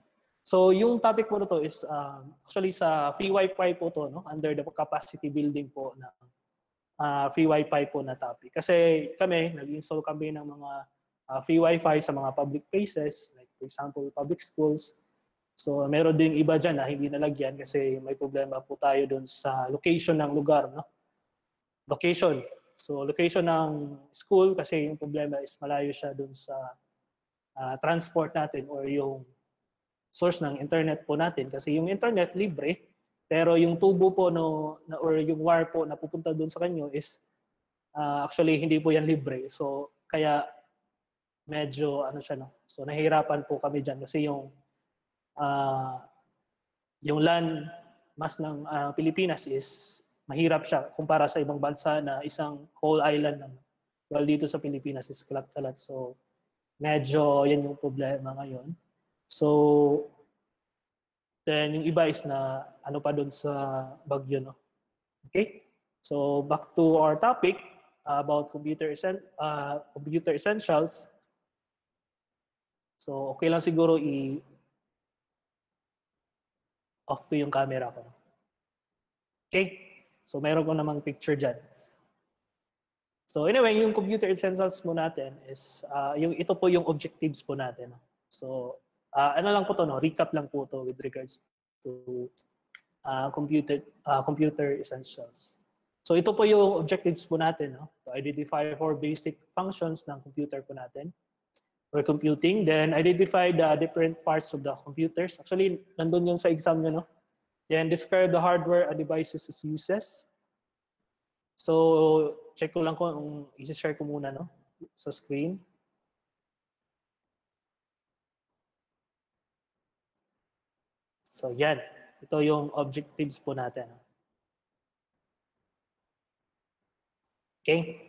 So yung topic po to is um, actually sa free wifi po to, no? Under the capacity building po na uh, free wifi po na topic. Kasi kami, nag-install kami ng mga uh, free wifi sa mga public places, like for example, public schools, So meron din iba dyan na hindi nalagyan kasi may problema po tayo doon sa location ng lugar. No? Location. So location ng school kasi yung problema is malayo siya doon sa uh, transport natin or yung source ng internet po natin. Kasi yung internet libre, pero yung tubo po no, na, or yung wire po na pupunta doon sa kanyo is uh, actually hindi po yan libre. So kaya medyo ano siya no. So nahihirapan po kami diyan kasi yung uh, yung land mas ng uh, Pilipinas is mahirap siya kumpara sa ibang bansa na isang whole island lang. Well, dito sa Pilipinas is kalat-kalat. So, medyo yan yung problema ngayon. So, then yung iba is na ano pa doon sa Bagyo, no? Okay? So, back to our topic about computer, uh, computer essentials. So, okay lang siguro i off ko yung camera ko. Okay? So, meron ko namang picture dyan. So, anyway, yung computer essentials mo natin is, uh, yung, ito po yung objectives po natin. So, uh, ano lang po to, no? recap lang po to with regards to uh, computer, uh, computer essentials. So, ito po yung objectives po natin. No? To identify four basic functions ng computer po natin for computing. Then identify the different parts of the computers. Actually, nandun yun sa exam nyo, no? Then describe the hardware and devices uses. So, check ko lang kung i-share ko muna, no? Sa screen. So, yan. Ito yung objectives po natin. Okay?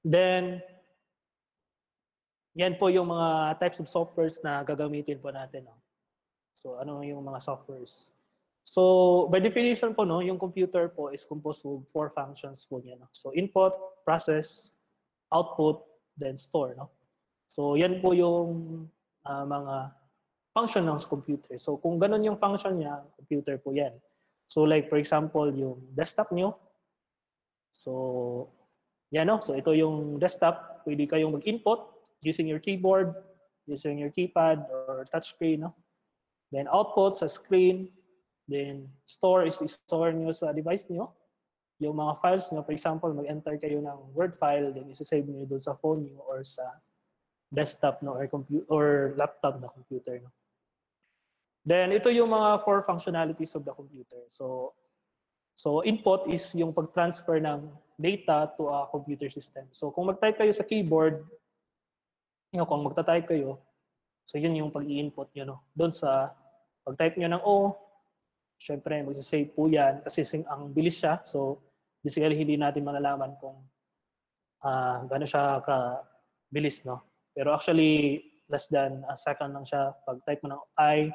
Then, yan po yung mga types of softwares na gagamitin po natin. No? So ano yung mga softwares? So by definition po, no, yung computer po is composed of four functions po niya. No? So input, process, output, then store. No? So yan po yung uh, mga function ng computer. So kung ganun yung function niya, computer po yan. So like for example, yung desktop nyo. So Yan, no? So ito yung desktop. Pwede kayong mag-input using your keyboard, using your keypad or touchscreen, no? Then output sa screen. Then store is store nyo sa device nyo. Yung mga files nyo, for example, mag-enter kayo ng Word file, then isa-save nyo doon sa phone nyo or sa desktop no or computer or laptop na computer no. Then ito yung mga four functionalities of the computer. So so input is yung pag-transfer ng data to a computer system. So kung mag-type kayo sa keyboard, know, kung magta-type kayo, so yun yung pag-i-input nyo no. Doon sa pag-type nyo ng O, syempre magsa-save po yan kasi sing ang bilis siya. So basically hindi natin malalaman kung uh, gaano siya ka bilis no. Pero actually, less than a second lang siya. Pag type mo ng I,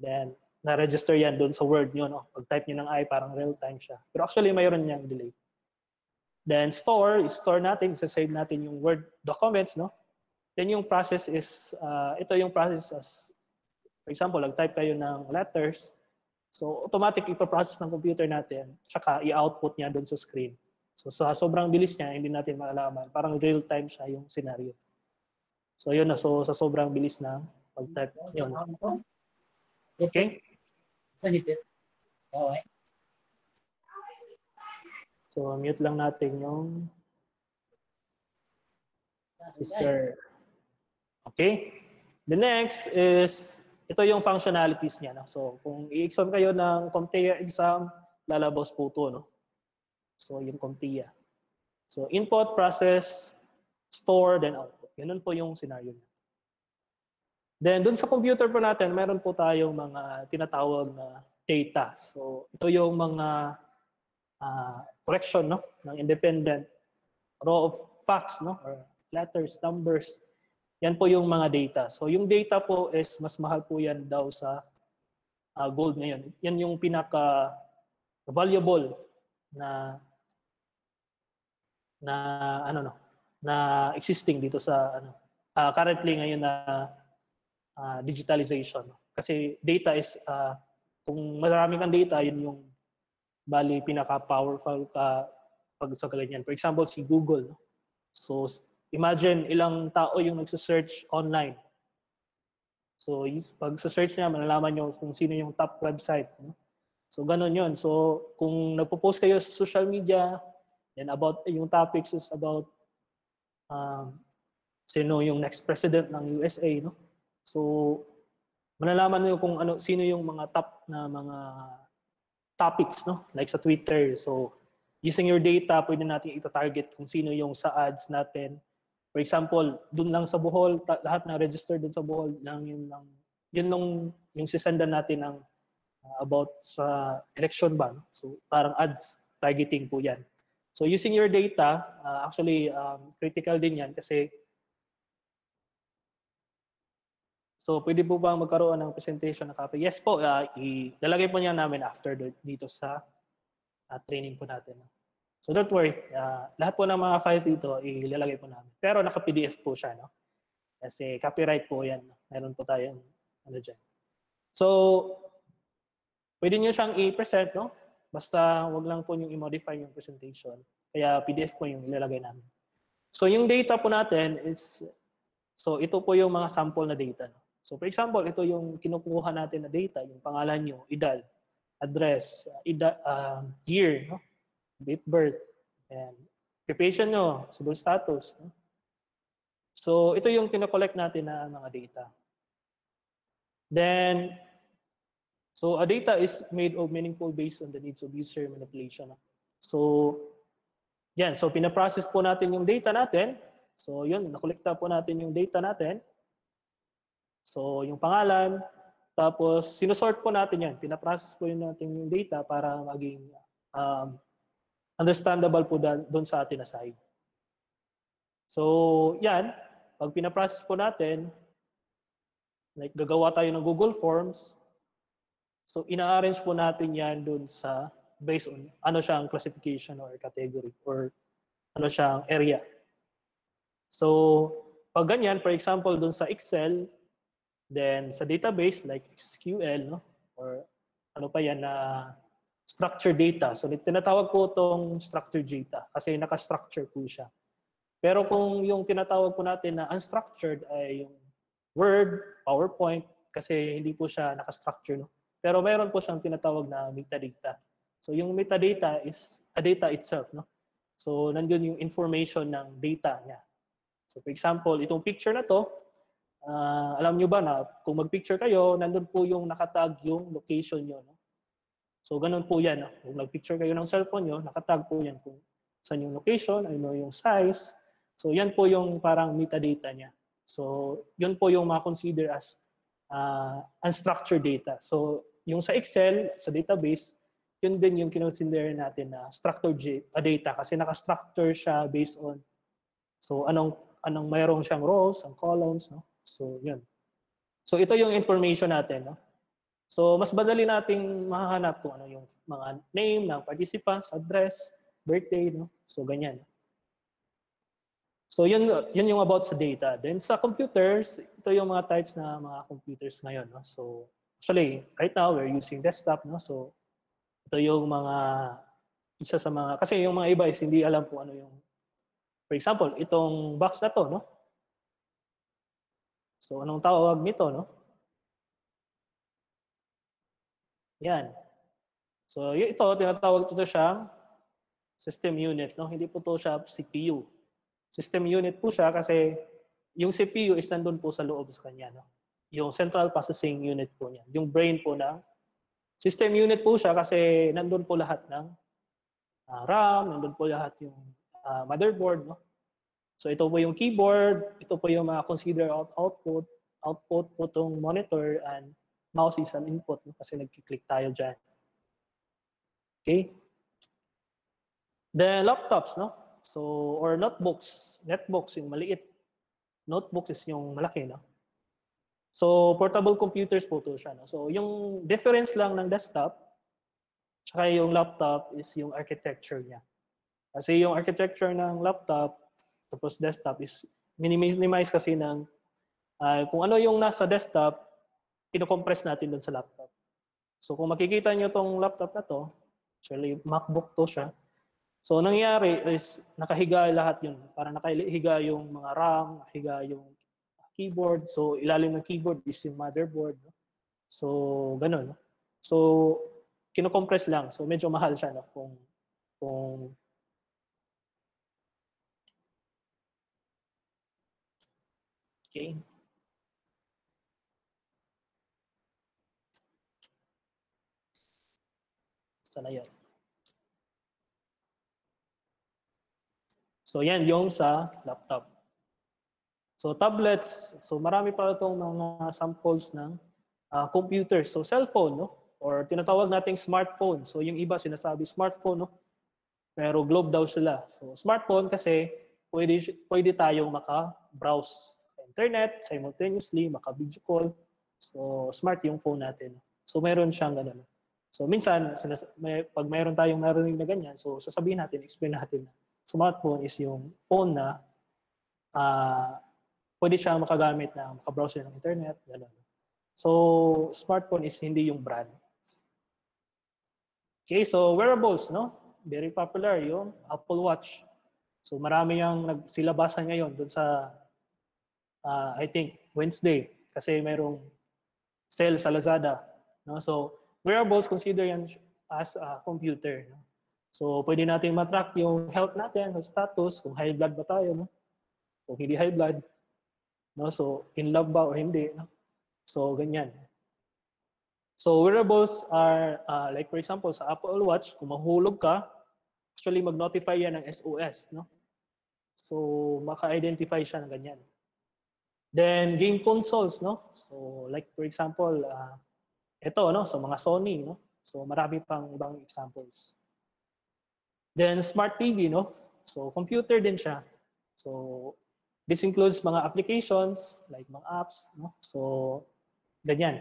then na-register yan doon sa word nyo. No? Pag type nyo ng I, parang real time siya. Pero actually, mayroon niyang delay. Then store, store natin, isa-save natin yung word documents. No? Then yung process is, uh, ito yung process as, for example, nag-type kayo ng letters. So automatic ipaprocess ng computer natin, tsaka i-output niya doon sa screen. So sa sobrang bilis niya, hindi natin malalaman. Parang real time siya yung scenario. So yun na, so sa sobrang bilis na pag-type yun. Okay? Okay. So mute lang natin yung si Sir. Okay? The next is, ito yung functionalities niya. No? So kung i-exam kayo ng CompTIA exam, lalabas po ito. No? So yung CompTIA. So input, process, store, then output. Ganun po yung scenario niya. Then, dun sa computer po natin, meron po tayong mga tinatawag na data. So, ito yung mga uh, correction no, ng independent row of facts, no, or letters, numbers. Yan po yung mga data. So, yung data po is mas mahal po yan daw sa uh, gold ngayon. Yan yung pinaka valuable na na ano no na existing dito sa ano uh, currently ngayon na uh, digitalization kasi data is uh, kung marami kang data yun yung bali pinaka powerful ka pag sa ganyan for example si Google no? so imagine ilang tao yung nagse-search online so pag sa search niya malalaman niyo kung sino yung top website no? so ganun yun so kung nagpo-post kayo sa social media then about yung topics is about um, sino yung next president ng USA, no? So, malalaman niyo kung ano sino yung mga top na mga topics, no? Like sa Twitter. So, using your data, pwede natin ita-target kung sino yung sa ads natin. For example, dun lang sa Bohol, lahat na registered dun sa Bohol, lang yun lang yun lang yung sisendan natin ng uh, about sa election ba. No? So, parang ads targeting po yan. So using your data, uh, actually um, critical din yan kasi So pwede po ba magkaroon ng presentation na copy? Yes po, uh, ilalagay po niya namin after dito sa uh, training po natin. So don't worry, uh, lahat po ng mga files dito ilalagay po namin. Pero naka-PDF po siya, no? Kasi copyright po yan. Meron po tayong ano dyan. So, pwede niyo siyang i-present, no? Basta wag lang po yung i-modify yung presentation. Kaya PDF po yung ilalagay namin. So yung data po natin is, so ito po yung mga sample na data. No? So for example, ito yung kinukuha natin na data, yung pangalan nyo, edad, address, ida, uh, year, no? Date birth, and occupation nyo, civil status. So ito yung kinokollect natin na mga data. Then, So a data is made of meaningful based on the needs of user manipulation. So yan, so pinaprocess po natin yung data natin. So yun, nakolekta po natin yung data natin. So yung pangalan, tapos sinusort po natin yan. Pinaprocess po yun natin yung data para maging um, understandable po doon sa atin aside. So yan, pag pinaprocess po natin, like gagawa tayo ng Google Forms, So ina-arrange po natin yan dun sa based on ano siya ang classification or category or ano siya ang area. So pag ganyan, for example, dun sa Excel, then sa database like SQL, no? or ano pa yan na structured data. So tinatawag po itong structured data kasi naka-structure po siya. Pero kung yung tinatawag po natin na unstructured ay yung Word, PowerPoint, kasi hindi po siya naka-structure. No? Pero meron po siyang tinatawag na metadata. So yung metadata is a data itself. No? So nandiyon yung information ng data niya. So for example, itong picture na to, uh, alam nyo ba na kung mag-picture kayo, nandun po yung nakatag yung location nyo. No? So ganun po yan. Kung nag-picture kayo ng cellphone nyo, nakatag po yan kung saan yung location, ano yung size. So yan po yung parang metadata niya. So yun po yung ma-consider as uh, unstructured data. So yung sa Excel, sa database, yun din yung kinonsider natin na structured data kasi naka-structure siya based on so anong anong mayroong siyang rows, ang columns, no? So, yun. So, ito yung information natin, no? So, mas madali nating mahahanap kung ano yung mga name ng participants, address, birthday, no? So, ganyan. So, yun, yun yung about sa data. Then, sa computers, ito yung mga types na mga computers ngayon, no? So, actually, right now, we're using desktop, no? So, ito yung mga, isa sa mga, kasi yung mga iba is hindi alam kung ano yung, for example, itong box na to, no? So, anong tawag nito, no? Yan. So, ito, tinatawag ito siyang system unit, no? Hindi po to siya CPU. System unit po siya kasi yung CPU is nandun po sa loob sa kanya, no? Yung central processing unit po niya. Yung brain po ng System unit po siya kasi nandun po lahat ng uh, RAM, nandun po lahat yung uh, motherboard. No? So ito po yung keyboard, ito po yung mga consider out output, output po itong monitor and mouse is an input no? kasi nagkiklik tayo dyan. Okay? Then laptops, no? So, or notebooks. Netbooks, yung maliit. Notebooks is yung malaki, no? So, portable computers po to siya. No? So, yung difference lang ng desktop tsaka yung laptop is yung architecture niya. Kasi yung architecture ng laptop tapos desktop is minimize kasi ng uh, kung ano yung nasa desktop, kino-compress natin doon sa laptop. So, kung makikita niyo tong laptop na to, actually MacBook to siya. So, nangyari is nakahiga lahat yun. Para nakahiga yung mga RAM, nakahiga yung keyboard. So, ilalim ng keyboard is yung motherboard. No? So, ganun. So, kino-compress lang. So, medyo mahal siya. No? Kung, kung Okay. Sana yan. So yan yung sa laptop. So tablets, so marami pa itong mga samples ng uh, computers. So cellphone, no? Or tinatawag nating smartphone. So yung iba sinasabi smartphone, no? Pero globe daw sila. So smartphone kasi pwede, pwede tayong maka-browse internet simultaneously, maka-video call. So smart yung phone natin. So meron siyang ganun. So minsan, may, pag mayroon tayong narinig na ganyan, so sasabihin natin, explain natin na smartphone is yung phone na uh, pwede siya makagamit na makabrowse ng internet, gano'n. So, smartphone is hindi yung brand. Okay, so wearables, no? Very popular yung Apple Watch. So, marami yung nagsilabasan ngayon doon sa, uh, I think, Wednesday. Kasi mayroong sale sa Lazada. No? So, wearables, consider yan as a computer. So, pwede natin matrack yung health natin, yung status, kung high blood ba tayo, no? kung hindi high blood, No? So, in love ba o hindi? No? So, ganyan. So, wearables are, uh, like for example, sa Apple Watch, kung mahulog ka, actually mag-notify yan ng SOS. No? So, maka-identify siya ng ganyan. Then, game consoles, no? So, like for example, uh, ito, no? So, mga Sony, no? So, marami pang ibang examples. Then, smart TV, no? So, computer din siya. So, This includes mga applications, like mga apps, no? So, ganyan.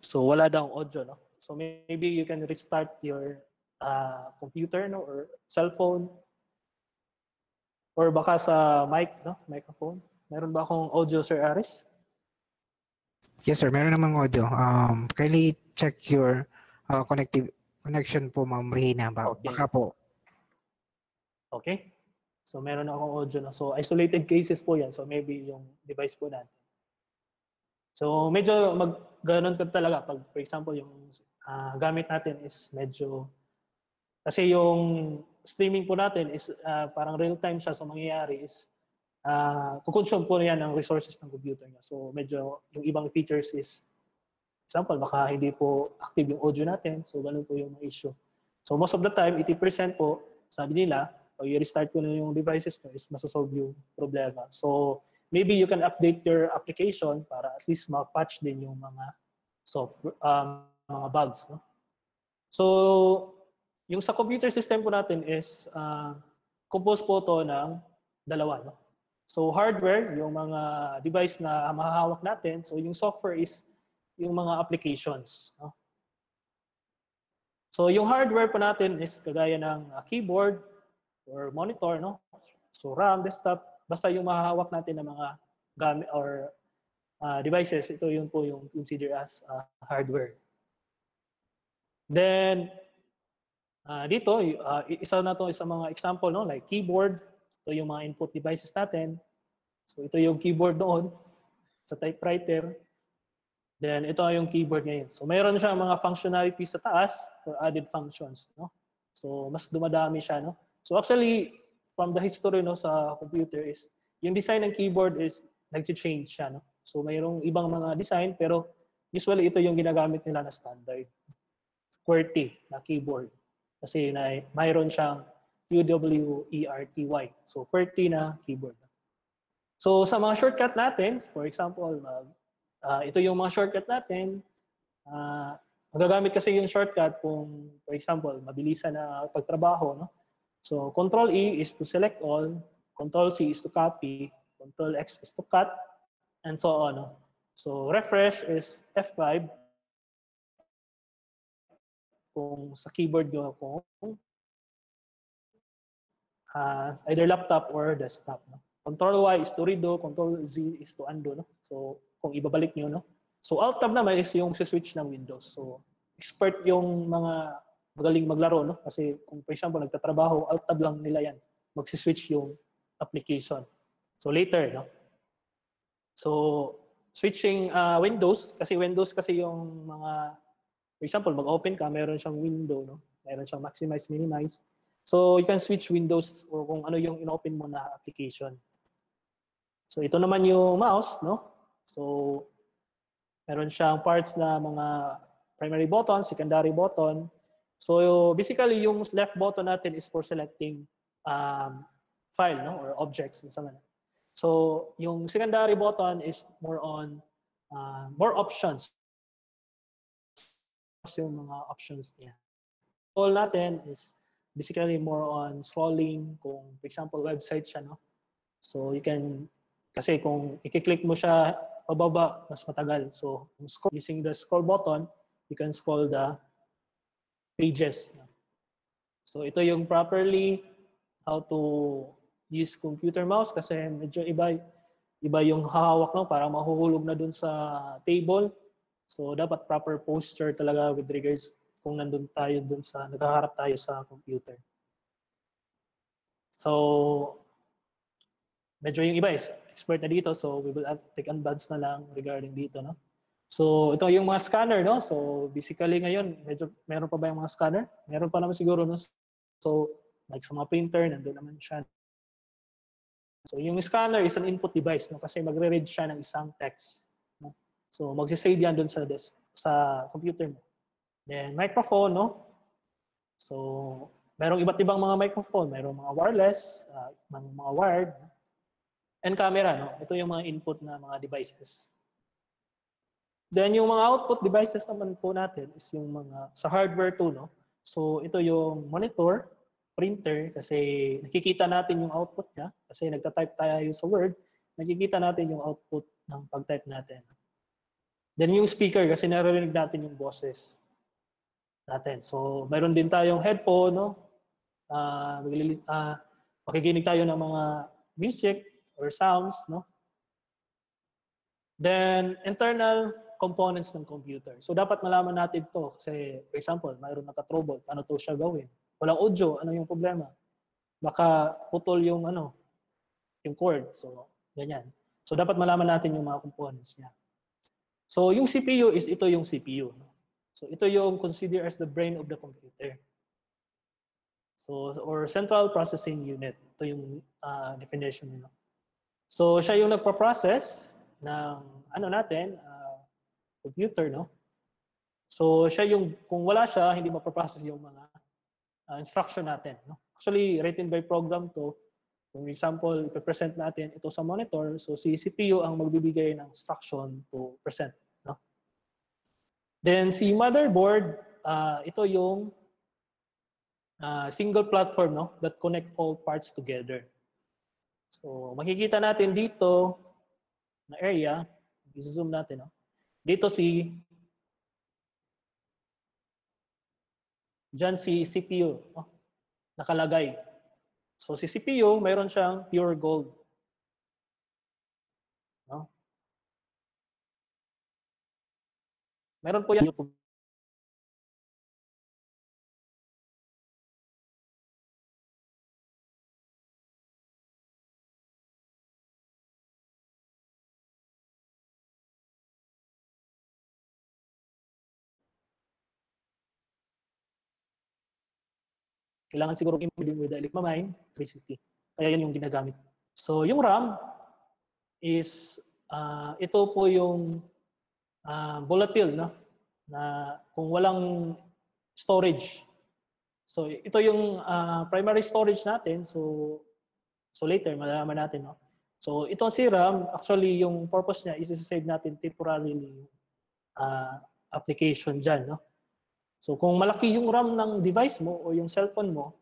So, wala daw audio, no? So, maybe you can restart your uh, computer, no? Or cellphone. Or baka sa mic, no? Microphone. Meron ba akong audio, Sir Aris? Yes, sir. Meron namang audio. Um, kindly check your uh, connective connection po, Ma'am Rehina. Ba- Okay. Baka po. Okay? So meron akong audio na. So isolated cases po yan. So maybe yung device po natin. So medyo mag ganun ka talaga pag for example yung ah, gamit natin is medyo kasi yung streaming po natin is ah, parang real time siya so mangyayari is uh, kukonsume po yan ng resources ng computer niya. So medyo yung ibang features is example baka hindi po active yung audio natin so ganun po yung mga issue. So most of the time 80% po sabi nila pag i-restart ko na yung devices mo is masasolve yung problema. So maybe you can update your application para at least ma-patch din yung mga software, um, mga bugs. No? So, yung sa computer system po natin is uh, composed po to ng dalawa. No? So, hardware, yung mga device na mahahawak natin. So, yung software is yung mga applications. No? So, yung hardware po natin is kagaya ng uh, keyboard or monitor. No? So, RAM, desktop, basta yung mahahawak natin ng mga gamit or uh, devices, ito yun po yung consider as uh, hardware. Then, uh, dito, uh, isa na to sa mga example, no? like keyboard, ito yung mga input devices natin. So, ito yung keyboard noon sa typewriter. Then, ito yung keyboard ngayon. So, mayroon siya mga functionalities sa taas for added functions. No? So, mas dumadami siya. No? So, actually, from the history no, sa computer is, yung design ng keyboard is nag-change siya. No? So, mayroong ibang mga design, pero usually ito yung ginagamit nila na standard. QWERTY na keyboard. Kasi na, mayroon siyang QWERTY. So, QWERTY na keyboard. So, sa mga shortcut natin, for example, mag, uh, ito yung mga shortcut natin. Uh, magagamit kasi yung shortcut kung, for example, mabilisan na pagtrabaho. No? So, Control E is to select all, Control C is to copy, Control X is to cut, and so on. No? So, refresh is F5 kung sa keyboard nyo kung uh, either laptop or desktop. No? Control Y is to redo, Control Z is to undo. No? So, kung ibabalik nyo, no? So, Alt Tab naman is yung switch ng Windows. So, expert yung mga magaling maglaro, no? Kasi kung for example, nagtatrabaho, Alt Tab lang nila yan. Magsi-switch yung application. So, later, no? So, switching uh, Windows, kasi Windows kasi yung mga, for example, mag-open ka, meron siyang window, no? Meron siyang maximize, minimize. So, you can switch Windows or kung ano yung in-open mo na application. So, ito naman yung mouse, no? So, meron siyang parts na mga primary button, secondary button. So, basically, yung left button natin is for selecting um, file, no? Or objects. So, yung secondary button is more on uh, more options. Yung mga options niya. All natin is basically more on scrolling kung for example website siya no. So you can kasi kung i-click mo siya pababa mas matagal. So using the scroll button, you can scroll the pages. So ito yung properly how to use computer mouse kasi medyo iba iba yung hawak no para mahuhulog na dun sa table. So dapat proper posture talaga with regards kung nandun tayo dun sa naghaharap tayo sa computer. So medyo yung iba is expert na dito so we will take advance na lang regarding dito no. So ito yung mga scanner no. So basically ngayon medyo meron pa ba yung mga scanner? Meron pa naman siguro no. So like sa mga printer nandoon naman siya So yung scanner is an input device no kasi magre-read siya ng isang text no. So magse-save yan doon sa desk, sa computer mo. Then microphone no. So merong iba't ibang mga microphone, merong mga wireless, uh, mga, wired and camera no. Ito yung mga input na mga devices. Then yung mga output devices naman po natin is yung mga sa hardware to no. So ito yung monitor, printer kasi nakikita natin yung output niya kasi nagta-type tayo sa Word, nakikita natin yung output ng pag-type natin. Then yung speaker kasi naririnig natin yung boses natin. So mayroon din tayong headphone, no? Uh, uh, makikinig tayo ng mga music or sounds, no? Then internal components ng computer. So dapat malaman natin to kasi for example, mayroon naka-trouble, ano to siya gawin? Walang audio, ano yung problema? Baka putol yung ano, yung cord. So ganyan. So dapat malaman natin yung mga components niya. So yung CPU is ito yung CPU. So ito yung consider as the brain of the computer. So or central processing unit. Ito yung uh, definition nila. So siya yung nagpa-process ng ano natin, uh, computer, no? So siya yung kung wala siya, hindi mapaprocess yung mga uh, instruction natin, no? Actually, written by program to. Kung example, ipe-present natin ito sa monitor, so si CPU ang magbibigay ng instruction to present? Then si motherboard, uh, ito yung uh, single platform, no, that connect all parts together. So, makikita natin dito na area, i-zoom natin, no? Dito si Diyan si CPU, no? nakalagay. So si CPU, mayroon siyang pure gold. No? Meron po yan Kailangan siguro embedding with the Electmamine 360. Kaya yan yung ginagamit. So yung RAM is uh, ito po yung uh, volatile no na kung walang storage. So ito yung uh, primary storage natin. So so later malalaman natin no. So itong si RAM actually yung purpose niya is save natin temporarily uh, application diyan no. So kung malaki yung RAM ng device mo o yung cellphone mo,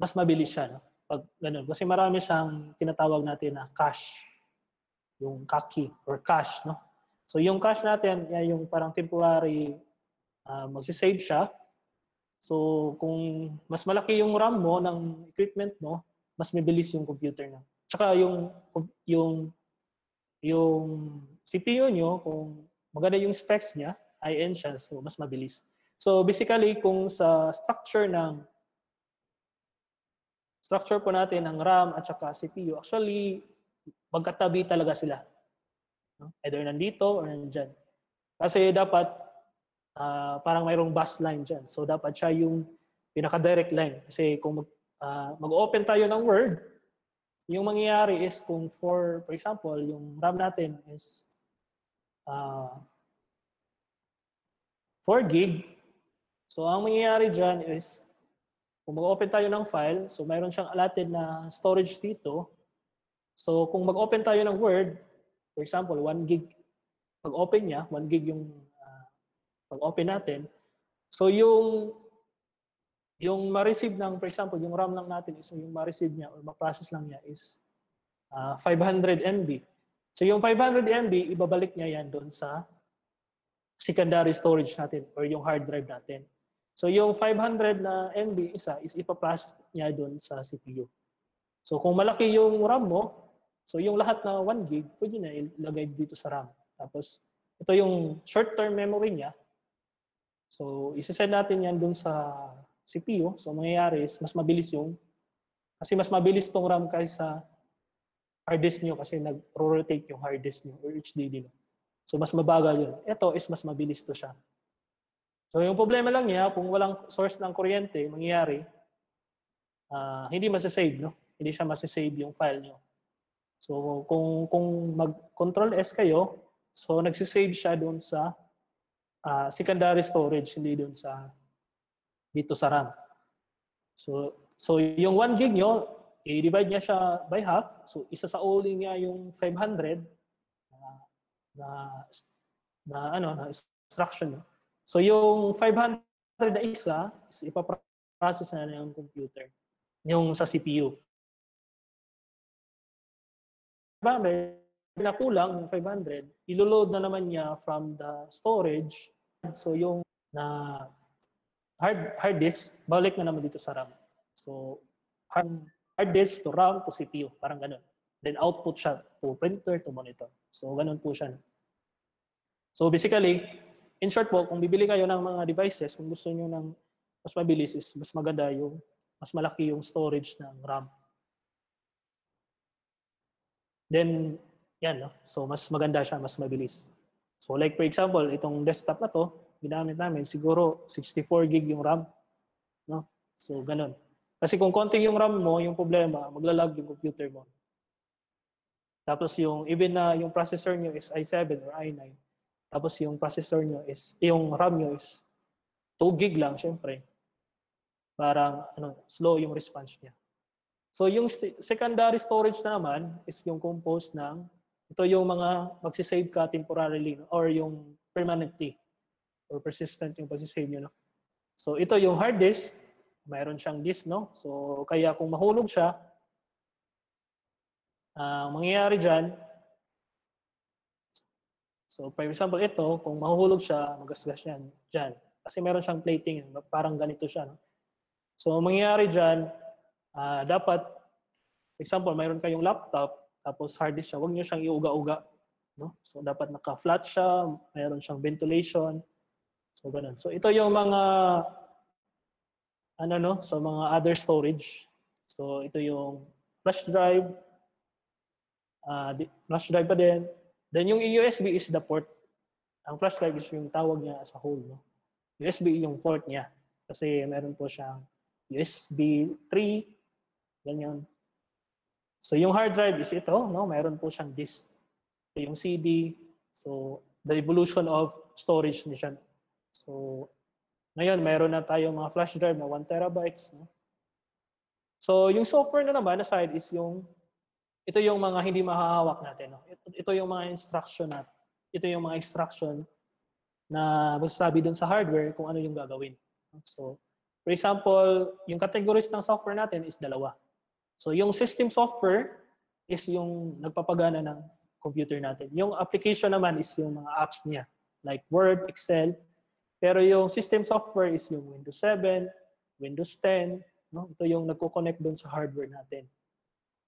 mas mabilis siya. No? Pag ganun. Kasi marami siyang tinatawag natin na cache. Yung kaki or cache. No? So yung cache natin, yung parang temporary uh, magsisave siya. So kung mas malaki yung RAM mo ng equipment mo, mas mabilis yung computer na. Tsaka yung yung yung CPU nyo, kung maganda yung specs niya, high-end siya, so mas mabilis. So basically, kung sa structure ng structure po natin ng RAM at saka CPU, actually, magkatabi talaga sila. Either nandito or nandyan. Kasi dapat, uh, parang mayroong bus line dyan. So dapat siya yung pinaka-direct line. Kasi kung mag, uh, mag-open tayo ng Word, yung mangyayari is kung for, for example, yung RAM natin is uh, 4 gig, So, ang mangyayari dyan is, kung mag-open tayo ng file, so mayroon siyang allotted na storage dito. So, kung mag-open tayo ng Word, for example, 1 gig, pag-open niya, 1 gig yung uh, pag-open natin. So, yung yung ma-receive ng, for example, yung RAM lang natin is yung ma-receive niya or ma-process lang niya is uh, 500 MB. So, yung 500 MB, ibabalik niya yan doon sa secondary storage natin or yung hard drive natin. So yung 500 na MB isa is ipaprocess niya doon sa CPU. So kung malaki yung RAM mo, so yung lahat na 1 gig, pwede na ilagay dito sa RAM. Tapos ito yung short-term memory niya. So isesend natin yan doon sa CPU. So mangyayari is mas mabilis yung kasi mas mabilis tong RAM kaysa hard disk nyo kasi nag-rotate yung hard disk nyo or HDD nyo. So mas mabagal yun. Ito is mas mabilis to siya. So yung problema lang niya, kung walang source ng kuryente, mangyayari, uh, hindi masasave, no? Hindi siya masasave yung file niyo. So kung kung mag-control S kayo, so nagsisave siya doon sa uh, secondary storage, hindi doon sa dito sa RAM. So so yung 1 gig nyo, i-divide niya siya by half. So isa sa only niya yung 500 na na, na ano na instruction. No? So yung 500 na isa, is ipaprocess na ng computer, yung sa CPU. Pinakulang yung 500, iloload na naman niya from the storage. So yung na hard hard disk, balik na naman dito sa RAM. So hard, hard disk to RAM to CPU, parang ganun. Then output siya to printer to monitor. So ganun po siya. So basically, in short po, kung bibili kayo ng mga devices, kung gusto niyo ng mas mabilis is mas maganda yung mas malaki yung storage ng RAM. Then, yan, no? So, mas maganda siya, mas mabilis. So, like for example, itong desktop na to, ginamit namin, siguro 64 gig yung RAM. No? So, ganun. Kasi kung konti yung RAM mo, yung problema, maglalag yung computer mo. Tapos yung, even na yung processor nyo is i7 or i9, tapos yung processor nyo is, yung RAM nyo is 2 gig lang, syempre. Parang, ano, slow yung response niya. So yung secondary storage na naman is yung composed ng ito yung mga magsisave ka temporarily or yung permanently or persistent yung pagsisave nyo. No? So ito yung hard disk, mayroon siyang disk, no? So kaya kung mahulog siya, ang mangyayari dyan, so for example ito, kung mahuhulog siya, magasgas yan dyan. Kasi meron siyang plating, parang ganito siya. No? So ang mangyayari dyan, uh, dapat, example, mayroon kayong laptop, tapos hard disk siya, huwag niyo siyang iuga-uga. No? So dapat naka-flat siya, mayroon siyang ventilation. So ganun. So ito yung mga ano no, so mga other storage. So ito yung flash drive, uh, flash drive pa din. Then yung USB is the port. Ang flash drive is yung tawag niya as a whole. No? USB yung port niya. Kasi meron po siyang USB 3, ganyan. So yung hard drive is ito, no? Meron po siyang disk. Ito yung CD. So the evolution of storage niya siya. So ngayon meron na tayong mga flash drive na 1 terabytes, no? So yung software na naman aside is yung ito yung mga hindi mahahawak natin, no? Ito, ito yung mga instruction na ito yung mga instruction na magsasabi dun sa hardware kung ano yung gagawin. So, For example, yung categories ng software natin is dalawa. So yung system software is yung nagpapagana ng computer natin. Yung application naman is yung mga apps niya, like Word, Excel. Pero yung system software is yung Windows 7, Windows 10. No? Ito yung nagko-connect doon sa hardware natin.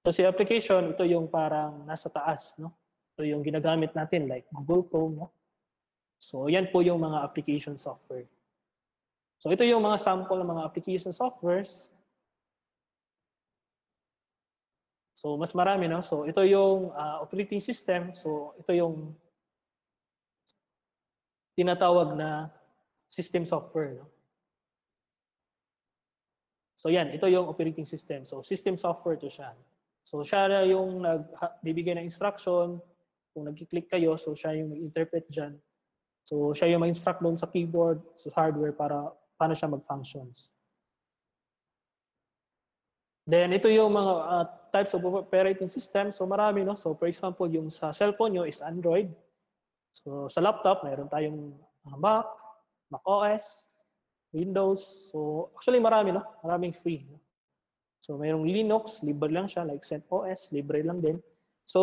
So si application, ito yung parang nasa taas. No? Ito yung ginagamit natin like Google Chrome. No? So yan po yung mga application software. So ito yung mga sample ng mga application softwares. So mas marami, no? So ito yung uh, operating system. So ito yung tinatawag na system software, no? So yan, ito yung operating system. So system software to siya. So siya na yung nagbibigay ng instruction. Kung nag-click kayo, so siya yung mag-interpret dyan. So siya yung mag-instruct doon sa keyboard, sa hardware para paano siya mag-functions. Then ito yung mga uh, types of operating system. So marami, no? So for example, yung sa cellphone nyo is Android. So sa laptop, mayroon tayong uh, Mac, Mac OS, Windows. So actually marami, no? Maraming free. No? So mayroong Linux, libre lang siya, like CentOS, libre lang din. So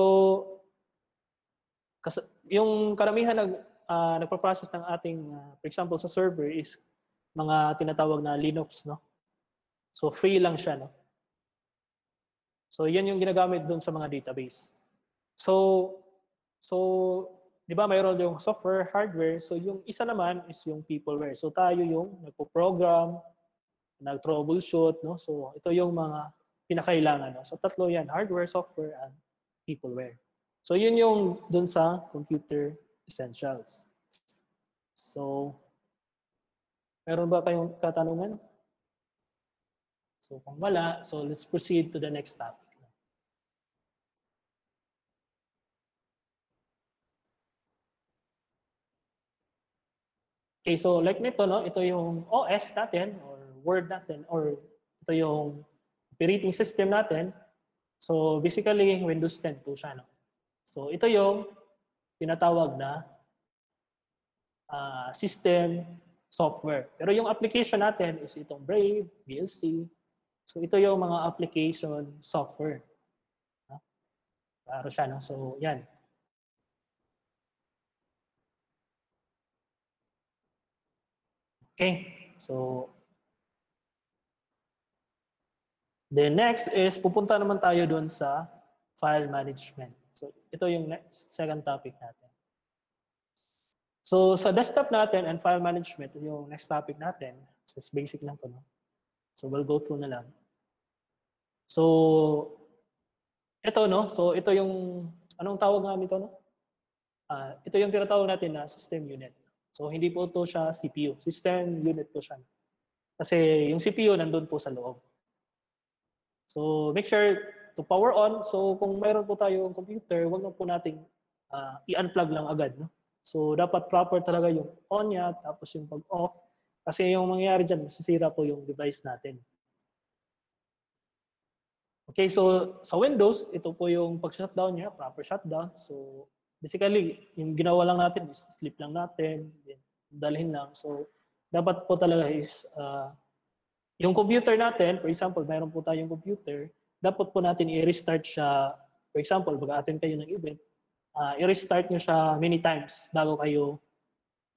kasi yung karamihan nag uh, nagpo-process ng ating uh, for example sa server is mga tinatawag na Linux, no? So free lang siya, no? So yan yung ginagamit doon sa mga database. So so 'di ba mayroon yung software, hardware. So yung isa naman is yung peopleware. So tayo yung nagpo-program, nag-troubleshoot, no? So ito yung mga pinakailangan, no? So tatlo yan, hardware, software, and peopleware. So yun yung doon sa computer essentials. So Meron ba kayong katanungan? So kung wala, so let's proceed to the next topic. Okay, so like nito, no, ito yung OS natin or Word natin or ito yung operating system natin. So basically, Windows 10 to siya. No? So ito yung tinatawag na uh, system software. Pero yung application natin is itong Brave, VLC. So ito yung mga application software. Klaro siya, no? So yan. Okay. So the next is pupunta naman tayo doon sa file management. So ito yung next, second topic natin. So sa desktop natin and file management, yung next topic natin, so it's basic lang to, no? So we'll go through na lang. So ito no, so ito yung anong tawag namin ito no? Ah, ito yung tinatawag natin na system unit. So hindi po to siya CPU, system unit po siya. Kasi yung CPU nandun po sa loob. So make sure to power on. So kung mayroon po tayong computer, wag na po nating ah, i-unplug lang agad, no? So dapat proper talaga yung on niya tapos yung pag-off kasi yung mangyayari diyan masisira po yung device natin. Okay, so sa Windows, ito po yung pag-shutdown niya, proper shutdown. So basically, yung ginawa lang natin is sleep lang natin, dalhin lang. So dapat po talaga is uh, yung computer natin, for example, mayroon po tayong computer, dapat po natin i-restart siya. For example, mag-attend kayo ng event, uh, i-restart nyo siya many times bago kayo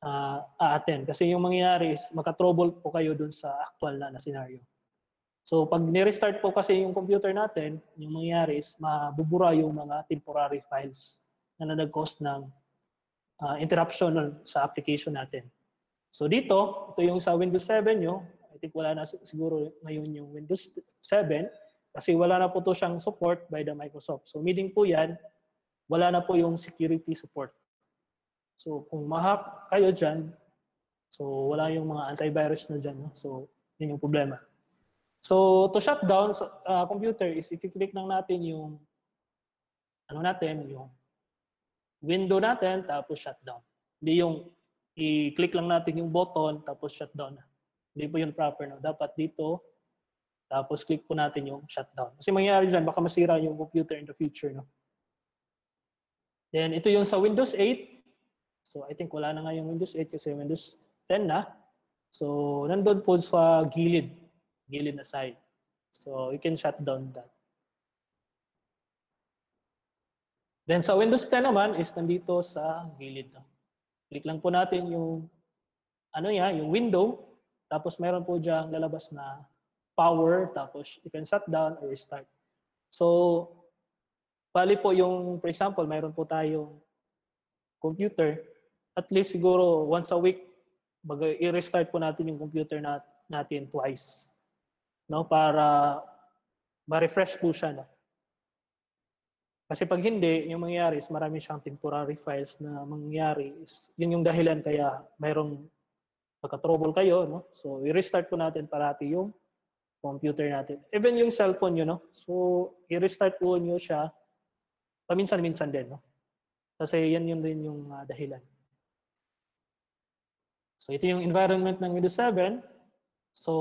uh, a-attend. Kasi yung mangyayari is magka-trouble po kayo dun sa actual na, na scenario. So pag ni-restart po kasi yung computer natin, yung mangyayari is mabubura yung mga temporary files na nag-cause ng uh, interruption sa application natin. So dito, ito yung sa Windows 7 nyo, I think wala na siguro ngayon yung Windows 7 kasi wala na po to siyang support by the Microsoft. So meaning po yan, wala na po yung security support. So kung ma-hack kayo dyan, so wala yung mga antivirus na dyan. No? So yun yung problema. So to shut down uh, computer is i-click lang natin yung ano natin, yung window natin tapos shutdown. Hindi yung i-click lang natin yung button tapos shutdown. Hindi po yun proper. No? Dapat dito tapos click po natin yung shutdown. Kasi mangyayari dyan, baka masira yung computer in the future. No? Then ito yung sa Windows 8. So I think wala na nga yung Windows 8 kasi Windows 10 na. So nandun po sa gilid gilid na side. So you can shut down that. Then sa Windows 10 naman is nandito sa gilid. Click lang po natin yung ano ya, yung window. Tapos meron po diyang lalabas na power. Tapos you can shut down or restart. So, bali po yung, for example, meron po tayong computer. At least siguro once a week, i-restart po natin yung computer nat natin twice no para ma-refresh po siya no kasi pag hindi yung mangyayari is marami siyang temporary files na mangyayari is yun yung dahilan kaya mayroong pagka-trouble kayo no? So i-restart po natin parati yung computer natin. Even yung cellphone yun no? So i-restart po niyo siya paminsan-minsan din no? Kasi yan yun din yung uh, dahilan. So ito yung environment ng Windows 7 so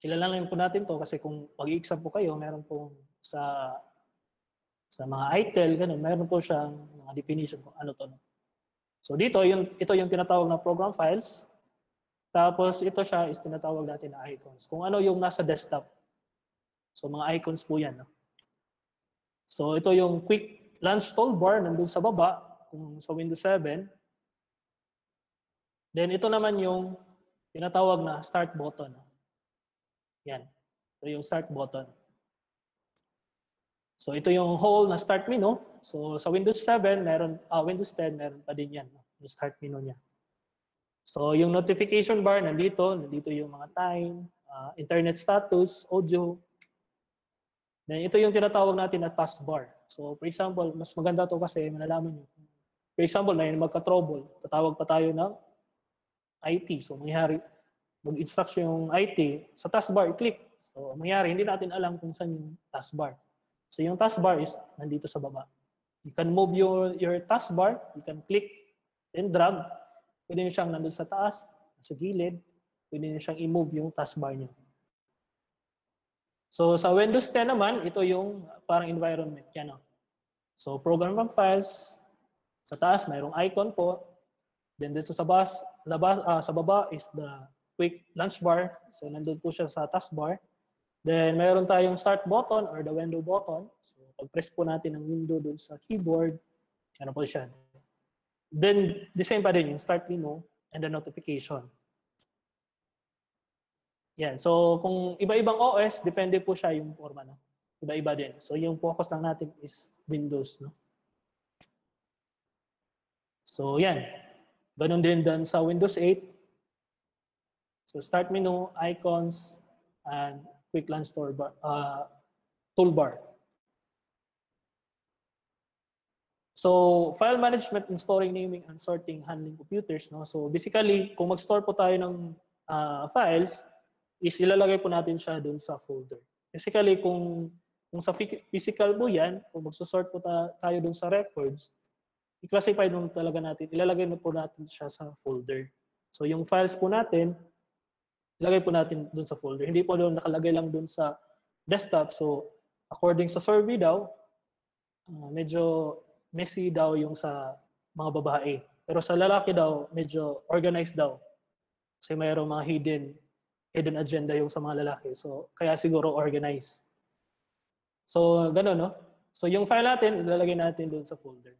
kilalanin po natin to kasi kung mag-exam po kayo, meron po sa sa mga ITEL, ganun, meron po siyang mga definition kung ano to. No? So dito, yung, ito yung tinatawag na program files. Tapos ito siya is tinatawag natin na icons. Kung ano yung nasa desktop. So mga icons po yan. No? So ito yung quick launch toolbar nandun sa baba, kung sa Windows 7. Then ito naman yung tinatawag na start button. Yan. Ito yung start button. So ito yung whole na start menu. So sa Windows 7, meron, uh, Windows 10, meron pa din yan. Yung start menu niya. So yung notification bar, nandito. Nandito yung mga time, uh, internet status, audio. Then ito yung tinatawag natin na taskbar. So for example, mas maganda to kasi malalaman nyo. For example, na magka-trouble, tatawag pa tayo ng IT. So mangyari, mag-instruct yung IT, sa taskbar, i-click. So, mangyari, hindi natin alam kung saan yung taskbar. So, yung taskbar is nandito sa baba. You can move your, your taskbar, you can click and drag. Pwede nyo siyang nandun sa taas, sa gilid. Pwede nyo siyang i-move yung taskbar nyo. So, sa Windows 10 naman, ito yung parang environment. Yan, oh. So, program from files. Sa taas, mayroong icon po. Then, dito sa, bas, labas, uh, sa baba is the quick launch bar. So nandun po siya sa taskbar. Then mayroon tayong start button or the window button. So pag-press po natin ng window dun sa keyboard, ano po siya. Then the same pa din yung start menu and the notification. Yan. So kung iba-ibang OS, depende po siya yung forma. No? Iba-iba din. So yung focus lang natin is Windows. No? So yan. Ganun din dan sa Windows 8. So start menu, icons, and quick launch toolbar. Uh, toolbar. So, file management and storing, naming, and sorting, handling computers. No? So, basically, kung mag-store po tayo ng uh, files, is ilalagay po natin siya doon sa folder. Basically, kung, kung sa physical po yan, kung mag-sort po ta tayo doon sa records, i-classify doon talaga natin, ilalagay na po natin siya sa folder. So, yung files po natin, ilagay po natin doon sa folder. Hindi po doon nakalagay lang doon sa desktop. So, according sa survey daw, uh, medyo messy daw yung sa mga babae. Pero sa lalaki daw, medyo organized daw. Kasi mayroong mga hidden hidden agenda yung sa mga lalaki. So, kaya siguro organized. So, gano'n, no? So, yung file natin, ilalagay natin doon sa folder.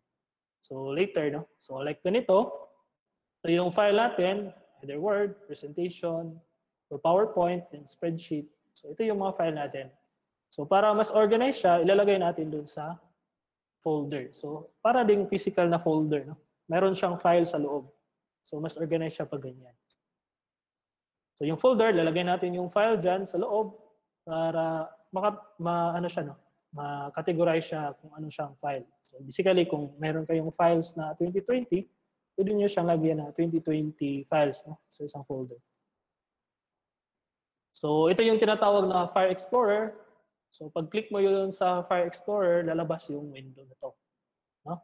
So, later, no? So, like ganito. So, yung file natin, either Word, presentation, or PowerPoint, and spreadsheet. So, ito yung mga file natin. So, para mas organized siya, ilalagay natin doon sa folder. So, para ding physical na folder, no? Meron siyang file sa loob. So, mas organized siya pag ganyan. So, yung folder, lalagay natin yung file dyan sa loob para maka, ma, ano siya, no? ma-categorize siya kung ano siyang file. So, basically, kung meron kayong files na 2020, pwede nyo siyang lagyan na 2020 files no? sa isang folder. So, ito yung tinatawag na File Explorer So pag click mo yun sa Fire Explorer, lalabas yung window na to. No?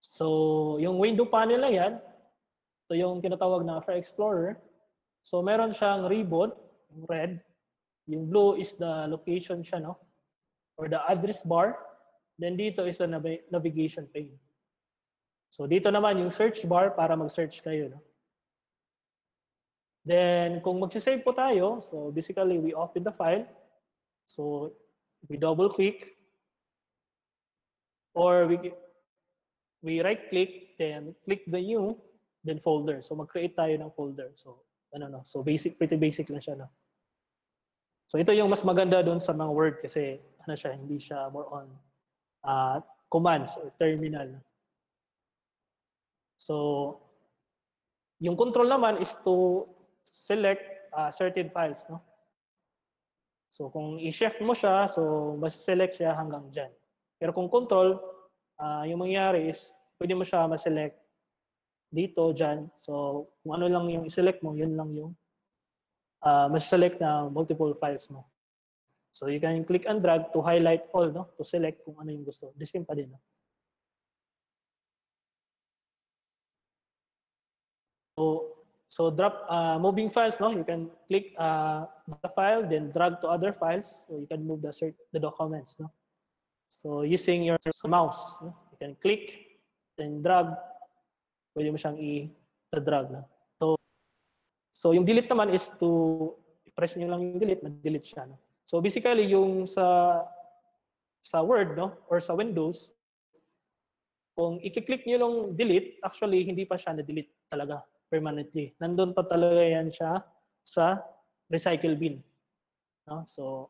So yung window panel na yan, ito yung tinatawag na Fire Explorer. So meron siyang ribbon, yung red. Yung blue is the location siya, no? Or the address bar. Then dito is the nav- navigation pane. So dito naman yung search bar para mag-search kayo, no? Then kung magsisave po tayo, so basically we open the file. So we double click or we we right click then click the new then folder. So mag-create tayo ng folder. So ano no. So basic pretty basic lang siya no. So ito yung mas maganda doon sa mga Word kasi ano siya hindi siya more on uh, commands or terminal. So yung control naman is to select uh, certain files no. So kung i-shift mo siya, so mas-select siya hanggang dyan. Pero kung control, uh, yung mangyayari is pwede mo siya ma-select dito, dyan. So kung ano lang yung i-select mo, yun lang yung uh, mas-select na multiple files mo. So you can click and drag to highlight all, no? To select kung ano yung gusto. The same pa din, no? So So drop uh, moving files, no? You can click uh, the file, then drag to other files. So you can move the cert the documents, no? So using your mouse, no? you can click, then drag. Pwede mo siyang i-drag, no? So, so yung delete naman is to press niyo lang yung delete, mag-delete siya, no? So basically yung sa sa Word, no? Or sa Windows, kung i-click niyo yung delete, actually hindi pa siya na-delete talaga permanently. Nandun pa talaga yan siya sa recycle bin. No? So,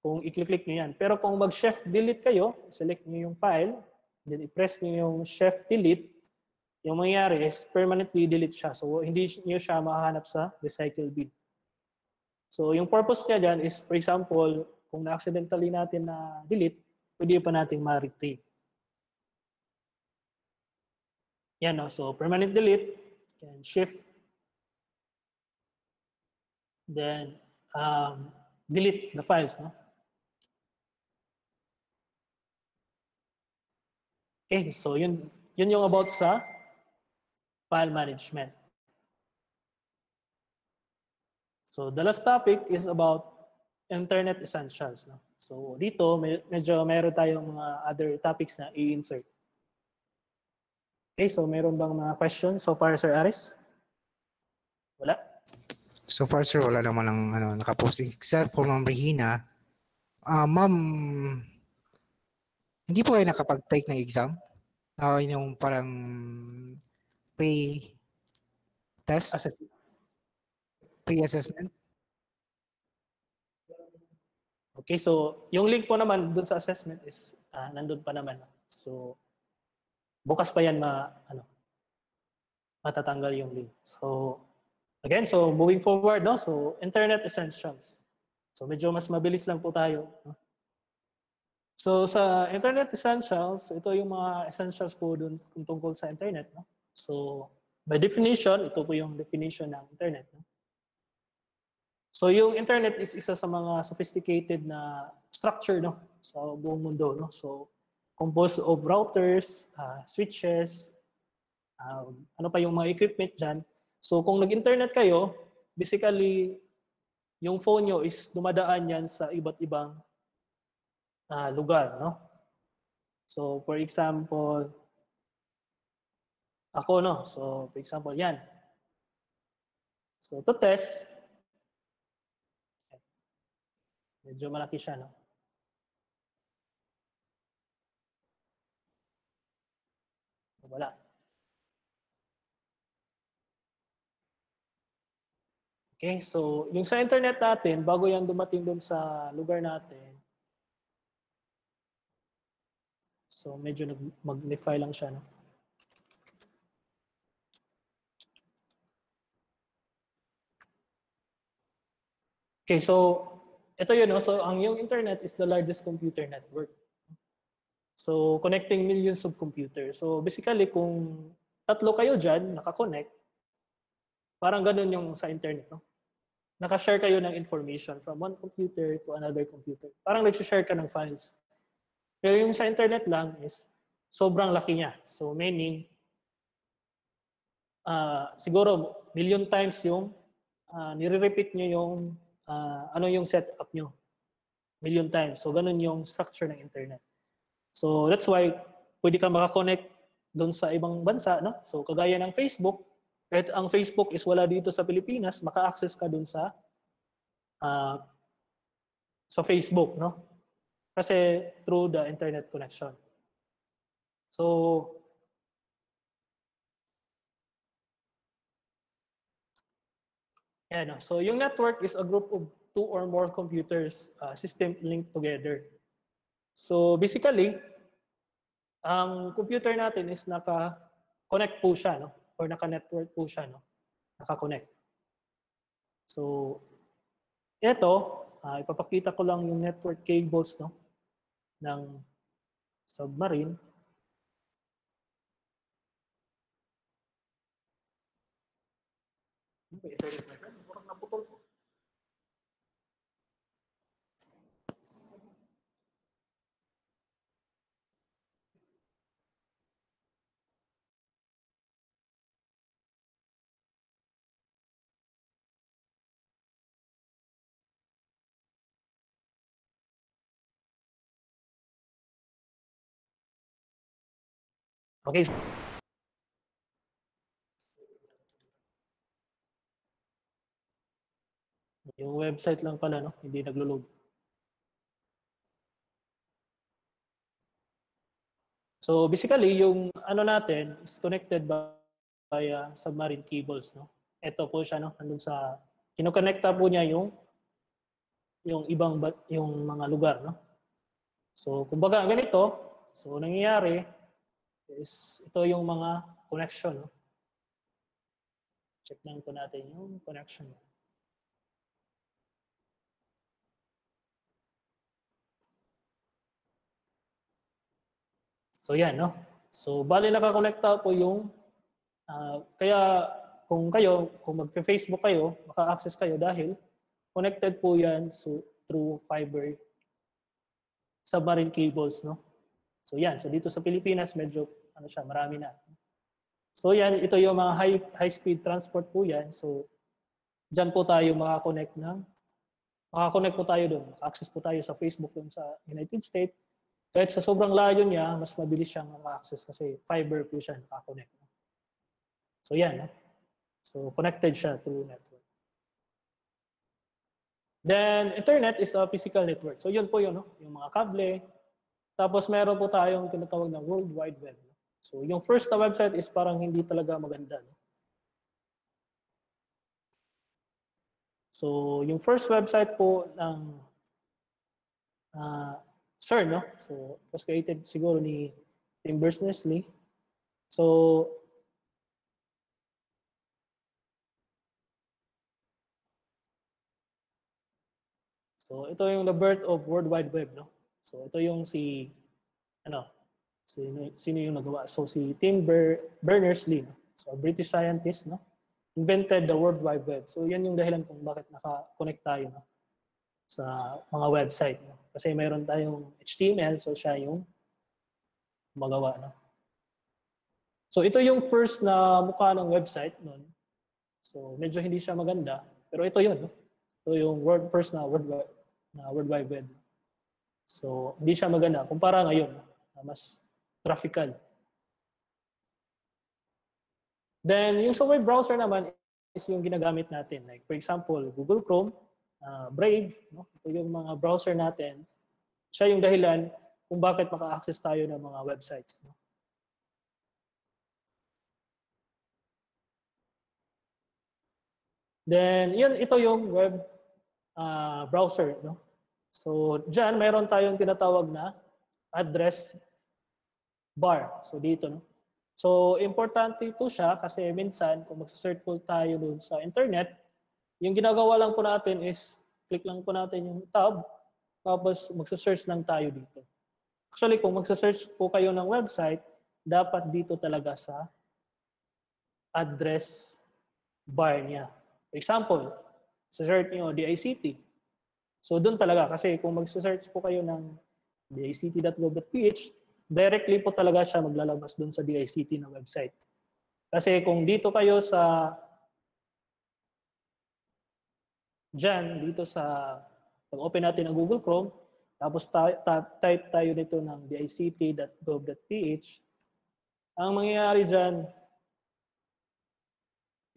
kung i-click nyo yan. Pero kung mag-shift delete kayo, select nyo yung file, then i-press nyo yung shift delete, yung mangyayari is permanently delete siya. So, hindi nyo siya makahanap sa recycle bin. So, yung purpose niya dyan is, for example, kung na-accidentally natin na delete, pwede pa nating ma-retrieve. Yan, no? So, permanent delete, can shift, then um, delete the files. No? Okay, so yun, yun yung about sa file management. So the last topic is about internet essentials. No? So dito, med medyo meron tayong mga other topics na i-insert. Okay, so meron bang mga questions so far, Sir Aris? Wala? So far, sir, wala naman ang ano, nakapost. Except for Ma'am Regina. Uh, Ma'am, hindi po kayo nakapag-take ng exam? Uh, yung parang pre-test? Assessment. Pre-assessment? Okay, so yung link po naman dun sa assessment is uh, nandun pa naman. So bukas pa yan ma ano matatanggal yung link. So, again, so moving forward, no? So, internet essentials. So, medyo mas mabilis lang po tayo. No? So, sa internet essentials, ito yung mga essentials po dun kung tungkol sa internet. No? So, by definition, ito po yung definition ng internet. No? So, yung internet is isa sa mga sophisticated na structure no? sa buong mundo. No? So, composed of routers, uh, switches, uh, ano pa yung mga equipment dyan. So kung nag-internet kayo, basically, yung phone nyo is dumadaan yan sa iba't ibang uh, lugar. No? So for example, ako no, so for example, yan. So to test, medyo malaki siya, no? Wala. Okay, so yung sa internet natin, bago yan dumating doon sa lugar natin, so medyo nag-magnify lang siya. No? Okay, so ito yun. No? So ang yung internet is the largest computer network. So, connecting millions of computers. So, basically, kung tatlo kayo dyan, nakakonect, parang ganun yung sa internet, no? Nakashare kayo ng information from one computer to another computer. Parang nag-share ka ng files. Pero yung sa internet lang is sobrang laki niya. So, meaning, uh, siguro, million times yung uh, nire-repeat nyo yung uh, ano yung setup nyo. Million times. So, ganun yung structure ng internet. So that's why pwede ka makakonect doon sa ibang bansa, no? So kagaya ng Facebook, kahit ang Facebook is wala dito sa Pilipinas, maka-access ka doon sa uh, sa Facebook, no? Kasi through the internet connection. So Yeah, no? So yung network is a group of two or more computers uh, system linked together. So basically, ang computer natin is naka-connect po siya, no? Or naka-network po siya, no? Naka-connect. So, ito, uh, ipapakita ko lang yung network cables, no? Ng submarine. Internet na friend, Okay. Yung website lang pala, no? Hindi naglo-load. So basically, yung ano natin is connected by via submarine cables, no? Ito po siya, no? Nandun sa, kinokonekta po niya yung yung ibang yung mga lugar, no? So, kumbaga ganito, so nangyayari, is ito yung mga connection. No? Check lang po natin yung connection. So yan, no? So bali nakakonekta po yung uh, kaya kung kayo, kung magpe-Facebook kayo, maka-access kayo dahil connected po yan so, through fiber submarine cables, no? So yan, so dito sa Pilipinas medyo ano siya, marami na. So yan, ito yung mga high, high speed transport po yan. So diyan po tayo makakonect ng makakonect po tayo doon. Maka-access po tayo sa Facebook doon sa United States. Kahit sa sobrang layo niya, mas mabilis siyang maka-access kasi fiber po siya nakakonect. So yan. So connected siya through network. Then internet is a physical network. So yun po yun, no? yung mga kable. Tapos meron po tayong tinatawag na World Wide Web. So yung first na website is parang hindi talaga maganda. No? So yung first website po ng ah, uh, CERN, no? so was created siguro ni Tim Berners-Lee. So So ito yung the birth of World Wide Web, no? So ito yung si ano, sino, sino yung nagawa? So si Tim Ber- Berners-Lee, no? so a British scientist, no? Invented the World Wide Web. So yan yung dahilan kung bakit naka-connect tayo, no? Sa mga website, no? Kasi mayroon tayong HTML, so siya yung magawa, no? So ito yung first na mukha ng website noon. So medyo hindi siya maganda, pero ito yun, no? Ito yung word first na World Wide, na World Wide Web. So hindi siya maganda kumpara ngayon, mas graphical. Then yung sa web browser naman is yung ginagamit natin. Like for example, Google Chrome, uh, Brave, no? ito yung mga browser natin. Siya yung dahilan kung bakit maka-access tayo ng mga websites. No? Then, yun, ito yung web uh, browser. No? So, dyan, mayroon tayong tinatawag na address bar. So, dito. No? So, importante ito siya kasi minsan, kung mag-search po tayo doon sa internet, yung ginagawa lang po natin is, click lang po natin yung tab, tapos mag-search lang tayo dito. Actually, kung mag-search po kayo ng website, dapat dito talaga sa address bar niya. For example, search nyo, DICT. So doon talaga, kasi kung mag-search po kayo ng dict.gov.ph, directly po talaga siya maglalabas doon sa DICT na website. Kasi kung dito kayo sa dyan, dito sa pag-open natin ng Google Chrome, tapos type tayo dito ng dict.gov.ph, ang mangyayari dyan,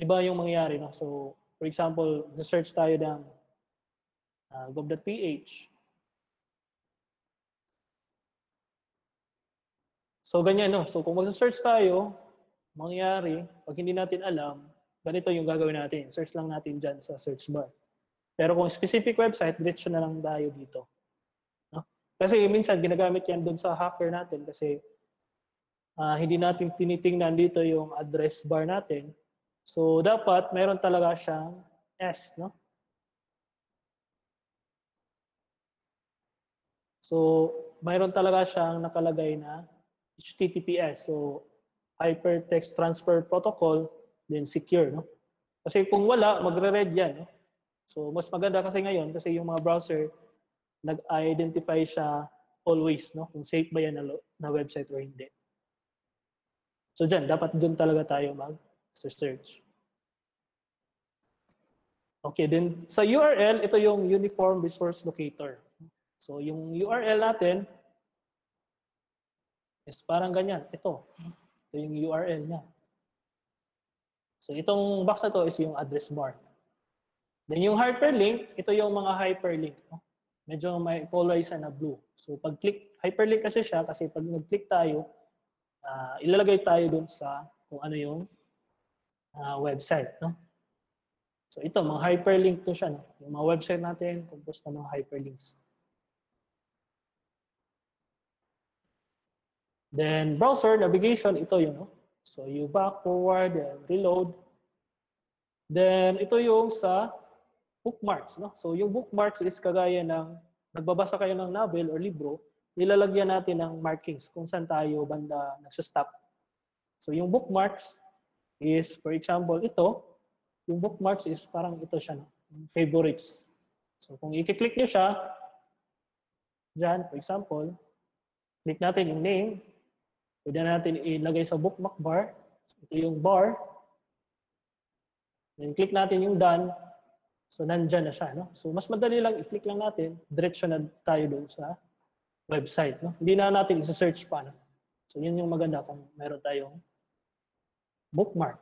iba yung mangyayari. No? So, for example, search tayo ng uh, gov.ph. So, ganyan, no? So, kung mag-search tayo, mangyayari, pag hindi natin alam, ganito yung gagawin natin. Search lang natin dyan sa search bar. Pero kung specific website, diretso na lang tayo dito. No? Kasi minsan, ginagamit yan doon sa hacker natin kasi uh, hindi natin tinitingnan dito yung address bar natin. So, dapat meron talaga siyang S, no? So, mayroon talaga siyang nakalagay na HTTPS. So, Hypertext Transfer Protocol, then secure, no? Kasi kung wala, magre-red yan, no? So, mas maganda kasi ngayon kasi yung mga browser nag-identify siya always, no? Kung safe ba yan na, na website or hindi. So, dyan, dapat dun talaga tayo mag-search. Okay, then sa URL, ito yung Uniform Resource Locator. So, yung URL natin is parang ganyan. Ito. Ito yung URL niya. So, itong box na to is yung address bar. Then yung hyperlink, ito yung mga hyperlink. No? Medyo may polarize na blue. So pag click, hyperlink kasi siya kasi pag nag-click tayo, uh, ilalagay tayo dun sa kung ano yung uh, website. No? So ito, mga hyperlink to siya. No? Yung mga website natin, composed na mga hyperlinks. Then browser navigation, ito yun. No? So you back, forward, and reload. Then ito yung sa bookmarks. No? So yung bookmarks is kagaya ng nagbabasa kayo ng novel or libro, nilalagyan natin ng markings kung saan tayo banda nagsa-stop. So yung bookmarks is, for example, ito, yung bookmarks is parang ito siya, no? favorites. So kung i-click nyo siya, dyan, for example, click natin yung name, pwede natin ilagay sa bookmark bar, ito yung bar, then click natin yung done, So, nandyan na siya. No? So, mas madali lang, i-click lang natin, diretso na tayo doon sa website. No? Hindi na natin i-search pa. No? So, yun yung maganda kung meron tayong bookmark.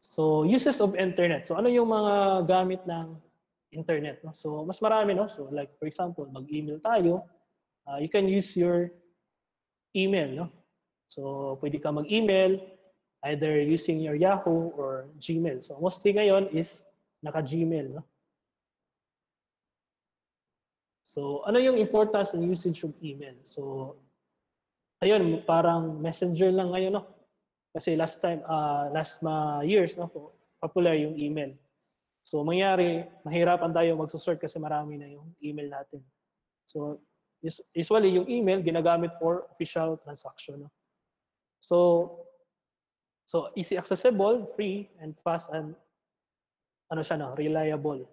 So, uses of internet. So, ano yung mga gamit ng internet? No? So, mas marami. No? So, like, for example, mag-email tayo. Uh, you can use your email. No? So, pwede ka mag-email either using your Yahoo or Gmail. So mostly ngayon is naka-Gmail. No? So ano yung importance ng usage of email? So ayun, parang messenger lang ngayon. No? Kasi last time, uh, last ma years, no, popular yung email. So mangyari, mahirapan tayo mag-sort kasi marami na yung email natin. So usually yung email ginagamit for official transaction. No? So so easy accessible, free and fast and ano siya no, reliable.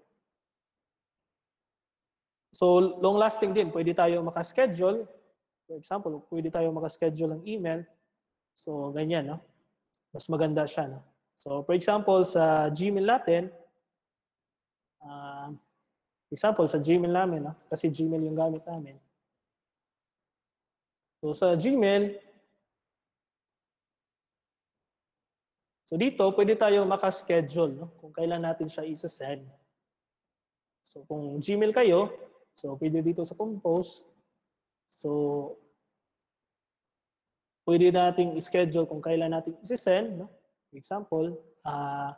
So long lasting din, pwede tayo maka-schedule. For example, pwede tayo maka-schedule ng email. So ganyan no. Mas maganda siya no. So for example sa Gmail natin, uh, example sa Gmail namin no, kasi Gmail yung gamit namin. So sa Gmail, So dito, pwede tayo maka-schedule no? kung kailan natin siya isa-send. So kung Gmail kayo, so pwede dito sa compose. So pwede nating i-schedule kung kailan natin isa-send. No? Example, uh,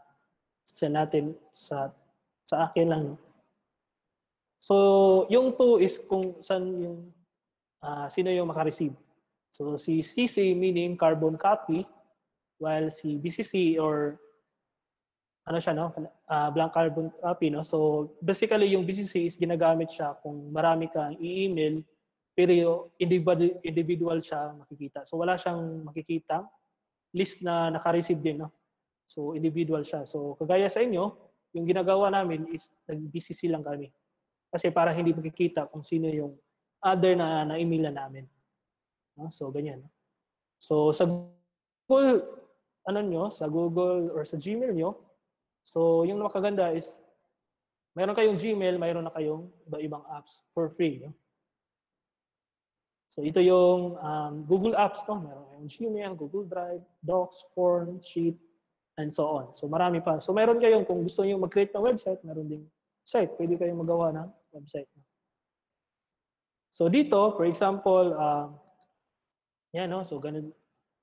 send natin sa sa akin lang. No? So yung two is kung saan yung uh, sino yung maka-receive. So si CC meaning carbon copy while si BCC or ano siya no? Uh, blank carbon copy no? So basically yung BCC is ginagamit siya kung marami kang i-email pero individual individual siya makikita. So wala siyang makikita. List na naka-receive din no? So individual siya. So kagaya sa inyo yung ginagawa namin is nag-BCC lang kami. Kasi para hindi makikita kung sino yung other na na-email na namin no? so ganyan no? so sa Google ano nyo, sa Google or sa Gmail nyo. So, yung makaganda is, mayroon kayong Gmail, mayroon na kayong iba-ibang apps for free. No? So, ito yung um, Google Apps. No? Meron kayong Gmail, Google Drive, Docs, Form, Sheet, and so on. So, marami pa. So, meron kayong, kung gusto nyo mag-create ng website, meron ding site. Pwede kayong magawa ng website. No? So, dito, for example, uh, yan, no? so ganun,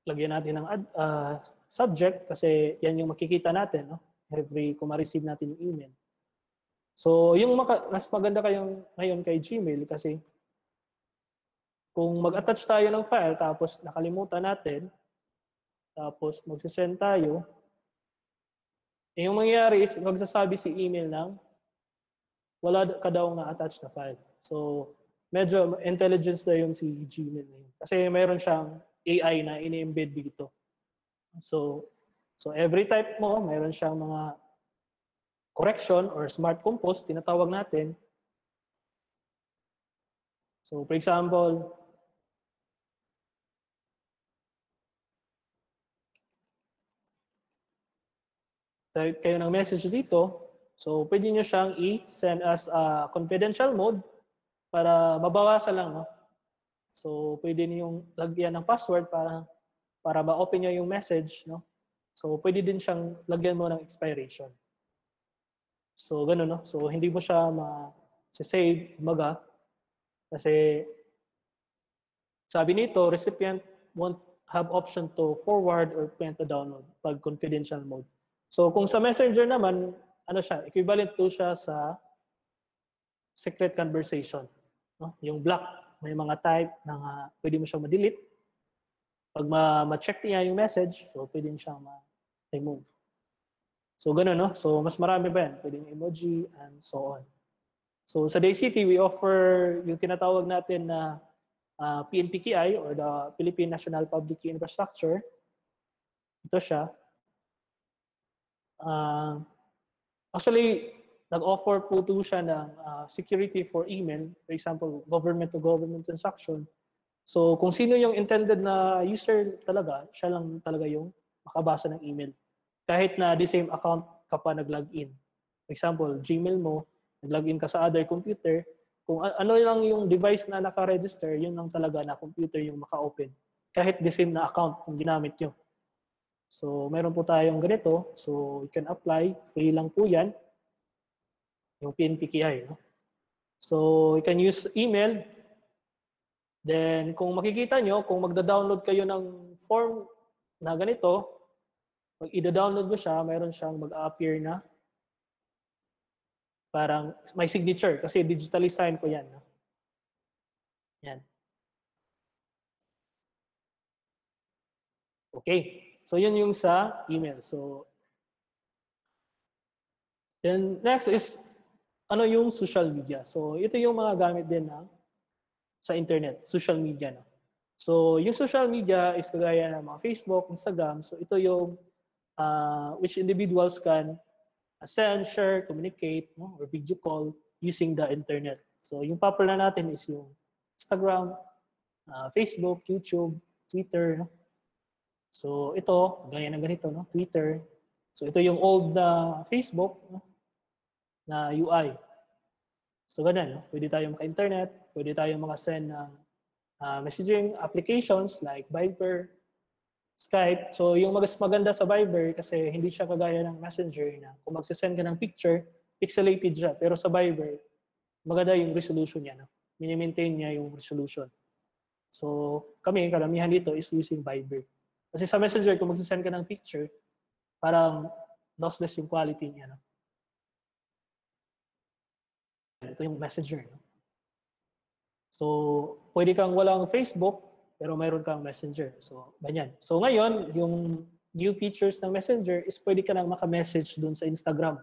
lagyan natin ng ad, uh, subject kasi yan yung makikita natin no? every kung ma-receive natin yung email. So, yung maka, mas maganda kayong ngayon kay Gmail kasi kung mag-attach tayo ng file tapos nakalimutan natin, tapos magsisend tayo, eh, yung mangyayari is magsasabi si email ng wala ka daw na-attach na file. So, medyo intelligence na yung si Gmail na yun. Kasi mayroon siyang AI na ini-embed dito. So, so every type mo, mayroon siyang mga correction or smart compose, tinatawag natin. So, for example, type kayo ng message dito. So, pwede nyo siyang i-send as a confidential mode para mabawasan lang. No? So, pwede niyo lagyan ng password para para ma-open nyo yung message, no? So, pwede din siyang lagyan mo ng expiration. So, ganun, no? So, hindi mo siya ma-save, maga, kasi sabi nito, recipient won't have option to forward or print to download pag confidential mode. So, kung sa messenger naman, ano siya, equivalent to siya sa secret conversation. No? Yung block, may mga type na uh, pwede mo siyang ma-delete pag ma-check niya yung message, so pwede siyang ma-remove. So ganun, no? So mas marami pa yan. Pwedeng emoji and so on. So sa DayCity, we offer yung tinatawag natin na uh, PNPKI or the Philippine National Public Key Infrastructure. Ito siya. Uh, actually, nag-offer po to siya ng uh, security for email. For example, government-to-government -government transaction So kung sino yung intended na user talaga, siya lang talaga yung makabasa ng email. Kahit na the same account ka pa nag-login. For example, Gmail mo, nag-login ka sa other computer, kung ano lang yung device na naka-register, yun lang talaga na computer yung maka-open. Kahit the same na account kung ginamit nyo. So, meron po tayong ganito. So, you can apply. Free lang po yan. Yung PNPKI. No? So, you can use email Then, kung makikita nyo, kung magda-download kayo ng form na ganito, pag i-download mo siya, mayroon siyang mag-appear na parang may signature kasi digitally sign ko yan. No? Yan. Okay. So, yun yung sa email. So, Then next is ano yung social media. So ito yung mga gamit din na sa internet, social media no. So yung social media is kagaya ng mga Facebook, Instagram. So ito yung uh, which individuals can send, share, communicate, no, or video call using the internet. So yung popular natin is yung Instagram, uh, Facebook, YouTube, Twitter. No? So ito, gaya ng ganito, no? Twitter. So ito yung old na Facebook no? Na UI. So ganun, no? pwede tayong maka-internet, pwede tayong maka-send ng uh, messaging applications like Viber, Skype. So yung mas maganda sa Viber kasi hindi siya kagaya ng Messenger na kung magsisend ka ng picture, pixelated siya. Pero sa Viber, maganda yung resolution niya. No? Mini-maintain niya yung resolution. So kami, karamihan dito is using Viber. Kasi sa Messenger, kung magsisend ka ng picture, parang lossless yung quality niya. No? Ito yung messenger. No? So, pwede kang walang Facebook, pero mayroon kang messenger. So, ganyan. So, ngayon, yung new features ng messenger is pwede ka nang maka-message dun sa Instagram.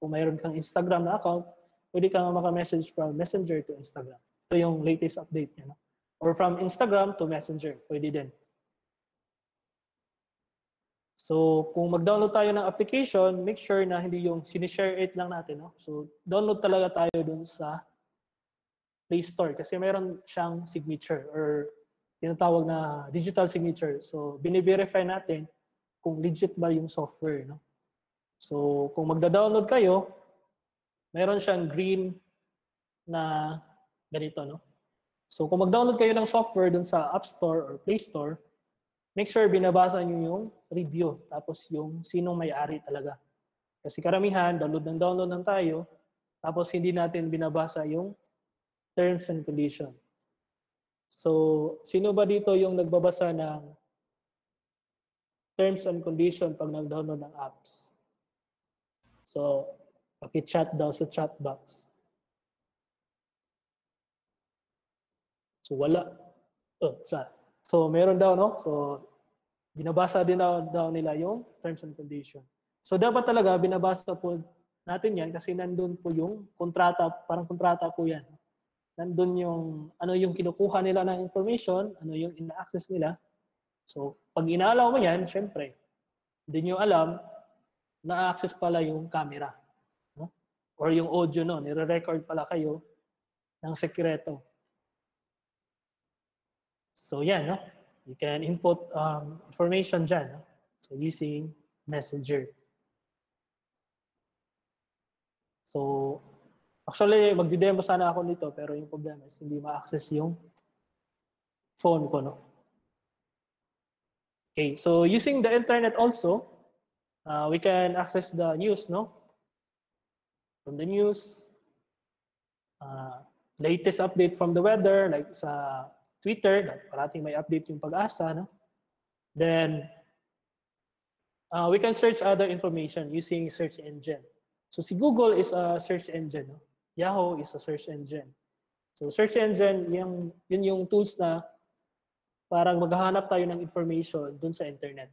Kung mayroon kang Instagram na account, pwede kang maka-message from messenger to Instagram. Ito yung latest update niya. No? Or from Instagram to messenger, pwede din. So, kung mag-download tayo ng application, make sure na hindi yung sinishare it lang natin. No? So, download talaga tayo dun sa Play Store kasi meron siyang signature or tinatawag na digital signature. So, bine-verify natin kung legit ba yung software. No? So, kung magda-download kayo, meron siyang green na ganito. No? So, kung mag-download kayo ng software dun sa App Store or Play Store, make sure binabasa nyo yung review, tapos yung sinong may-ari talaga. Kasi karamihan, download ng download ng tayo, tapos hindi natin binabasa yung terms and conditions. So, sino ba dito yung nagbabasa ng terms and condition pag nag-download ng apps? So, paki-chat daw sa chat box. So, wala. Oh, sorry. So, meron daw, no? So, binabasa din daw, daw nila yung terms and condition. So, dapat talaga binabasa po natin yan kasi nandun po yung kontrata, parang kontrata po yan. Nandun yung, ano yung kinukuha nila ng information, ano yung ina-access nila. So, pag inaalaw mo yan, syempre, hindi nyo alam, na-access pala yung camera. No? Or yung audio no, nire-record pala kayo ng sekreto. So yan, no? you can input um, information dyan. No? So using Messenger. So actually, magdi-demo sana ako nito pero yung problema is hindi ma-access yung phone ko. No? Okay, so using the internet also, uh, we can access the news, no? From the news, uh, latest update from the weather, like sa Twitter, parating may update yung pag-asa. No? Then, uh, we can search other information using search engine. So si Google is a search engine. No? Yahoo is a search engine. So search engine, yung, yun yung tools na parang maghahanap tayo ng information dun sa internet.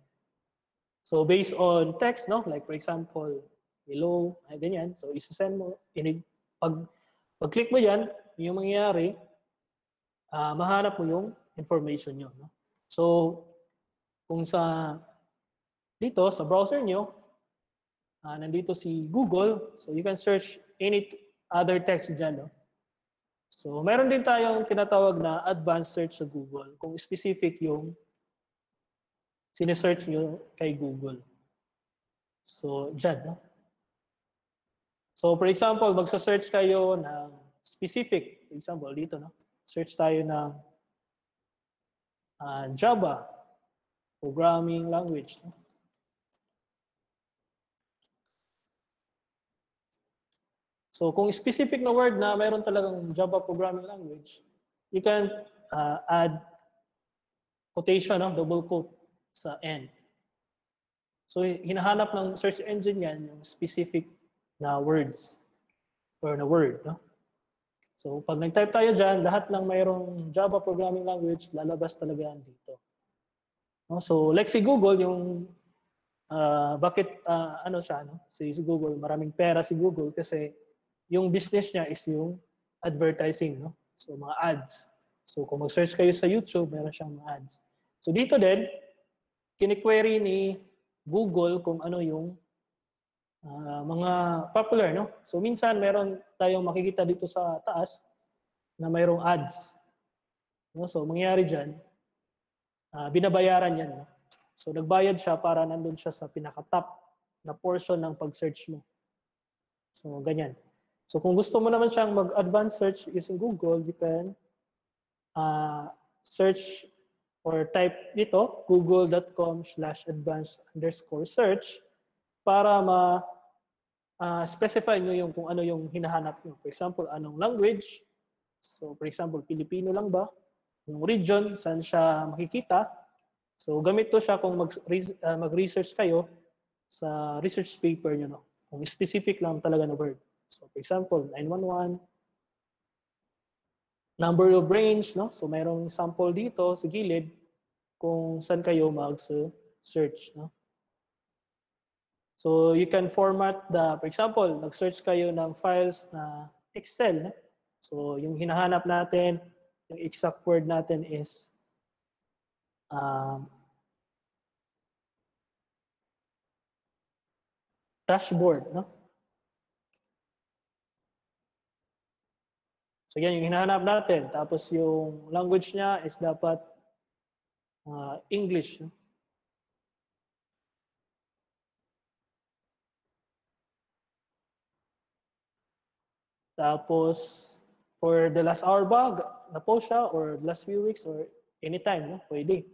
So based on text, no? like for example, hello, ay ganyan. So isa-send mo, inig, pag, pag-click mo yan, yung mangyayari, uh, mahanap mo yung information nyo. No? So, kung sa dito, sa browser nyo, uh, nandito si Google, so you can search any other text dyan. No? So, meron din tayong tinatawag na advanced search sa Google kung specific yung sinesearch nyo kay Google. So, dyan. No? So, for example, magsa-search kayo ng specific, for example, dito, no? Search tayo ng uh, Java, programming language. So kung specific na word na mayroon talagang Java programming language, you can uh, add quotation, no? double quote sa end. So hinahanap ng search engine yan yung specific na words or na word. No? So pag nag-type tayo dyan, lahat ng mayroong Java programming language, lalabas talaga yan dito. No? So like si Google, yung ah, bakit ah, ano siya no? Si, si Google, maraming pera si Google kasi yung business niya is yung advertising, no? So mga ads. So kung mag-search kayo sa YouTube, meron siyang mga ads. So dito din, kini-query ni Google kung ano yung ah, mga popular, no? So minsan meron tayong makikita dito sa taas na mayroong ads. No? So mangyayari diyan, ah, binabayaran yan, no? So nagbayad siya para nandun siya sa pinaka-top na portion ng pag-search mo. So ganyan. So kung gusto mo naman siyang mag-advanced search using Google, you can uh, search or type dito, google.com slash advanced underscore search para ma uh, specify nyo yung kung ano yung hinahanap nyo. For example, anong language. So for example, Filipino lang ba? Yung region, saan siya makikita. So gamit to siya kung uh, mag-research kayo sa research paper nyo. No? Kung specific lang talaga na word. So for example, 911, number of range, no? So mayroong sample dito sa gilid kung saan kayo mag-search, no? So you can format the, for example, nag-search kayo ng files na Excel? So yung hinahanap natin, yung exact word natin is um, dashboard, no? So yan yung hinahanap natin. Tapos yung language niya is dapat uh, English. No? Tapos for the last hour ba, na-post siya or last few weeks or anytime, no? pwede.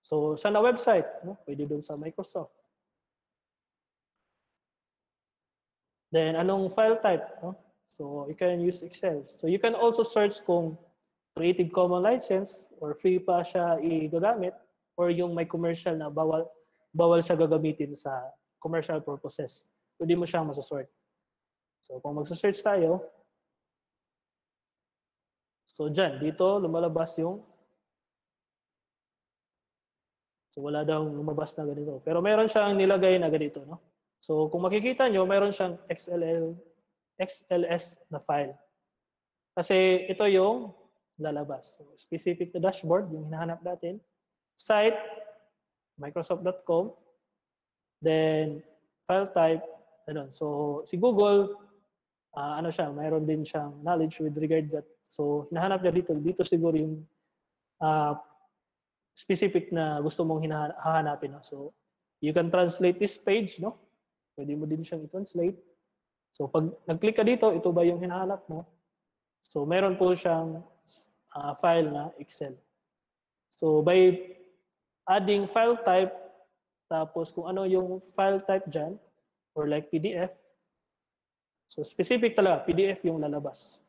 So sa na website, no? pwede doon sa Microsoft. Then anong file type? No? So you can use Excel. So you can also search kung Creative Commons license or free pa siya i-gagamit or yung may commercial na bawal bawal siya gagamitin sa commercial purposes. Pwede mo siyang masasort. So kung magsa-search tayo, so dyan, dito lumalabas yung So wala daw lumabas na ganito. Pero meron siyang nilagay na ganito, no? So kung makikita nyo, meron siyang XLL, XLS na file. Kasi ito yung lalabas. So specific to dashboard, yung hinahanap natin. Site, microsoft.com. Then file type, ano. So si Google, uh, ano siya, mayroon din siyang knowledge with regard that. So hinahanap niya dito. Dito siguro yung uh, specific na gusto mong hahanapin. No? So you can translate this page, no? Pwede mo din siyang i-translate. So pag nag-click ka dito, ito ba yung hinahanap mo? So meron po siyang uh, file na Excel. So by adding file type, tapos kung ano yung file type dyan, or like PDF, so specific talaga, PDF yung lalabas.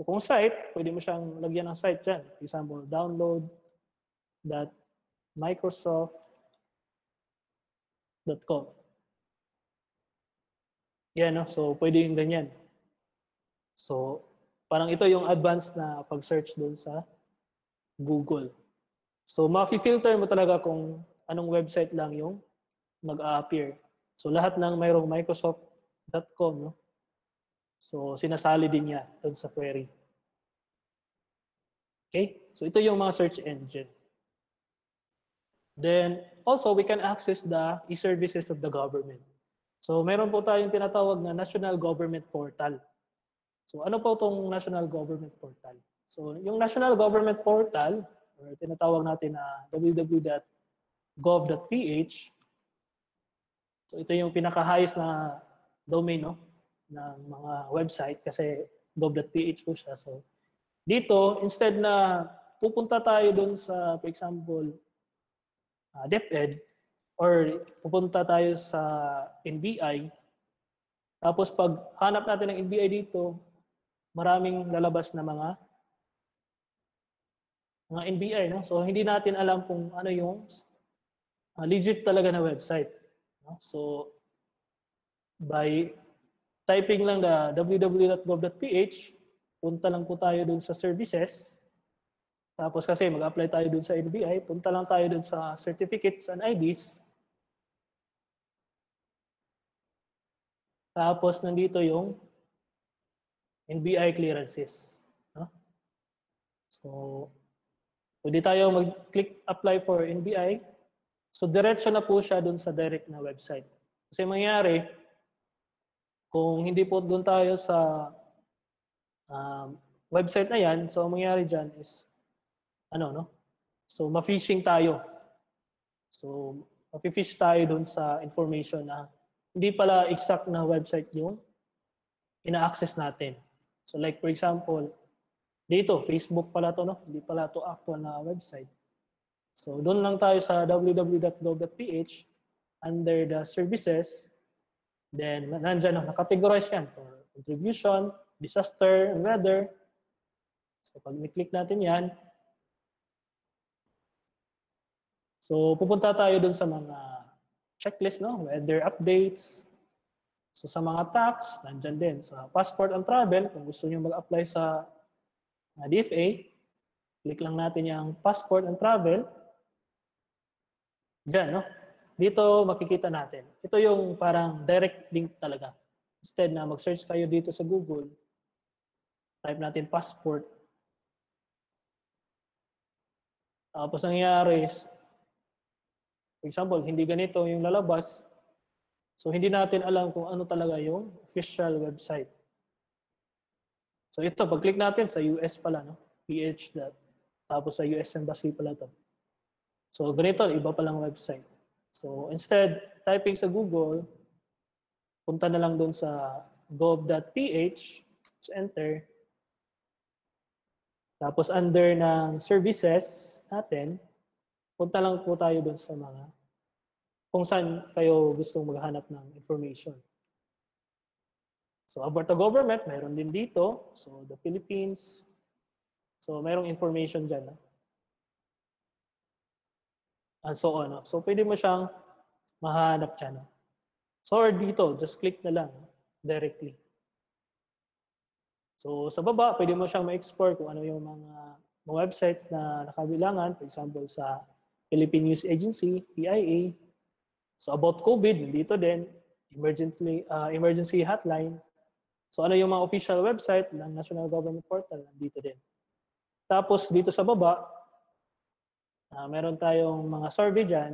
So kung site, pwede mo siyang lagyan ng site dyan. For example, download.microsoft com. Yan, no? So, pwede yung ganyan. So, parang ito yung advanced na pag-search doon sa Google. So, ma-filter mo talaga kung anong website lang yung mag-appear. So, lahat ng mayroong microsoft.com, no? So, sinasali din niya doon sa query. Okay? So, ito yung mga search engine. Then, also, we can access the e-services of the government. So, meron po tayong tinatawag na National Government Portal. So, ano po itong National Government Portal? So, yung National Government Portal, or tinatawag natin na www.gov.ph, so ito yung pinaka-highest na domain no, ng mga website kasi gov.ph po siya. So, dito, instead na pupunta tayo doon sa, for example, uh, DepEd or pupunta tayo sa NBI, tapos pag hanap natin ng NBI dito, maraming lalabas na mga mga NBI. No? So, hindi natin alam kung ano yung uh, legit talaga na website. No? So, by typing lang the www.gov.ph, punta lang po tayo dun sa services. Tapos kasi mag-apply tayo dun sa NBI, punta lang tayo dun sa certificates and IDs. Tapos nandito yung NBI clearances. No? So, pwede tayo mag-click apply for NBI. So, diretso na po siya dun sa direct na website. Kasi mangyari, kung hindi po doon tayo sa um, website na yan, so ang mangyari dyan is, ano, no? So, ma-phishing tayo. So, ma-fish tayo doon sa information na hindi pala exact na website yung ina-access natin. So, like for example, dito, Facebook pala to, no? Hindi pala to actual na website. So, doon lang tayo sa www.gov.ph under the services. Then, nandyan, no, nakategorize yan for contribution, disaster, weather. So, pag ni-click natin yan, so, pupunta tayo dun sa mga checklist, no? Weather updates. So, sa mga tax, nandyan din. Sa passport and travel, kung gusto nyo mag-apply sa uh, DFA, click lang natin yung passport and travel. Diyan, no? Dito makikita natin. Ito yung parang direct link talaga. Instead na mag-search kayo dito sa Google, type natin passport. Tapos nangyayari is, for example, hindi ganito yung lalabas. So hindi natin alam kung ano talaga yung official website. So ito, pag-click natin sa US pala, no? PH. Tapos sa US Embassy pala to. So ganito, iba palang website. So instead, typing sa Google, punta na lang doon sa gov.ph, enter. Tapos under ng services natin, punta lang po tayo doon sa mga kung saan kayo gustong maghanap ng information. So about the government, mayroon din dito. So the Philippines. So mayroong information dyan. No? And so on. So, pwede mo siyang mahanap siya. So, dito, just click na lang directly. So, sa baba, pwede mo siyang ma-export kung ano yung mga, mga websites na nakabilangan. For example, sa Philippine News Agency, PIA. So, about COVID, nandito din. Emergency, uh, emergency hotline. So, ano yung mga official website ng National Government Portal, nandito din. Tapos, dito sa baba, uh, meron tayong mga survey dyan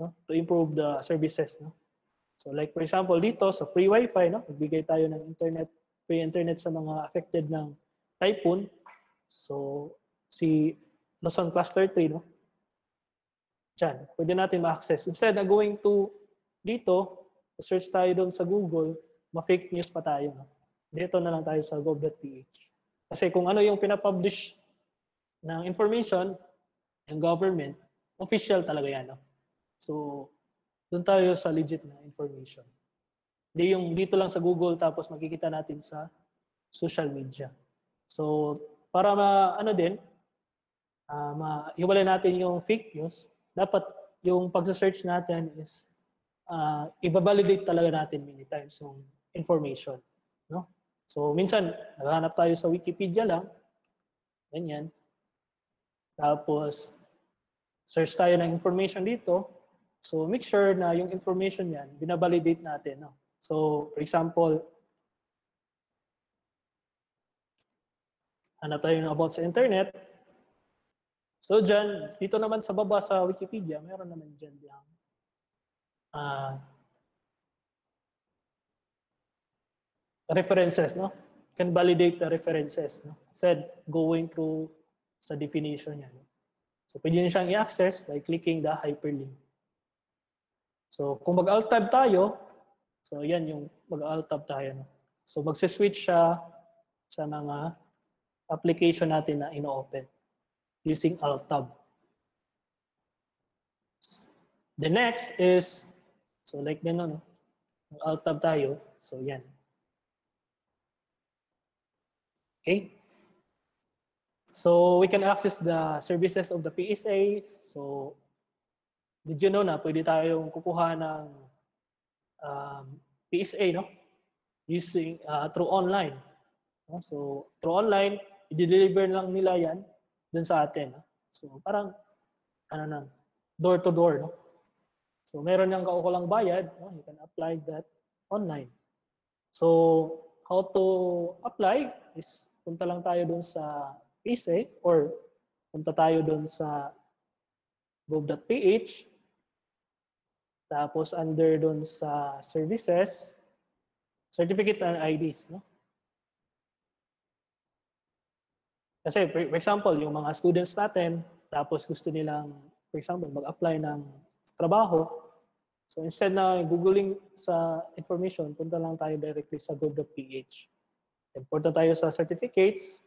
no, to improve the services. No? So like for example dito sa free wifi, no, magbigay tayo ng internet, free internet sa mga affected ng typhoon. So si Luzon Cluster 3, no? Diyan, pwede natin ma-access. Instead na going to dito, search tayo doon sa Google, ma-fake news pa tayo. No? Dito na lang tayo sa gov.ph. Kasi kung ano yung pinapublish ng information, ng government, official talaga yan. No? So, doon tayo sa legit na information. Hindi yung dito lang sa Google tapos makikita natin sa social media. So, para ma, ano din, uh, mahiwalay natin yung fake news, dapat yung pag-search natin is uh, i-validate talaga natin many times yung information. No? So, minsan, naghahanap tayo sa Wikipedia lang, ganyan. Tapos, search tayo ng information dito. So make sure na yung information yan, binabalidate natin. No? So for example, hanap tayo ng about sa internet. So dyan, dito naman sa baba sa Wikipedia, meron naman dyan lang. Uh, references, no? Can validate the references, no? Said going through sa definition yan. No? So, pwede nyo siyang i-access by clicking the hyperlink. So, kung mag-alt tab tayo, so yan yung mag-alt tab tayo. No? So, magse-switch siya sa mga application natin na ino-open using alt tab. The next is, so like gano'n, no? alt tab tayo. So, yan. Okay? So we can access the services of the PSA. So did you know na pwede tayong kukuha ng um, PSA no? using uh, through online. No? So through online, i-deliver lang nila yan dun sa atin. no? So parang ano na, door to door, no? So meron niyang kaukulang bayad, no? you can apply that online. So how to apply is punta lang tayo dun sa PSA or punta tayo dun sa gov.ph tapos under dun sa services certificate and IDs no? Kasi for example yung mga students natin tapos gusto nilang for example mag-apply ng trabaho so instead na googling sa information punta lang tayo directly sa gov.ph then tayo sa certificates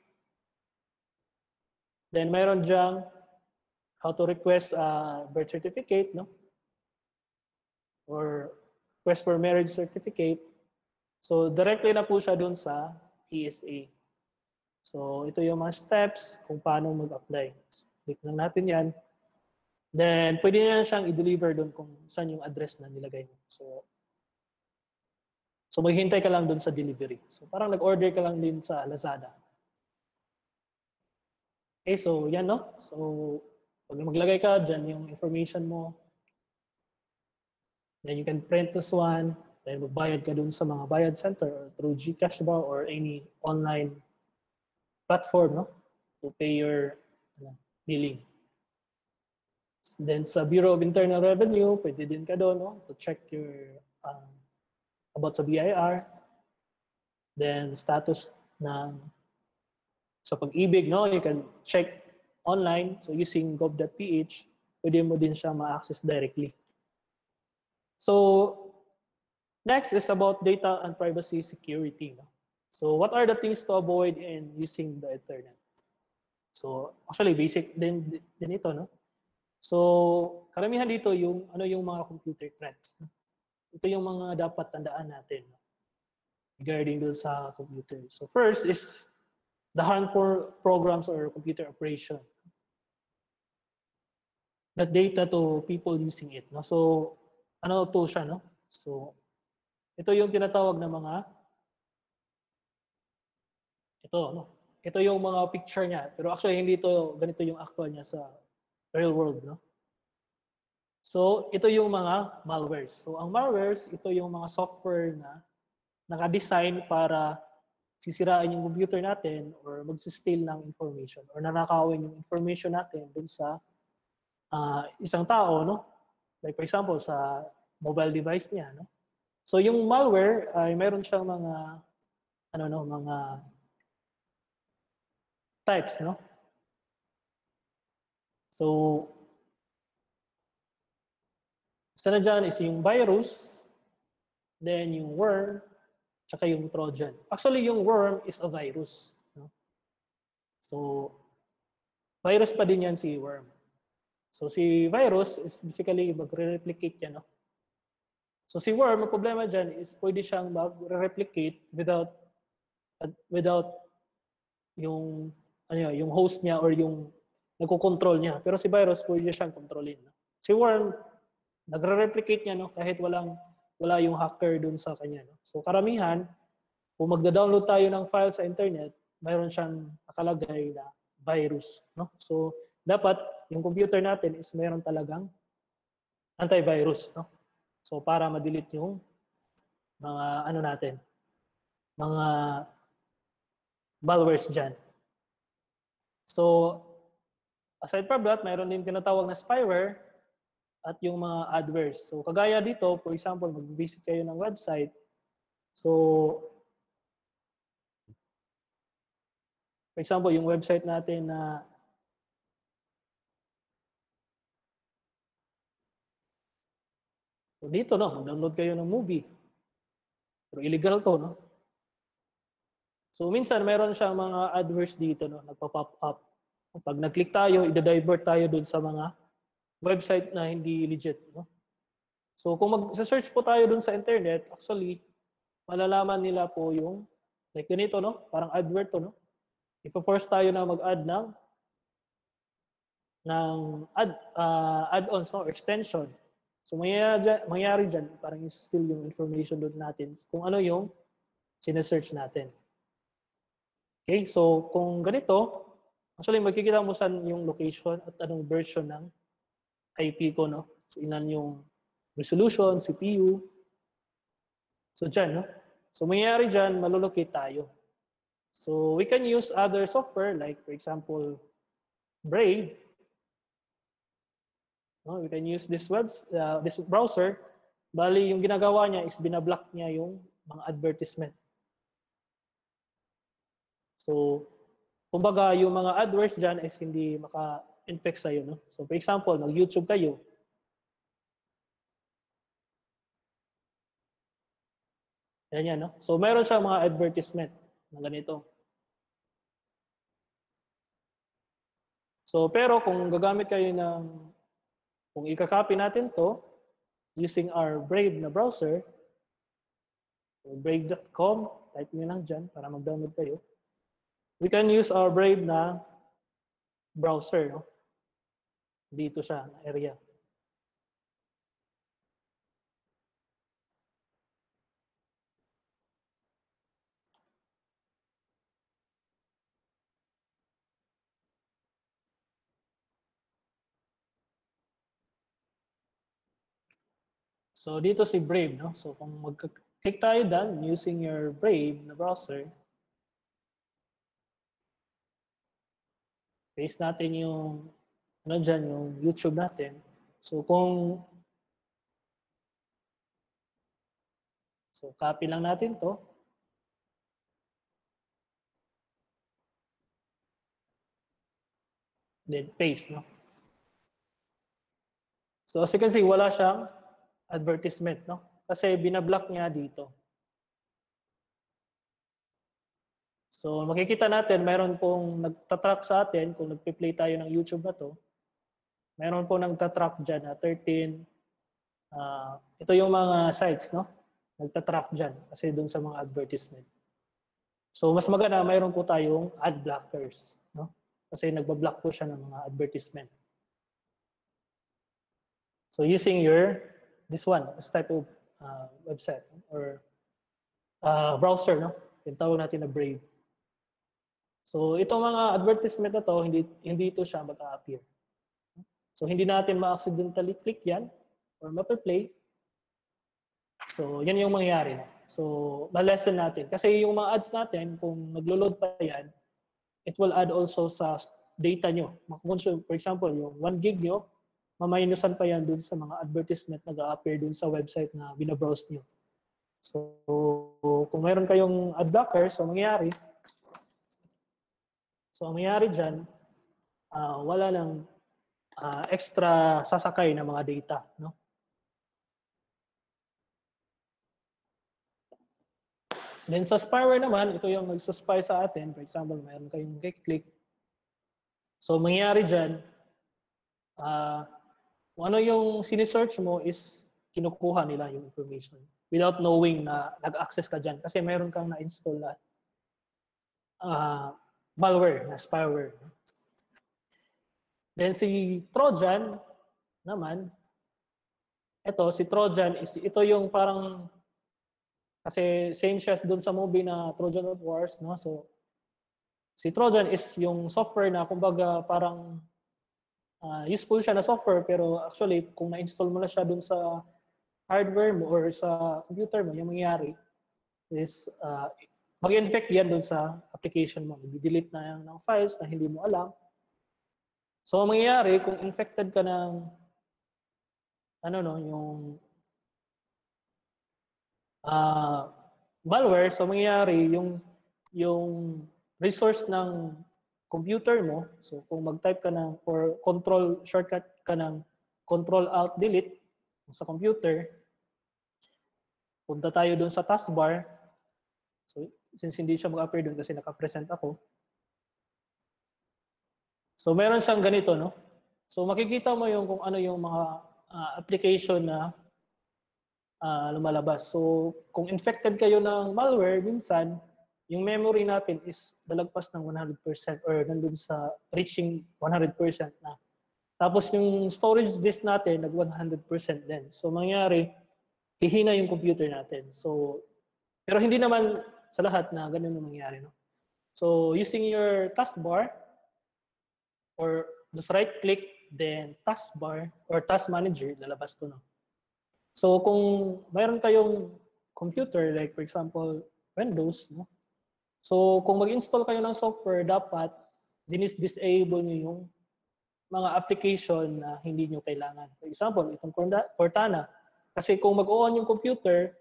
then mayroon diyang how to request a birth certificate no or request for marriage certificate so directly na po siya dun sa PSA So, ito yung mga steps kung paano mag-apply. Click lang natin yan. Then, pwede na siyang i-deliver doon kung saan yung address na nilagay mo. So, so maghintay ka lang doon sa delivery. So, parang nag-order ka lang din sa Lazada. Okay, so yan no. So, pag maglagay ka, dyan yung information mo. Then you can print this one. Then magbayad ka doon sa mga bayad center or through GCash ba or any online platform no to pay your ano, billing. Then sa Bureau of Internal Revenue, pwede din ka doon no to check your um, about sa BIR. Then status ng sa pag-ibig no, you can check online so using gov.ph, pwede mo din siya ma-access directly. So next is about data and privacy security no. So what are the things to avoid in using the Ethernet? So actually basic din din ito no. So karamihan dito yung ano yung mga computer threats. No? Ito yung mga dapat tandaan natin no? regarding dun sa computer. So first is the harmful programs or computer operation. That data to people using it. No? So ano to siya no? So ito yung tinatawag na mga ito, no? Ito yung mga picture niya. Pero actually, hindi ito, ganito yung actual niya sa real world, no? So, ito yung mga malwares. So, ang malwares, ito yung mga software na naka-design para sisirain yung computer natin or mag-steal ng information or nanakawin yung information natin dun sa uh, isang tao, no? Like for example, sa mobile device niya, no? So, yung malware ay mayroon siyang mga ano no, mga types, no? So, isa na dyan is yung virus, then yung worm, tsaka yung Trojan. Actually, yung worm is a virus. No? So, virus pa din yan si worm. So, si virus is basically magre-replicate yan. No? So, si worm, ang problema dyan is pwede siyang mag-replicate without without yung ano yun, yung host niya or yung nagko-control niya. Pero si virus, pwede siyang kontrolin. No? Si worm, nagre-replicate niya no? kahit walang wala yung hacker dun sa kanya. No? So karamihan, kung magda-download tayo ng file sa internet, mayroon siyang nakalagay na virus. No? So dapat yung computer natin is mayroon talagang antivirus. No? So para ma-delete yung mga ano natin, mga malwares dyan. So, aside from that, mayroon din tinatawag na spyware at yung mga adwares. So, kagaya dito, for example, mag-visit kayo ng website. So, for example, yung website natin na So, dito, no, mag-download kayo ng movie. Pero illegal to, no? So minsan meron siyang mga adverse dito no, nagpa-pop up. Pag nag-click tayo, i-divert tayo dun sa mga website na hindi legit, no? So kung mag-search po tayo dun sa internet, actually malalaman nila po yung like ganito no, parang advert to no. If force tayo na mag-add ng ng add uh, add-ons no, extension. So mangyayari mangyayari dyan, parang still yung information doon natin kung ano yung sinesearch natin. Okay, so kung ganito, Actually, magkikita mo saan yung location at anong version ng IP ko, no? So, ilan yung resolution, CPU. So, dyan, no? So, mangyayari dyan, malulocate tayo. So, we can use other software like, for example, Brave. No, we can use this web, uh, this browser. Bali, yung ginagawa niya is binablock niya yung mga advertisement. So, kumbaga, yung mga AdWords dyan is hindi maka-infect sa'yo. No? So, for example, mag-YouTube kayo. Yan yan, no? So, meron siya mga advertisement na ganito. So, pero kung gagamit kayo ng, kung i-copy natin to, using our Brave na browser, so brave.com, type nyo lang dyan para mag-download kayo. We can use our Brave na browser, no? Dito na area. So dito si Brave, no? So kung mag-click tayo dyan using your Brave na browser, paste natin yung ano dyan, yung YouTube natin. So kung So copy lang natin to. Then paste, no? So as you can see, wala siyang advertisement, no? Kasi binablock niya dito. So makikita natin, mayroon pong nagtatrack sa atin, kung nagpi-play tayo ng YouTube na to, mayroon po nagtatrack dyan na 13. Uh, ito yung mga sites, no? Nagtatrack dyan kasi doon sa mga advertisement. So mas maganda, mayroon po tayong ad blockers, no? Kasi nagbablock po siya ng mga advertisement. So using your this one, this type of uh, website or uh, browser, no? Tawag natin na Brave. So itong mga advertisement na to, hindi, hindi ito siya mag-a-appear. So hindi natin ma-accidentally click yan or ma-play. So yan yung mangyayari. No? So ma-lesson natin. Kasi yung mga ads natin, kung naglo-load pa yan, it will add also sa data nyo. For example, yung 1 gig nyo, maminusan pa yan dun sa mga advertisement na ga-appear dun sa website na binabrowse nyo. So, kung mayroon kayong ad blocker, so mangyayari, so ang mangyayari dyan, uh, wala lang uh, extra sasakay na mga data. No? Then sa spyware naman, ito yung nagsuspy sa atin. For example, mayroon kayong click. So mangyayari dyan, uh, ano yung sinesearch mo is kinukuha nila yung information without knowing na nag-access ka dyan. Kasi mayroon kang na-install na uh, malware, na spyware. Then si Trojan naman, ito, si Trojan is, ito yung parang, kasi same siya doon sa movie na Trojan of Wars, no? So, si Trojan is yung software na kumbaga parang uh, useful siya na software pero actually kung na-install mo na siya dun sa hardware mo or sa computer mo, yung mangyayari is uh, mag-infect yan dun sa application mo. Mag-delete na yan ng files na hindi mo alam. So, ang mangyayari, kung infected ka ng ano no, yung uh, malware, so mangyayari yung yung resource ng computer mo, so kung mag-type ka ng, or control shortcut ka ng control alt delete sa computer, punta tayo doon sa taskbar. So, since hindi siya mag-appear doon kasi naka-present ako. So, meron siyang ganito, no? So, makikita mo yung kung ano yung mga uh, application na uh, lumalabas. So, kung infected kayo ng malware, minsan, yung memory natin is dalagpas ng 100% or nandun sa reaching 100% na. Tapos yung storage disk natin, nag 100% din. So mangyari, hihina yung computer natin. So, pero hindi naman sa lahat na ganun ang mangyari. No? So using your taskbar, or just right click, then taskbar or task manager, lalabas to no. So kung mayroon kayong computer, like for example, Windows, no? So kung mag-install kayo ng software, dapat dinis-disable nyo yung mga application na hindi nyo kailangan. For example, itong Cortana. Kasi kung mag-on yung computer,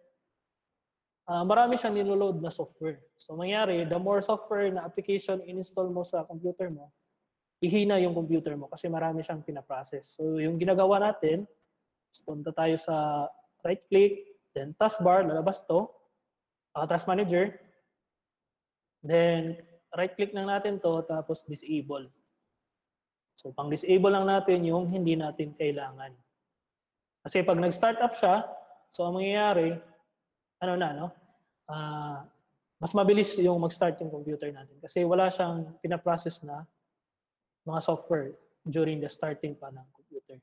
ah, marami siyang niloload na software. So mangyari, the more software na application in-install mo sa computer mo, ihina yung computer mo kasi marami siyang pinaprocess. So yung ginagawa natin, punta tayo sa right click, then taskbar, lalabas to, uh, task manager, then right click lang natin to, tapos disable. So pang disable lang natin yung hindi natin kailangan. Kasi pag nag-start up siya, so ang mangyayari, ano na, no? Ah, mas mabilis yung mag-start yung computer natin kasi wala siyang pinaprocess na mga software during the starting pa ng computer.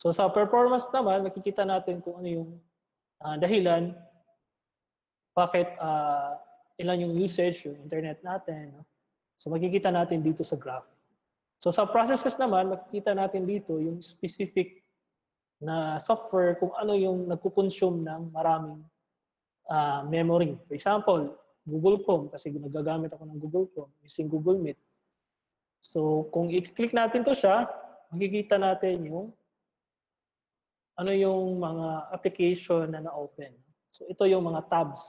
So sa performance naman, makikita natin kung ano yung ah, dahilan bakit ah, ilan yung usage, yung internet natin. No? So makikita natin dito sa graph. So sa processes naman, makikita natin dito yung specific na software kung ano yung nagko-consume ng maraming ah, memory. For example, Google Chrome kasi nagagamit ako ng Google Chrome using Google Meet. So kung i-click natin to siya, makikita natin yung ano yung mga application na na-open. So ito yung mga tabs.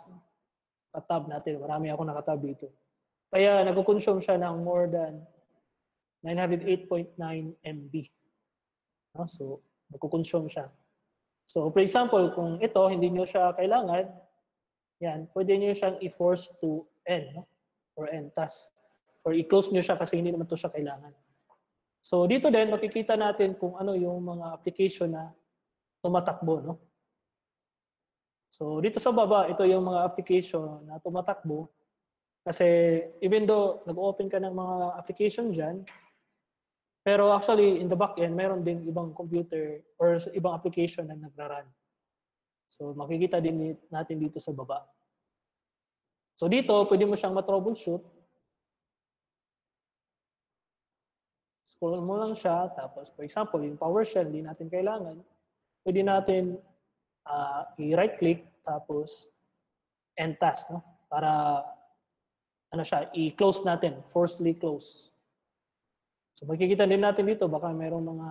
Ka-tab natin. Marami ako nakatab dito. Kaya nagko-consume siya ng more than 908.9 MB. No? So nagko-consume siya. So for example, kung ito hindi niyo siya kailangan, yan, pwede niyo siyang i-force to end no? or end task. Or i-close niyo siya kasi hindi naman to siya kailangan. So dito din makikita natin kung ano yung mga application na tumatakbo, no? So dito sa baba, ito yung mga application na tumatakbo. Kasi even though nag-open ka ng mga application dyan, pero actually in the back end, mayroon ding ibang computer or ibang application na nagra-run. So makikita din natin dito sa baba. So dito, pwede mo siyang matroubleshoot. Scroll mo lang siya, tapos for example, yung PowerShell, hindi natin kailangan. Pwede natin ah, i-right click, tapos end task, no? Para ano siya, i-close natin, forcefully close. So makikita din natin dito, baka mayroong mga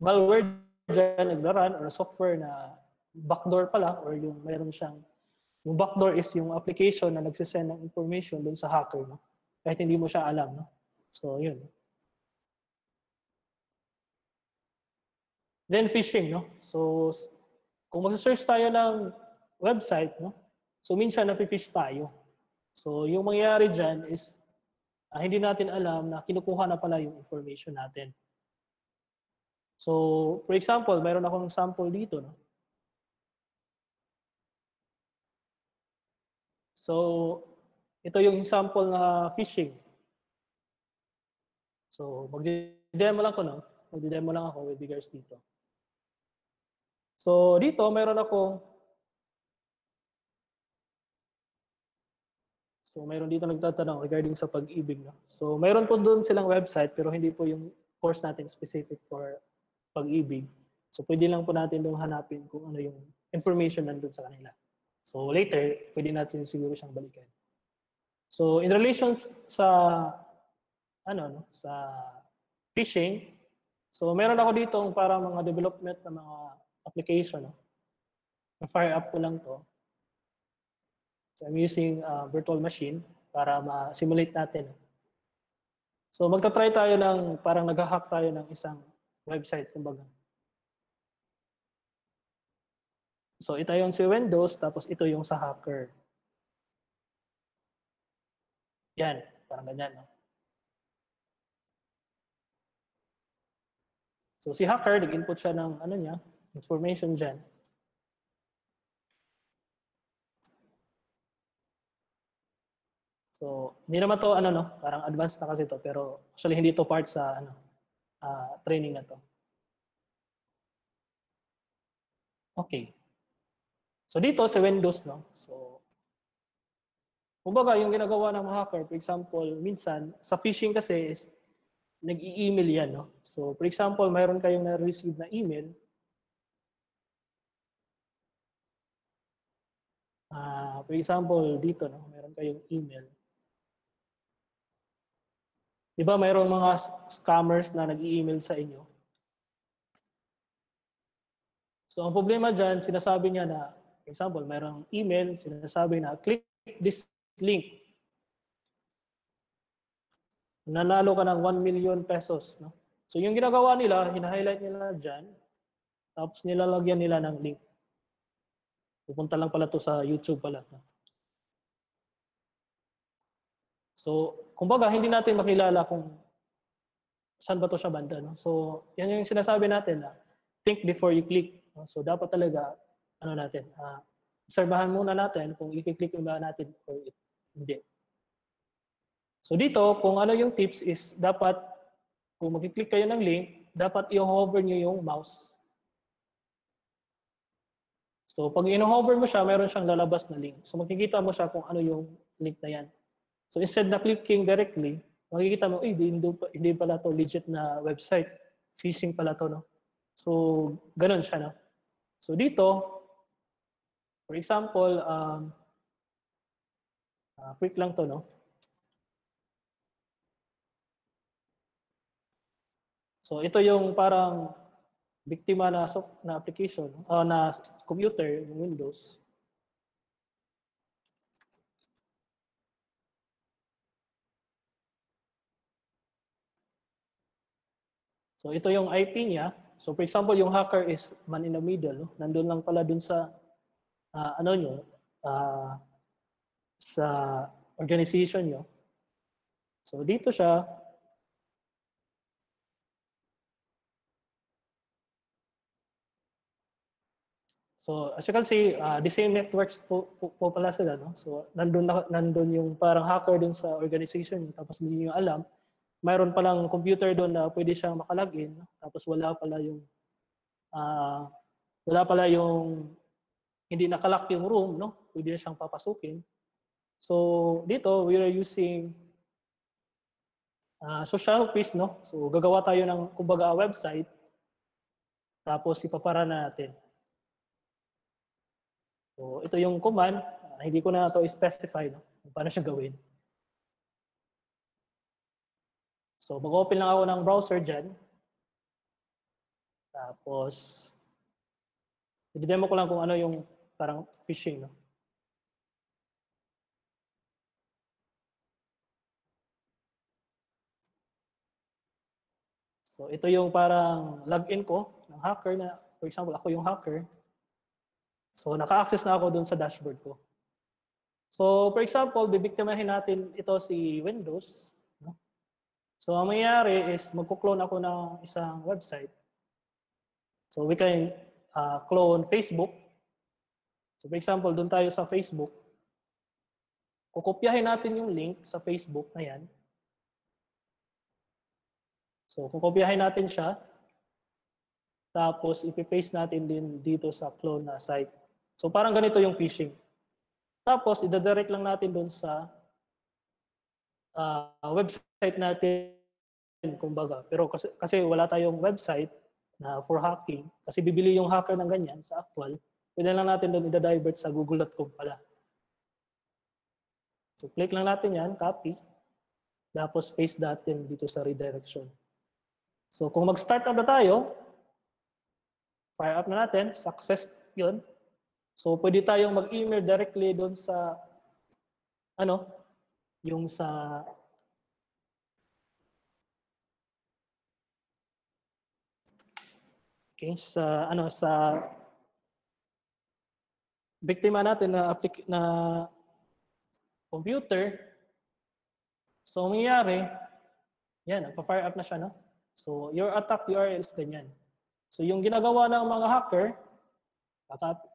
malware dyan nagra-run or software na backdoor pala or yung mayroon siyang yung backdoor is yung application na nagsisend ng information dun sa hacker, no? Kahit hindi mo siya alam, no? So, yun. Then phishing, no? So, kung mag-search tayo ng website, no? So, minsan na-fish tayo. So, yung mangyayari dyan is ah, hindi natin alam na kinukuha na pala yung information natin. So, for example, mayroon akong sample dito, no? So, ito yung sample na phishing. So, magdi-demo lang ko, no? Magdi-demo lang ako with regards dito. So, dito, meron ako So, mayroon dito nagtatanong regarding sa pag-ibig. No? So, mayroon po doon silang website pero hindi po yung course natin specific for pag-ibig. So, pwede lang po natin doon hanapin kung ano yung information nandun sa kanila. So, later, pwede natin siguro siyang balikan. So, in relations sa ano no, sa phishing, so meron ako dito para mga development ng mga application. No? Na-fire up ko lang to. So I'm using uh, virtual machine para ma-simulate natin. So magta-try tayo ng parang nag-hack tayo ng isang website kumbaga. So ito yung si Windows tapos ito yung sa hacker. Yan, parang ganyan. No? So si hacker, nag-input siya ng ano niya, information dyan. So, hindi naman to ano no, parang advanced na kasi to pero actually hindi to part sa ano ah, training na to. Okay. So dito sa Windows no. So Kumbaga, yung ginagawa ng hacker, for example, minsan, sa phishing kasi is, nag-i-email yan, no? So, for example, mayroon kayong na-receive na email, Ah, for example, dito, no, meron kayong email. Di ba mayroong mga scammers na nag-email sa inyo? So, ang problema dyan, sinasabi niya na, for example, mayroong email, sinasabi na, click this link. Nanalo ka ng 1 million pesos. No? So, yung ginagawa nila, hina-highlight nila dyan, tapos nilalagyan nila ng link. Pupunta lang pala to sa YouTube pala. So, kumbaga, hindi natin makilala kung saan ba to siya banda. No? So, yan yung sinasabi natin na think before you click. No? So, dapat talaga, ano natin, uh, obserbahan muna natin kung i-click ba natin or hindi. So, dito, kung ano yung tips is dapat, kung mag-click kayo ng link, dapat i-hover nyo yung mouse So pag ino-hover mo siya, meron siyang lalabas na link. So makikita mo siya kung ano yung link na yan. So instead na clicking directly, makikita mo, eh, hindi, hindi pala to legit na website. Phishing pala to, no? So, ganun siya, no? So dito, for example, um, uh, quick lang to, no? So ito yung parang biktima na na application, uh, na computer, yung Windows, So ito yung IP niya. So for example, yung hacker is man in the middle. No? Nandun lang pala dun sa uh, ano nyo, uh, sa organization nyo. So dito siya, So as you can see, uh, the same networks po, po, po pala sila. No? So nandun, na, nandun yung parang hacker dun sa organization, tapos hindi nyo alam. Mayroon palang computer doon na pwede siyang makalagin, no? tapos wala pala yung uh, wala pala yung hindi nakalock yung room, no? Pwede siyang papasukin. So dito we are using uh, social quiz, no? So gagawa tayo ng kumbaga website tapos ipapara natin. So ito yung command, uh, hindi ko na ito specify no? kung paano siya gawin. So mag-open lang ako ng browser dyan. Tapos, i-demo ko lang kung ano yung parang phishing. No? So ito yung parang login ko ng hacker na, for example, ako yung hacker. So naka-access na ako dun sa dashboard ko. So for example, bibiktimahin natin ito si Windows. So ang mangyayari is magko-clone ako ng isang website. So we can uh, clone Facebook. So for example, doon tayo sa Facebook. Kukopyahin natin yung link sa Facebook na yan. So kukopyahin natin siya. Tapos ipipaste natin din dito sa clone na site. So parang ganito yung phishing. Tapos, ida-direct lang natin doon sa uh, website natin, kumbaga. Pero kasi, kasi wala tayong website na for hacking, kasi bibili yung hacker ng ganyan sa actual, pwede lang natin doon ida-divert sa google.com pala. So click lang natin yan, copy, tapos paste natin dito sa redirection. So kung mag-start up na tayo, fire up na natin, success yun, So, pwede tayong mag-email directly doon sa, ano, yung sa, okay, sa, ano, sa biktima natin na, applic na computer. So, mangyayari, yan, nagpa-fire up na siya, no? So, your attack URL is ganyan. So, yung ginagawa ng mga hacker,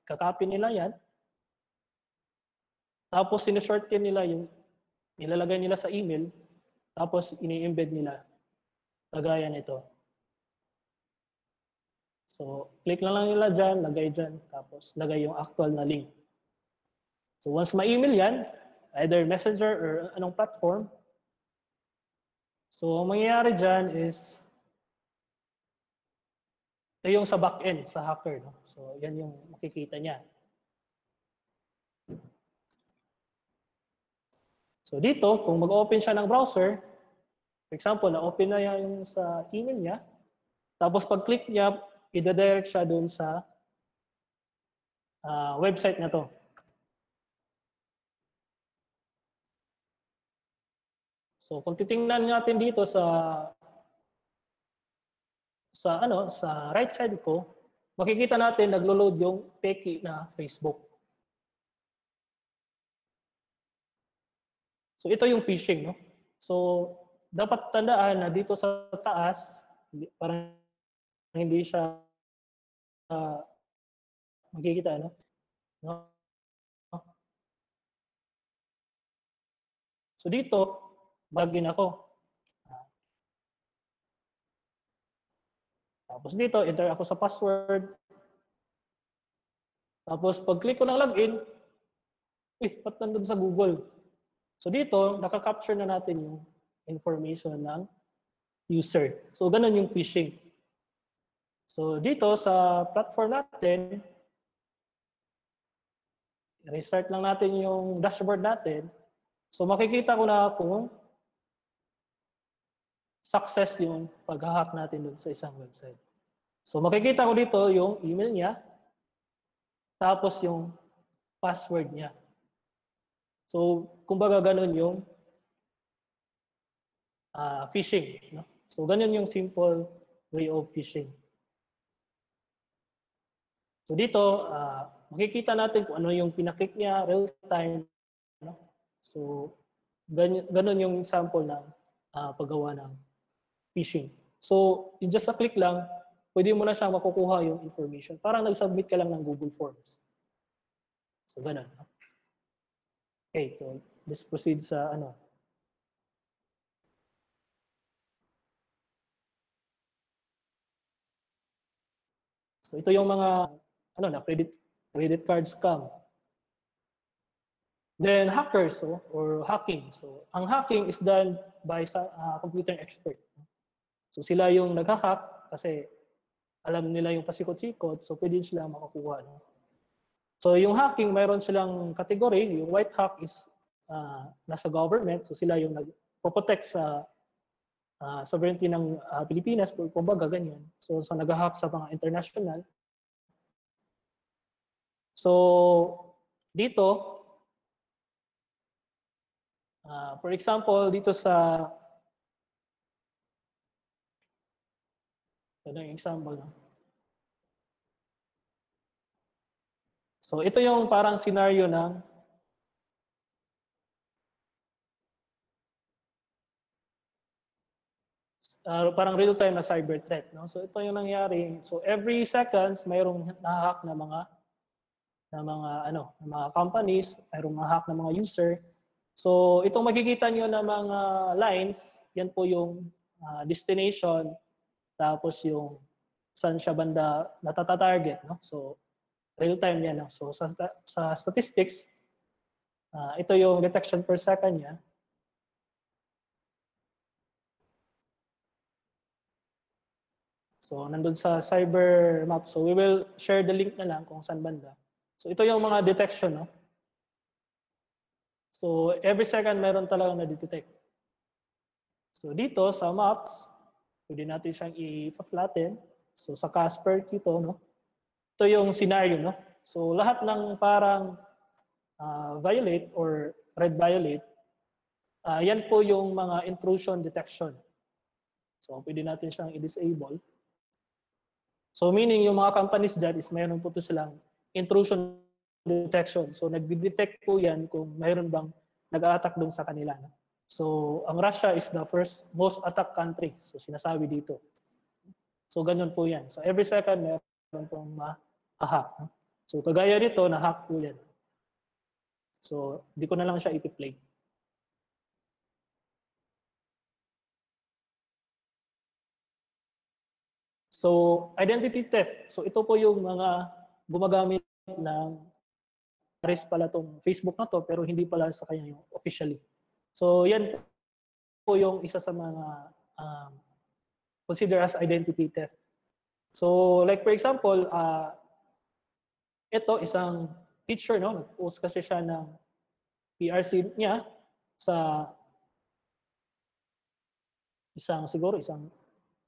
Kakopy nila yan. Tapos sinishortkin nila yung nilalagay nila sa email. Tapos ini-embed nila. Kagaya nito. So, click lang lang nila dyan, lagay dyan, tapos lagay yung actual na link. So, once ma-email yan, either messenger or anong platform. So, ang mangyayari dyan is, ito yung sa backend, sa hacker. No? So, yan yung makikita niya. So, dito, kung mag-open siya ng browser, for example, na-open na yung sa email niya, tapos pag-click niya, i-direct siya dun sa ah, website na to. So kung titingnan natin dito sa sa ano sa right side ko, makikita natin naglo-load yung peki na Facebook. So ito yung phishing, no? So dapat tandaan na dito sa taas, parang hindi siya ah, makikita, ano? No? So dito, login ako. Tapos dito, enter ako sa password. Tapos pag-click ko ng login, eh, ba't nandun sa Google? So dito, nakaka-capture na natin yung information ng user. So ganun yung phishing. So dito sa platform natin, restart lang natin yung dashboard natin. So makikita ko na kung success yung pag-hack natin dun sa isang website. So makikita ko dito yung email niya, tapos yung password niya. So kumbaga ganun yung ah, phishing. No? So ganun yung simple way of phishing. So dito, ah, makikita natin kung ano yung pinaklik niya real time. No? So ganun, ganun yung sample ng ah, paggawa ng phishing. So, in just a click lang, pwede mo na siyang makukuha yung information. Parang nag-submit ka lang ng Google Forms. So, ganun. Okay, so let's proceed sa ano. So, ito yung mga ano na credit credit card scam. Then hackers so, or hacking. So, ang hacking is done by sa ah, computer expert. So sila yung nagha-hack kasi alam nila yung pasikot-sikot, so pwede sila makakuha. No? So yung hacking, mayroon silang category. Yung white hack is ah, nasa government, so sila yung nag-protect sa ah, sovereignty ng ah, Pilipinas, kumbaga ganyan. So, so nag-hack sa mga international. So dito, ah, for example, dito sa Ito yung example. So ito yung parang scenario ng uh, parang real-time na cyber threat. No? So ito yung nangyari. So every seconds, mayroong nahahack na mga na mga ano, na mga companies, mayroong nahahack na mga user. So itong makikita niyo na mga lines, yan po yung ah, destination tapos yung saan siya banda natata-target. No? So, real time yan. No? So, sa, sa statistics, ah, ito yung detection per second niya. So, nandun sa cyber map. So, we will share the link na lang kung saan banda. So, ito yung mga detection. No? So, every second meron talaga na-detect. So, dito sa maps, pwede natin siyang i-flatten. So sa Casper dito, no? Ito yung scenario, no? So lahat ng parang ah, violet or red violet, ah, yan po yung mga intrusion detection. So pwede natin siyang i-disable. So meaning yung mga companies dyan is mayroon po to silang intrusion detection. So nag-detect po yan kung mayroon bang nag-attack doon sa kanila. No? So, ang Russia is the first most attacked country. So, sinasabi dito. So, ganyan po yan. So, every second, meron pong ma-hack. So, kagaya dito, na-hack po yan. So, di ko na lang siya ipi-play. So, identity theft. So, ito po yung mga gumagamit ng Aris pala tong Facebook na to pero hindi pala sa kanya yung officially. So yan po yung isa sa mga um, consider as identity theft. So like for example, uh, ito isang teacher no, nag-post kasi siya ng PRC niya sa isang siguro isang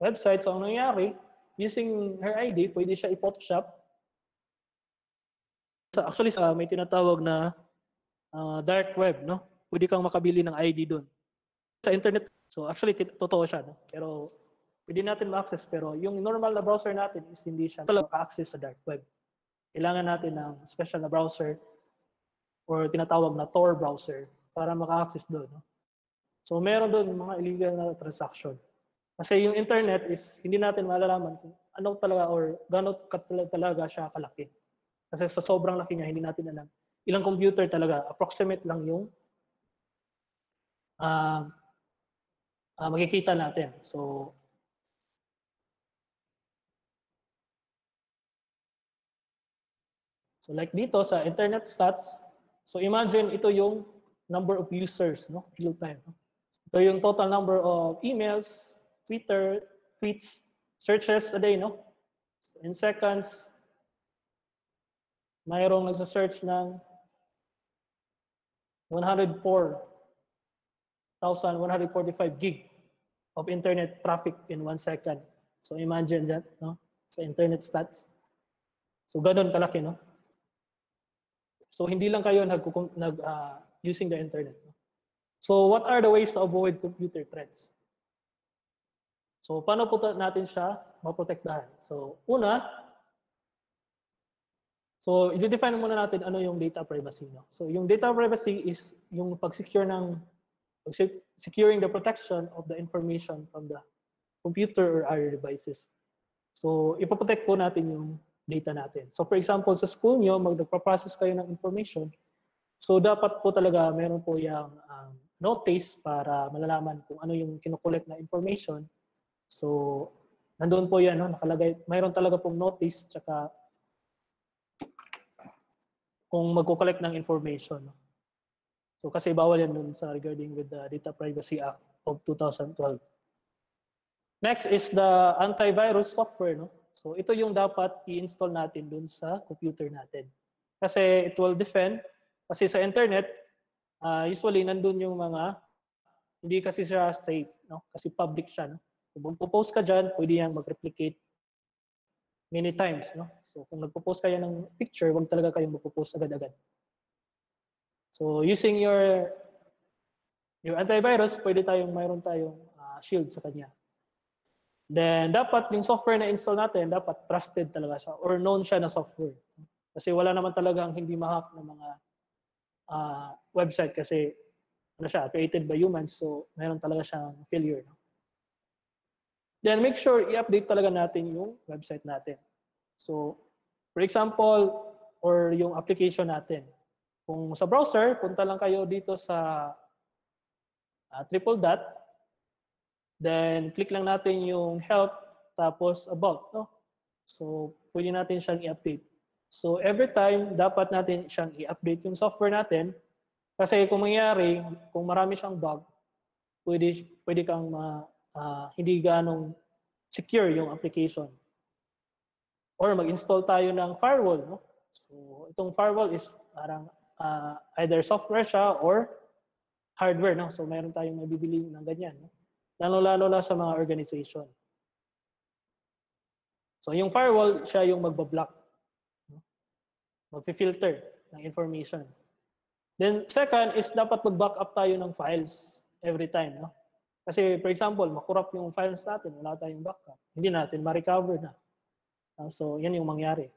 website. So ang nangyari, using her ID, pwede siya i-photoshop. Actually, sa may tinatawag na uh, dark web, no? Pwede kang makabili ng ID doon. Sa internet, so actually, totoo siya, no? Pero pwede natin ma-access. Pero yung normal na browser natin is hindi siya maka-access sa dark web. Kailangan natin ng special na browser or tinatawag na Tor browser para maka-access doon. No? So meron doon mga illegal na transaction. Kasi yung internet is hindi natin malalaman kung ano talaga or gano'n talaga siya kalaki. Kasi sa sobrang laki niya, hindi natin alam. Ilang computer talaga, approximate lang yung uh, uh, makikita natin. So, so like dito sa internet stats, so imagine ito yung number of users, no? real time. No? Ito yung total number of emails, Twitter, tweets, searches a day, no? In seconds, mayroong nagsa-search ng 104,145 gig of internet traffic in one second. So imagine that, no? Sa internet stats. So ganun kalaki, no? So hindi lang kayo nag, nag uh, using the internet. No? So what are the ways to avoid computer threats? So, paano po natin siya maprotektahan? So, una, so, i-define muna natin ano yung data privacy. No? So, yung data privacy is yung pag-secure ng, securing the protection of the information from the computer or other devices. So, ipoprotect po natin yung data natin. So, for example, sa school nyo, mag-process kayo ng information, so dapat po talaga meron po yung um, notice para malalaman kung ano yung kinukolect na information So, nandoon po yan, no? nakalagay, mayroon talaga pong notice, tsaka kung magko-collect ng information. No? So, kasi bawal yan dun sa regarding with the Data Privacy Act of 2012. Next is the antivirus software. No? So, ito yung dapat i-install natin dun sa computer natin. Kasi it will defend, kasi sa internet, uh, usually nandun yung mga, hindi kasi siya safe, no? kasi public siya. No? Kung magpo-post ka dyan, pwede yan mag-replicate many times. No? So kung nagpo-post kayo ng picture, wag talaga kayong magpo-post agad-agad. So using your your antivirus, pwede tayong mayroon tayong uh, shield sa kanya. Then dapat yung software na install natin, dapat trusted talaga siya or known siya na software. Kasi wala naman talagang hindi ma-hack ng mga uh, website kasi ano siya, created by humans, so meron talaga siyang failure. No? Then make sure i-update talaga natin yung website natin. So, for example, or yung application natin. Kung sa browser, punta lang kayo dito sa uh, triple dot. Then, click lang natin yung help, tapos about. No? So, pwede natin siyang i-update. So, every time, dapat natin siyang i-update yung software natin. Kasi kung mangyari, kung marami siyang bug, pwede, pwede kang ma, uh, hindi ganong secure yung application. Or mag-install tayo ng firewall. No? So, itong firewall is parang uh, either software siya or hardware. No? So, mayroon tayong mabibili ng ganyan. No? Lalo-lalo na sa mga organization. So, yung firewall, siya yung magbablock. No? Mag-filter ng information. Then, second is dapat mag-backup tayo ng files every time. No? Kasi for example, makurap yung files natin, wala tayong backup. Hindi natin ma-recover na. Uh, so, yan yung mangyari.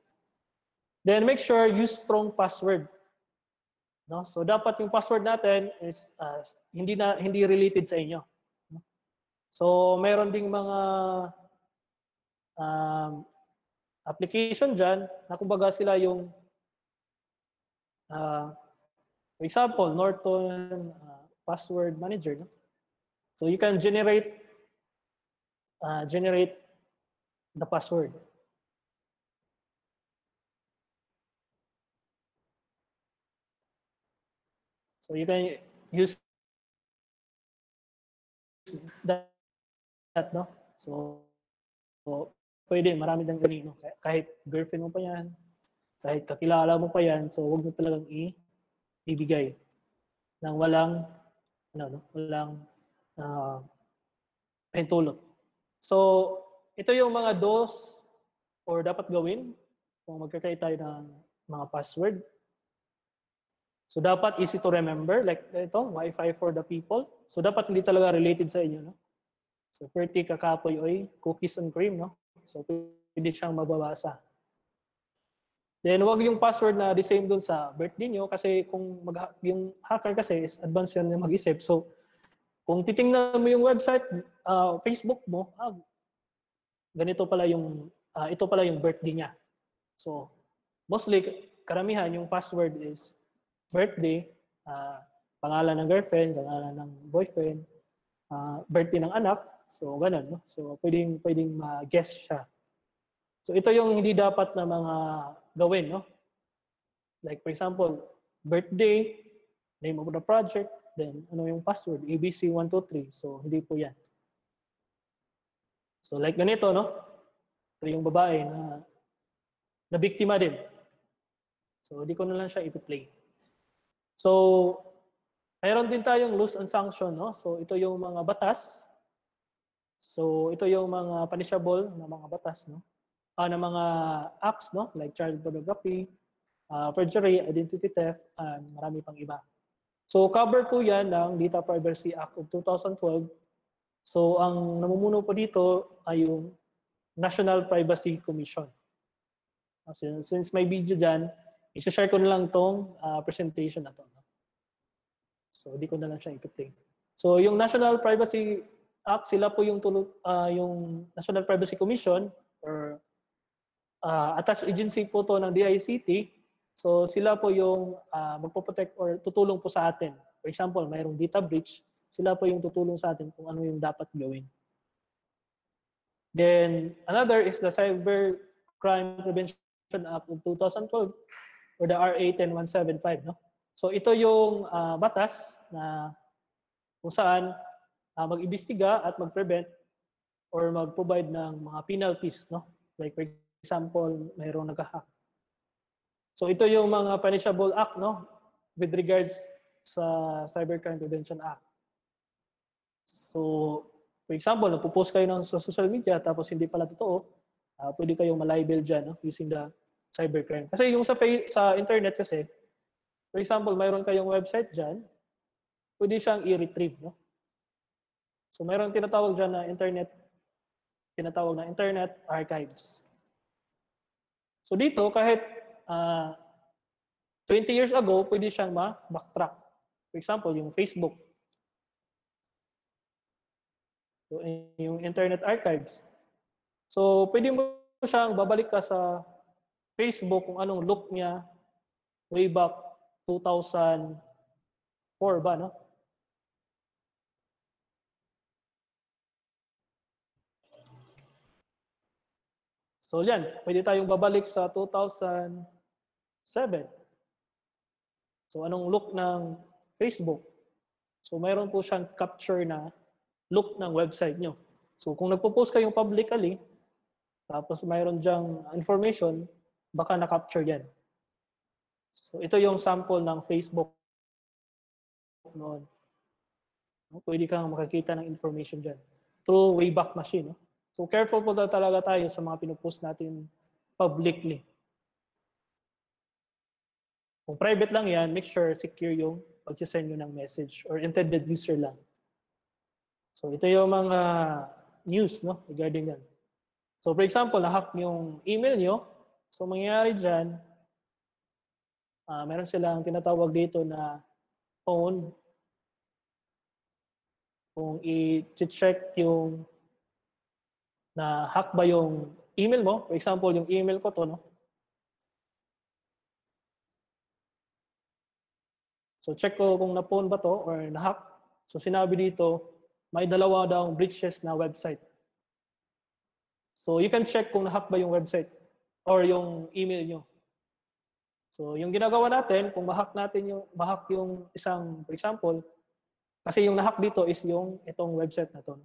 Then make sure use strong password. No? So dapat yung password natin is uh, hindi na hindi related sa inyo. So meron ding mga um, application diyan na kumbaga sila yung uh, for example, Norton uh, password manager, no? So you can generate uh, generate the password. So you can use that, no? So, so pwede, marami ng ganito. Kahit girlfriend mo pa yan, kahit kakilala mo pa yan, so huwag mo talagang i ibigay nang walang ano no, walang uh, pahintulot. So, ito yung mga dos or dapat gawin kung magkakait tayo ng mga password. So, dapat easy to remember, like ito, Wi-Fi for the people. So, dapat hindi talaga related sa inyo. No? So, pretty kakapoy oy, cookies and cream. No? So, pwede siyang mababasa. Then, wag yung password na the same dun sa birthday nyo kasi kung mag, yung hacker kasi is advanced yan na mag-isip. So, kung titingnan mo yung website, uh, Facebook mo, ah, ganito pala yung, uh, ito pala yung birthday niya. So, mostly, karamihan, yung password is birthday, uh, pangalan ng girlfriend, pangalan ng boyfriend, uh, birthday ng anak. So, ganun. No? So, pwedeng, pwedeng ma-guess siya. So, ito yung hindi dapat na mga gawin, no? Like for example, birthday, name of the project, then ano yung password, ABC123. So hindi po yan. So like ganito, no? Ito yung babae na na biktima din. So hindi ko na lang siya ipi-play. So mayroon din tayong loose and sanction, no? So ito yung mga batas. So ito yung mga punishable na mga batas, no? uh, ng mga acts, no? like child pornography, uh, perjury, identity theft, and marami pang iba. So cover po yan ng Data Privacy Act of 2012. So ang namumuno po dito ay yung National Privacy Commission. Uh, since, since may video dyan, isa-share ko na lang tong uh, presentation na to. So hindi ko na lang siya ipiplay. So yung National Privacy Act, sila po yung, tulog, uh, yung National Privacy Commission or uh, attached agency po to ng DICT. So sila po yung uh, magpo-protect or tutulong po sa atin. For example, mayroong data breach, sila po yung tutulong sa atin kung ano yung dapat gawin. Then another is the Cyber Crime Prevention Act of 2012 or the RA 10175, no? So ito yung uh, batas na kung saan uh, mag-imbestiga at mag-prevent or mag-provide ng mga penalties, no? Like for example, mayroong nag-hack. So ito yung mga punishable act no with regards sa Cybercrime Prevention Act. So, for example, nagpo-post kayo ng social media tapos hindi pala totoo, uh, pwede kayong malibel dyan no, using the cybercrime. Kasi yung sa, sa internet kasi, for example, mayroon kayong website dyan, pwede siyang i-retrieve. No? So mayroon tinatawag dyan na internet, tinatawag na internet archives. So dito, kahit uh, ah, 20 years ago, pwede siyang ma-backtrack. For example, yung Facebook. So, yung Internet Archives. So, pwede mo siyang babalik ka sa Facebook kung anong look niya way back 2004 ba, no? So yan, pwede tayong babalik sa 2007. So anong look ng Facebook? So mayroon po siyang capture na look ng website nyo. So kung nagpo-post kayong publicly, tapos mayroon diyang information, baka na-capture yan. So ito yung sample ng Facebook noon. Pwede kang makakita ng information dyan through Wayback Machine. No? So careful po talaga tayo sa mga pinupost natin publicly. Kung private lang yan, make sure secure yung pag-send nyo ng message or intended user lang. So ito yung mga news no, regarding yan. So for example, na-hack yung email nyo. So mangyayari dyan, uh, meron silang tinatawag dito na phone. Kung i-check yung na hack ba yung email mo. For example, yung email ko to, no? So check ko kung na-phone ba to or na-hack. So sinabi dito, may dalawa daw breaches na website. So you can check kung na-hack ba yung website or yung email nyo. So, yung ginagawa natin, kung mahack natin yung, mahack yung isang, for example, kasi yung nahack dito is yung itong website na to.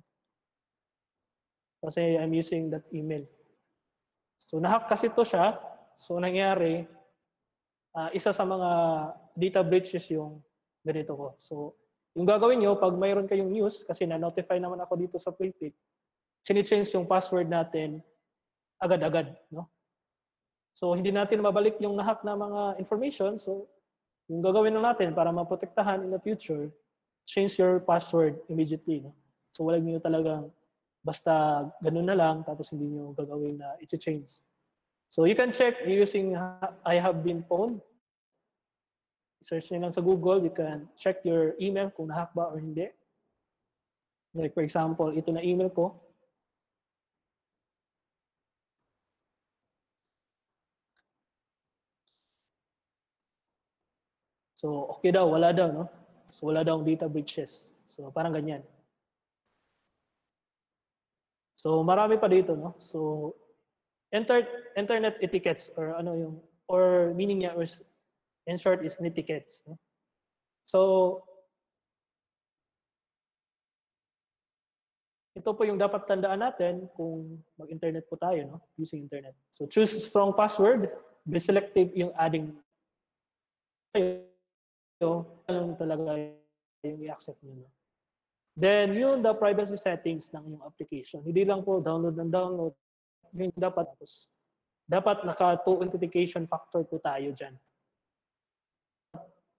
Kasi I'm using that email. So, nahack kasi to siya. So, nangyari, uh, isa sa mga data breaches yung ganito ko. So, yung gagawin nyo, pag mayroon kayong news, kasi na-notify naman ako dito sa Playpick, change yung password natin agad-agad. No? So, hindi natin mabalik yung nahack na mga information. So, yung gagawin na natin para maprotektahan in the future, change your password immediately. No? So, wala nyo talagang basta ganun na lang tapos hindi nyo gagawin na i-change. So, you can check using I have been phone. Search nyo lang sa Google. You can check your email kung nahack ba or hindi. Like for example, ito na email ko. So, okay daw, wala daw, no? So, wala daw data breaches. So, parang ganyan. So, marami pa dito, no? So, enter, internet etiquettes or ano yung, or meaning niya, or in short, is etiquettes. No? So, ito po yung dapat tandaan natin kung mag-internet po tayo, no? Using internet. So, choose strong password. Be selective yung adding so, anong talaga yung i-accept nyo. No? Then, yun the privacy settings ng yung application. Hindi lang po download ng download. Yung dapat, tapos, dapat naka two authentication factor po tayo dyan.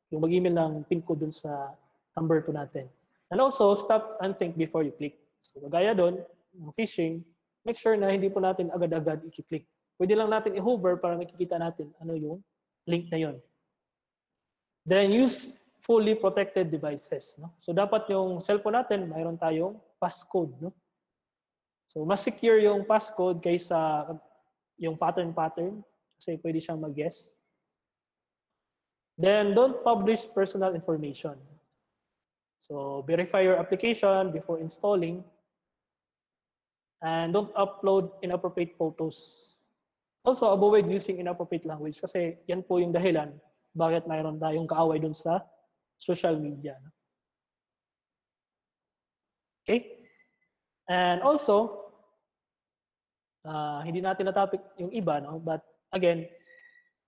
Yung mag-email ng pin ko dun sa number po natin. And also, stop and think before you click. So, kagaya doon, ng phishing, make sure na hindi po natin agad-agad i-click. Pwede lang natin i-hover para makikita natin ano yung link na yon. Then use fully protected devices. No? So dapat yung cellphone natin, mayroon tayong passcode. No? So mas secure yung passcode kaysa yung pattern-pattern kasi pwede siyang mag-guess. Then don't publish personal information. So verify your application before installing and don't upload inappropriate photos. Also avoid using inappropriate language kasi yan po yung dahilan bakit mayroon tayong kaaway dun sa social media. Okay? And also, uh, hindi natin na-topic yung iba, no? but again,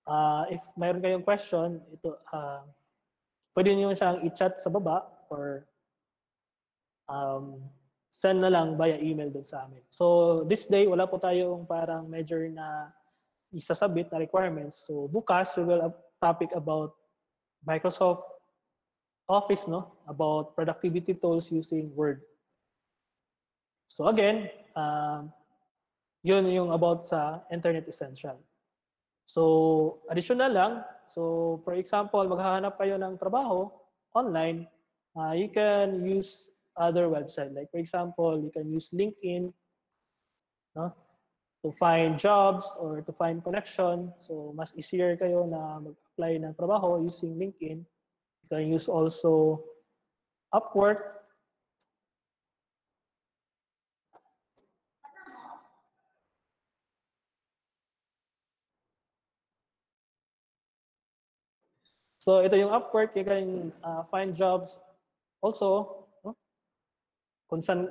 uh, if mayroon kayong question, ito, uh, pwede niyo siyang i-chat sa baba or um, send na lang via email dun sa amin. So this day, wala po tayong parang measure na isasabit na requirements. So bukas, we will topic about Microsoft Office, no? About productivity tools using Word. So again, um, yun yung about sa Internet Essential. So, additional lang. So, for example, maghahanap kayo ng trabaho online, uh, you can use other website. Like, for example, you can use LinkedIn no? To find jobs or to find connection. So, mas easier kayo na mag apply ng trabaho using LinkedIn. You can use also Upwork. So ito yung Upwork, you can uh, find jobs also no? kung saan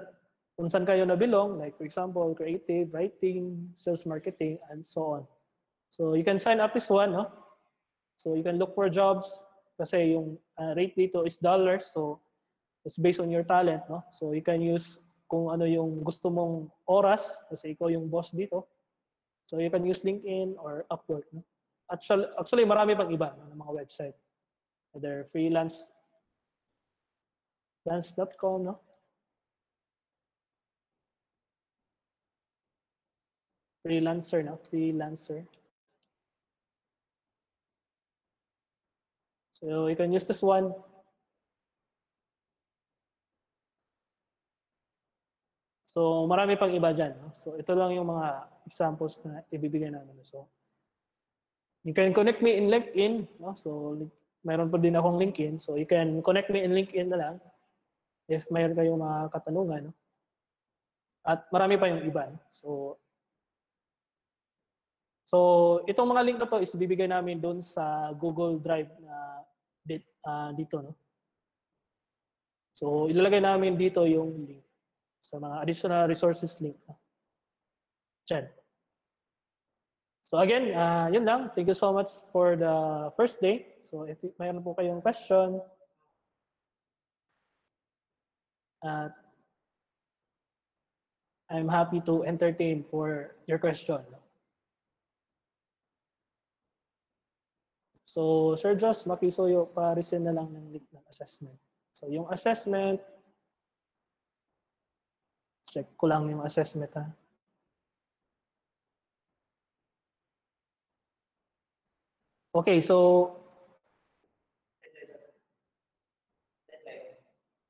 kung saan kayo nabilong, like for example, creative, writing, sales marketing, and so on. So you can sign up this one, no? So you can look for jobs kasi yung uh, rate dito is dollars. So it's based on your talent. No? So you can use kung ano yung gusto mong oras kasi ikaw yung boss dito. So you can use LinkedIn or Upwork. No? Actually, actually marami pang iba no, ng mga website. Either freelance freelance.com, no? Freelancer, no? Freelancer. So you can use this one. So marami pang iba dyan. No? So ito lang yung mga examples na ibibigay namin. So you can connect me in LinkedIn. No? So mayroon pa din akong LinkedIn. So you can connect me in LinkedIn na lang if mayroon kayong mga katanungan. No? At marami pa yung iba. So So, itong mga link na to is bibigay namin doon sa Google Drive na ah, dito, no? So, ilalagay namin dito yung link sa mga additional resources link. Diyan. So again, uh, yun lang. Thank you so much for the first day. So if mayroon po kayong question, at I'm happy to entertain for your question. So, Sir Joss, makisuyo, pa-resend na lang ng link ng assessment. So, yung assessment, check ko lang yung assessment ha. Okay, so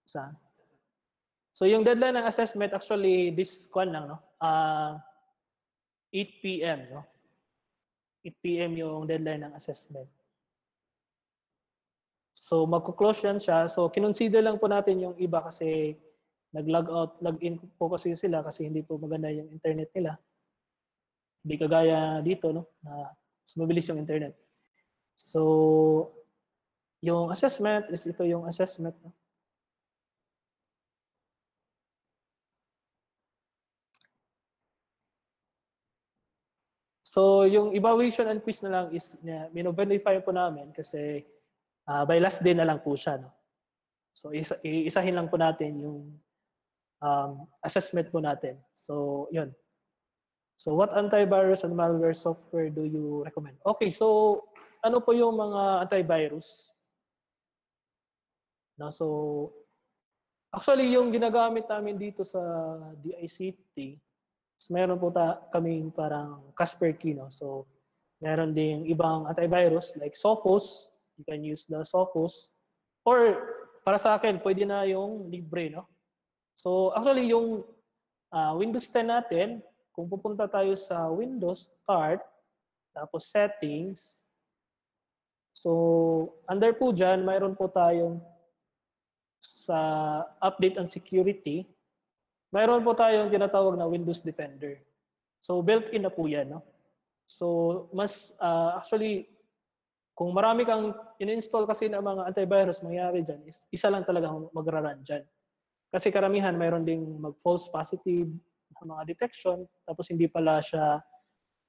sa So yung deadline ng assessment actually this kwan lang no. Uh, 8 PM no. 8 PM yung deadline ng assessment. So magko-close yan siya. So kinonsider lang po natin yung iba kasi nag-log out, log in po kasi sila kasi hindi po maganda yung internet nila. Hindi kagaya dito no na mas mabilis yung internet. So yung assessment is ito yung assessment. So, yung evaluation and quiz na lang is, uh, mino-verify po namin kasi uh, by last day na lang po siya. No? So, isa, isahin lang po natin yung um, assessment po natin. So, yun. So, what antivirus and malware software do you recommend? Okay, so, ano po yung mga antivirus? No, so, actually, yung ginagamit namin dito sa DICT, meron po ta kaming parang Kaspersky, no? So, meron ding ibang antivirus like Sophos. You can use the Sophos. Or, para sa akin, pwede na yung Libre, no? So, actually, yung uh, Windows 10 natin, kung pupunta tayo sa Windows Start, tapos Settings, so, under po dyan, mayroon po tayong sa Update and Security, mayroon po tayong tinatawag na Windows Defender. So built-in na po yan. No? So mas uh, actually kung marami kang in-install kasi ng mga antivirus, mangyayari dyan is isa lang talaga magra-run dyan. Kasi karamihan mayroon ding mag-false positive na mga detection tapos hindi pala siya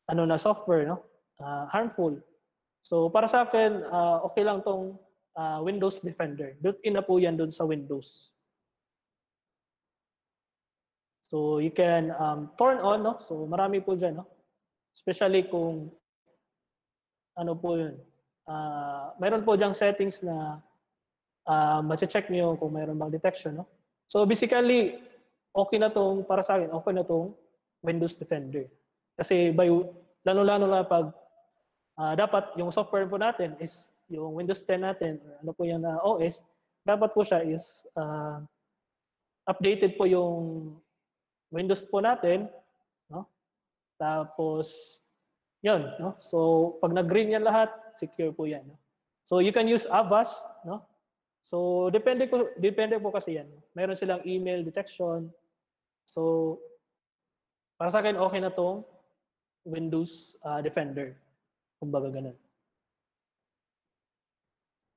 ano na software no uh, harmful. So para sa akin uh, okay lang tong uh, Windows Defender. Built-in na po yan doon sa Windows. So you can um, turn on, no? So marami po dyan, no? Especially kung ano po yun. Uh, mayroon po diyang settings na uh, check niyo kung mayroon bang detection, no? So basically, okay na tong, para sa akin, okay na tong Windows Defender. Kasi by, lalo-lalo na pag uh, dapat yung software po natin is yung Windows 10 natin, ano po yung uh, OS, dapat po siya is uh, updated po yung Windows po natin, no? Tapos, yun, no? So, pag nag-green yan lahat, secure po yan. No? So, you can use Avast, no? So, depende ko depende po kasi yan. Meron silang email detection. So, para sa akin, okay na tong Windows uh, Defender. Kumbaga ganun.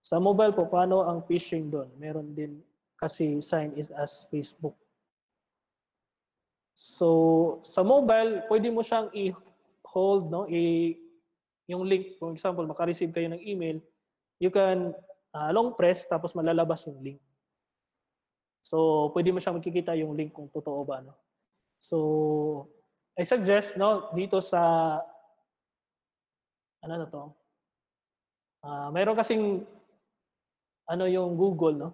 Sa mobile po, paano ang phishing doon? Meron din kasi sign is as Facebook. So, sa mobile, pwede mo siyang i-hold, no? I, yung link, for example, maka-receive kayo ng email, you can uh, long press, tapos malalabas yung link. So, pwede mo siyang makikita yung link kung totoo ba, no? So, I suggest, no, dito sa, ano na to? Uh, mayroon kasing, ano yung Google, no?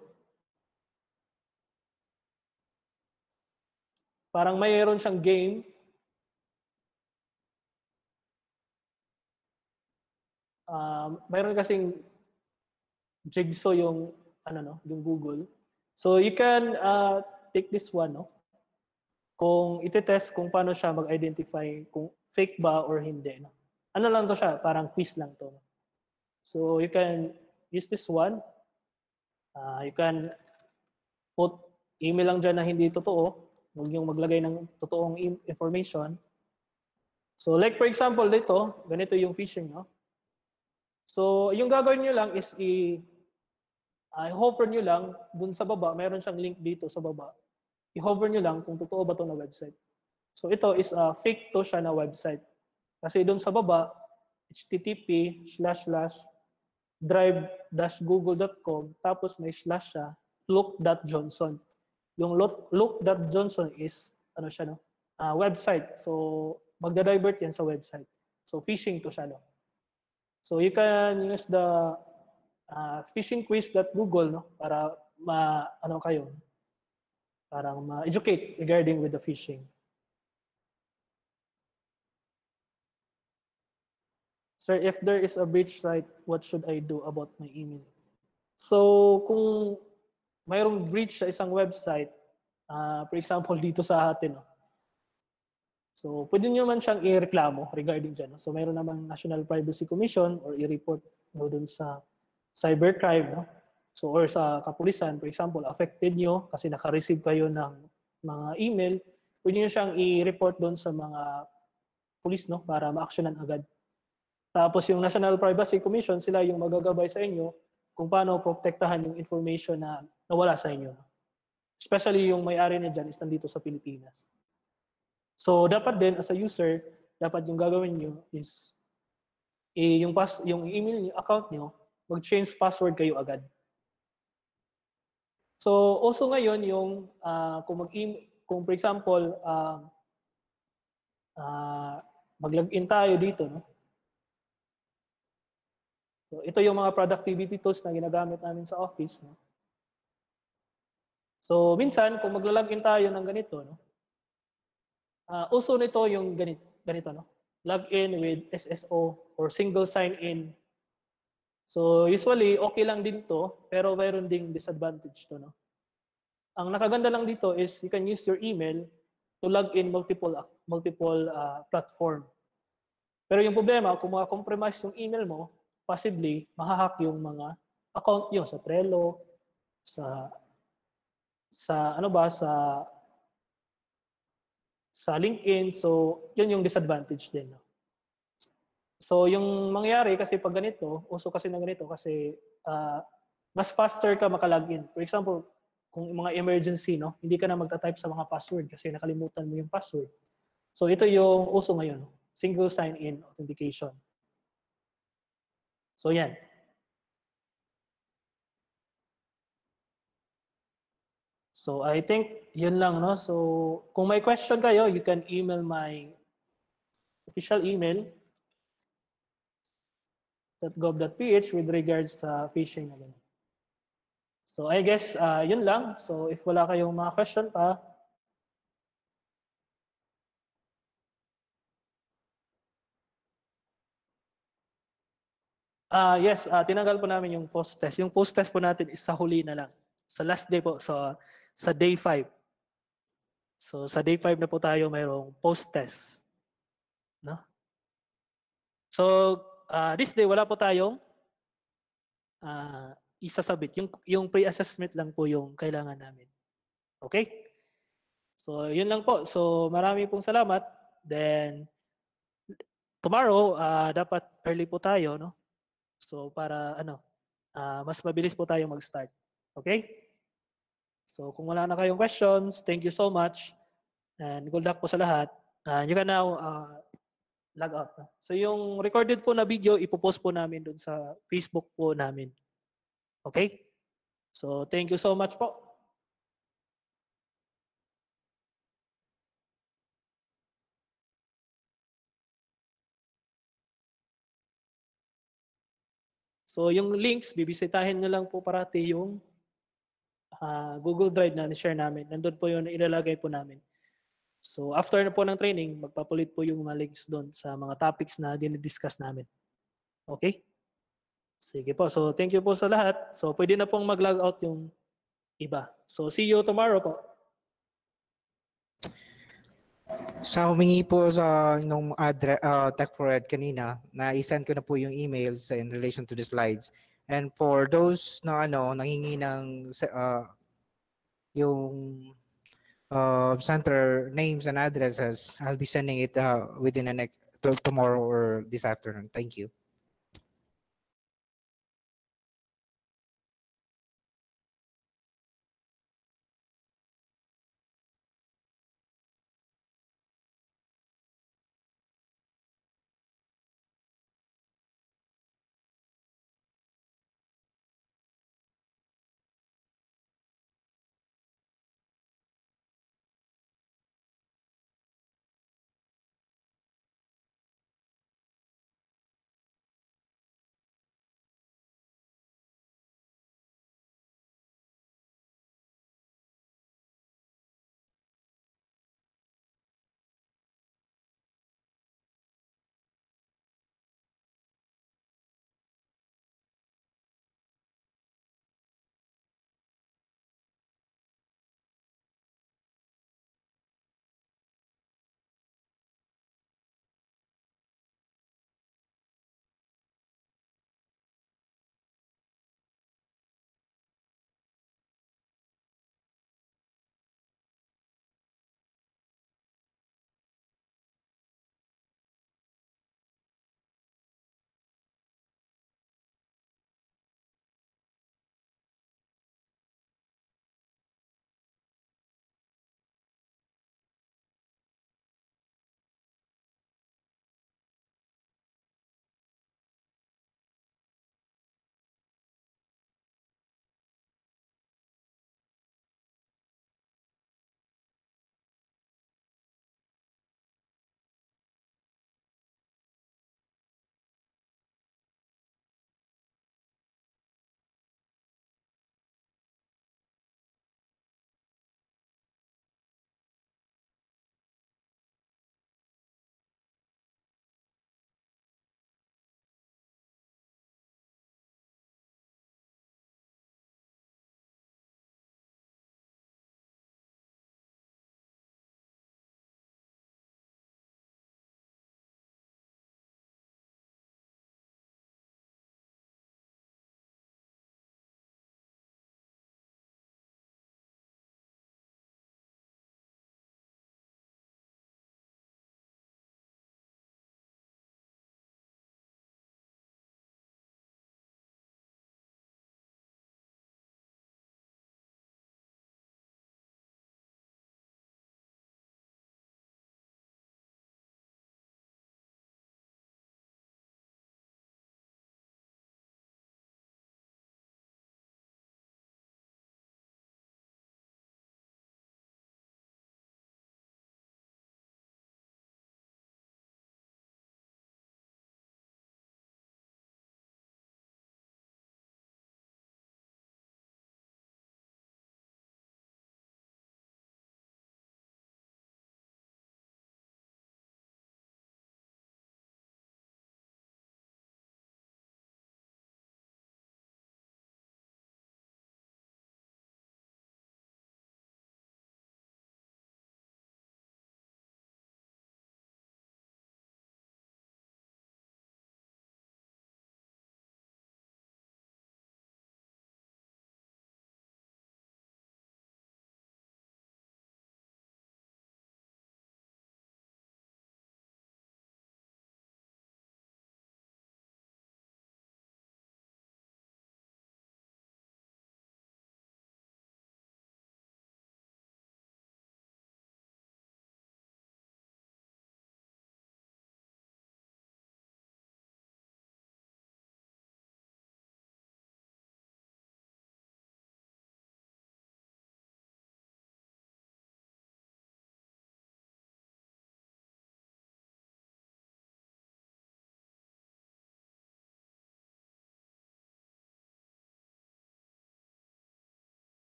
Parang mayroon siyang game. Uh, mayroon kasing jigsaw yung ano no, yung Google. So you can uh, take this one no. Kung ite-test kung paano siya mag-identify kung fake ba or hindi no. Ano lang to siya, parang quiz lang to. So you can use this one. Uh, you can put email lang dyan na hindi totoo Huwag yung maglagay ng totoong information. So like for example dito, ganito yung phishing, no? So yung gagawin nyo lang is i uh, hover nyo lang dun sa baba, mayroon siyang link dito sa baba. I-hover nyo lang kung totoo ba to na website. So ito is a uh, fake to siya na website. Kasi dun sa baba, http slash slash drive-google.com tapos may slash siya look.johnson. Yung look.johnson is ano siya no? Uh, website. So magda-divert yan sa website. So phishing to siya no. So you can use the uh, phishing quiz.google no para ma ano kayo parang ma-educate regarding with the phishing. Sir, if there is a breach site, what should I do about my email? So, kung mayroong breach sa isang website, uh, for example, <laughs> dito sa atin, no? So pwede nyo man siyang i-reklamo regarding dyan. So, mayroon namang National Privacy Commission or i-report mo dun sa cybercrime, no? so or sa kapulisan, for example, affected nyo kasi naka-receive kayo ng mga email, pwede nyo siyang i-report doon sa mga pulis no? para ma-actionan agad. Tapos yung National Privacy Commission, sila yung magagabay sa inyo kung paano protektahan yung information na nawala sa inyo. Especially yung may-ari na dyan is nandito sa Pilipinas. So dapat din as a user, dapat yung gagawin nyo is eh, yung, pas, yung email nyo, account nyo, mag-change password kayo agad. So also ngayon yung uh, kung mag kung for example uh, uh, mag-login tayo dito no So, ito yung mga productivity tools na ginagamit namin sa office. No? So, minsan, kung maglalogin tayo ng ganito, no? Uh, uso nito yung ganito, ganito no? login with SSO or single sign-in. So, usually, okay lang din to, pero mayroon ding disadvantage to. No? Ang nakaganda lang dito is you can use your email to log in multiple multiple uh, platform. Pero yung problema, kung ma-compromise yung email mo, possibly mahahack yung mga account nyo sa Trello, sa sa ano ba sa sa LinkedIn. So, yun yung disadvantage din. No? So, yung mangyari kasi pag ganito, uso kasi na ganito kasi uh, mas faster ka makalagin. For example, kung mga emergency, no, hindi ka na magta-type sa mga password kasi nakalimutan mo yung password. So, ito yung uso ngayon, single sign-in authentication. So yan. So I think yun lang no. So kung may question kayo, you can email my official email .gov.ph with regards sa phishing na ganun. So I guess uh, yun lang. So if wala kayong mga question pa, Ah, uh, yes, uh, tinanggal po namin yung post test. Yung post test po natin is sa huli na lang. Sa last day po, so sa day 5. So sa day 5 na po tayo mayroong post test. No? So uh, this day wala po tayong uh, isasabit. Yung yung pre-assessment lang po yung kailangan namin. Okay? So yun lang po. So marami pong salamat. Then tomorrow uh, dapat early po tayo, no? So para ano, uh, mas mabilis po tayo mag-start. Okay? So kung wala na kayong questions, thank you so much. And good luck po sa lahat. Uh, you can now uh, log out. So yung recorded po na video, ipopost po namin doon sa Facebook po namin. Okay? So thank you so much po. So yung links, bibisitahin nyo lang po parati yung uh, Google Drive na ni-share namin. Nandun po yung ilalagay po namin. So after na po ng training, magpapulit po yung mga links doon sa mga topics na dinidiscuss namin. Okay? Sige po. So thank you po sa lahat. So pwede na pong mag-log out yung iba. So see you tomorrow po. Sa humingi po sa nung address uh, tech for ed kanina, na i-send ko na po yung email in relation to the slides. And for those na ano nangingi ng uh, yung uh, center names and addresses, I'll be sending it uh, within the next to- tomorrow or this afternoon. Thank you.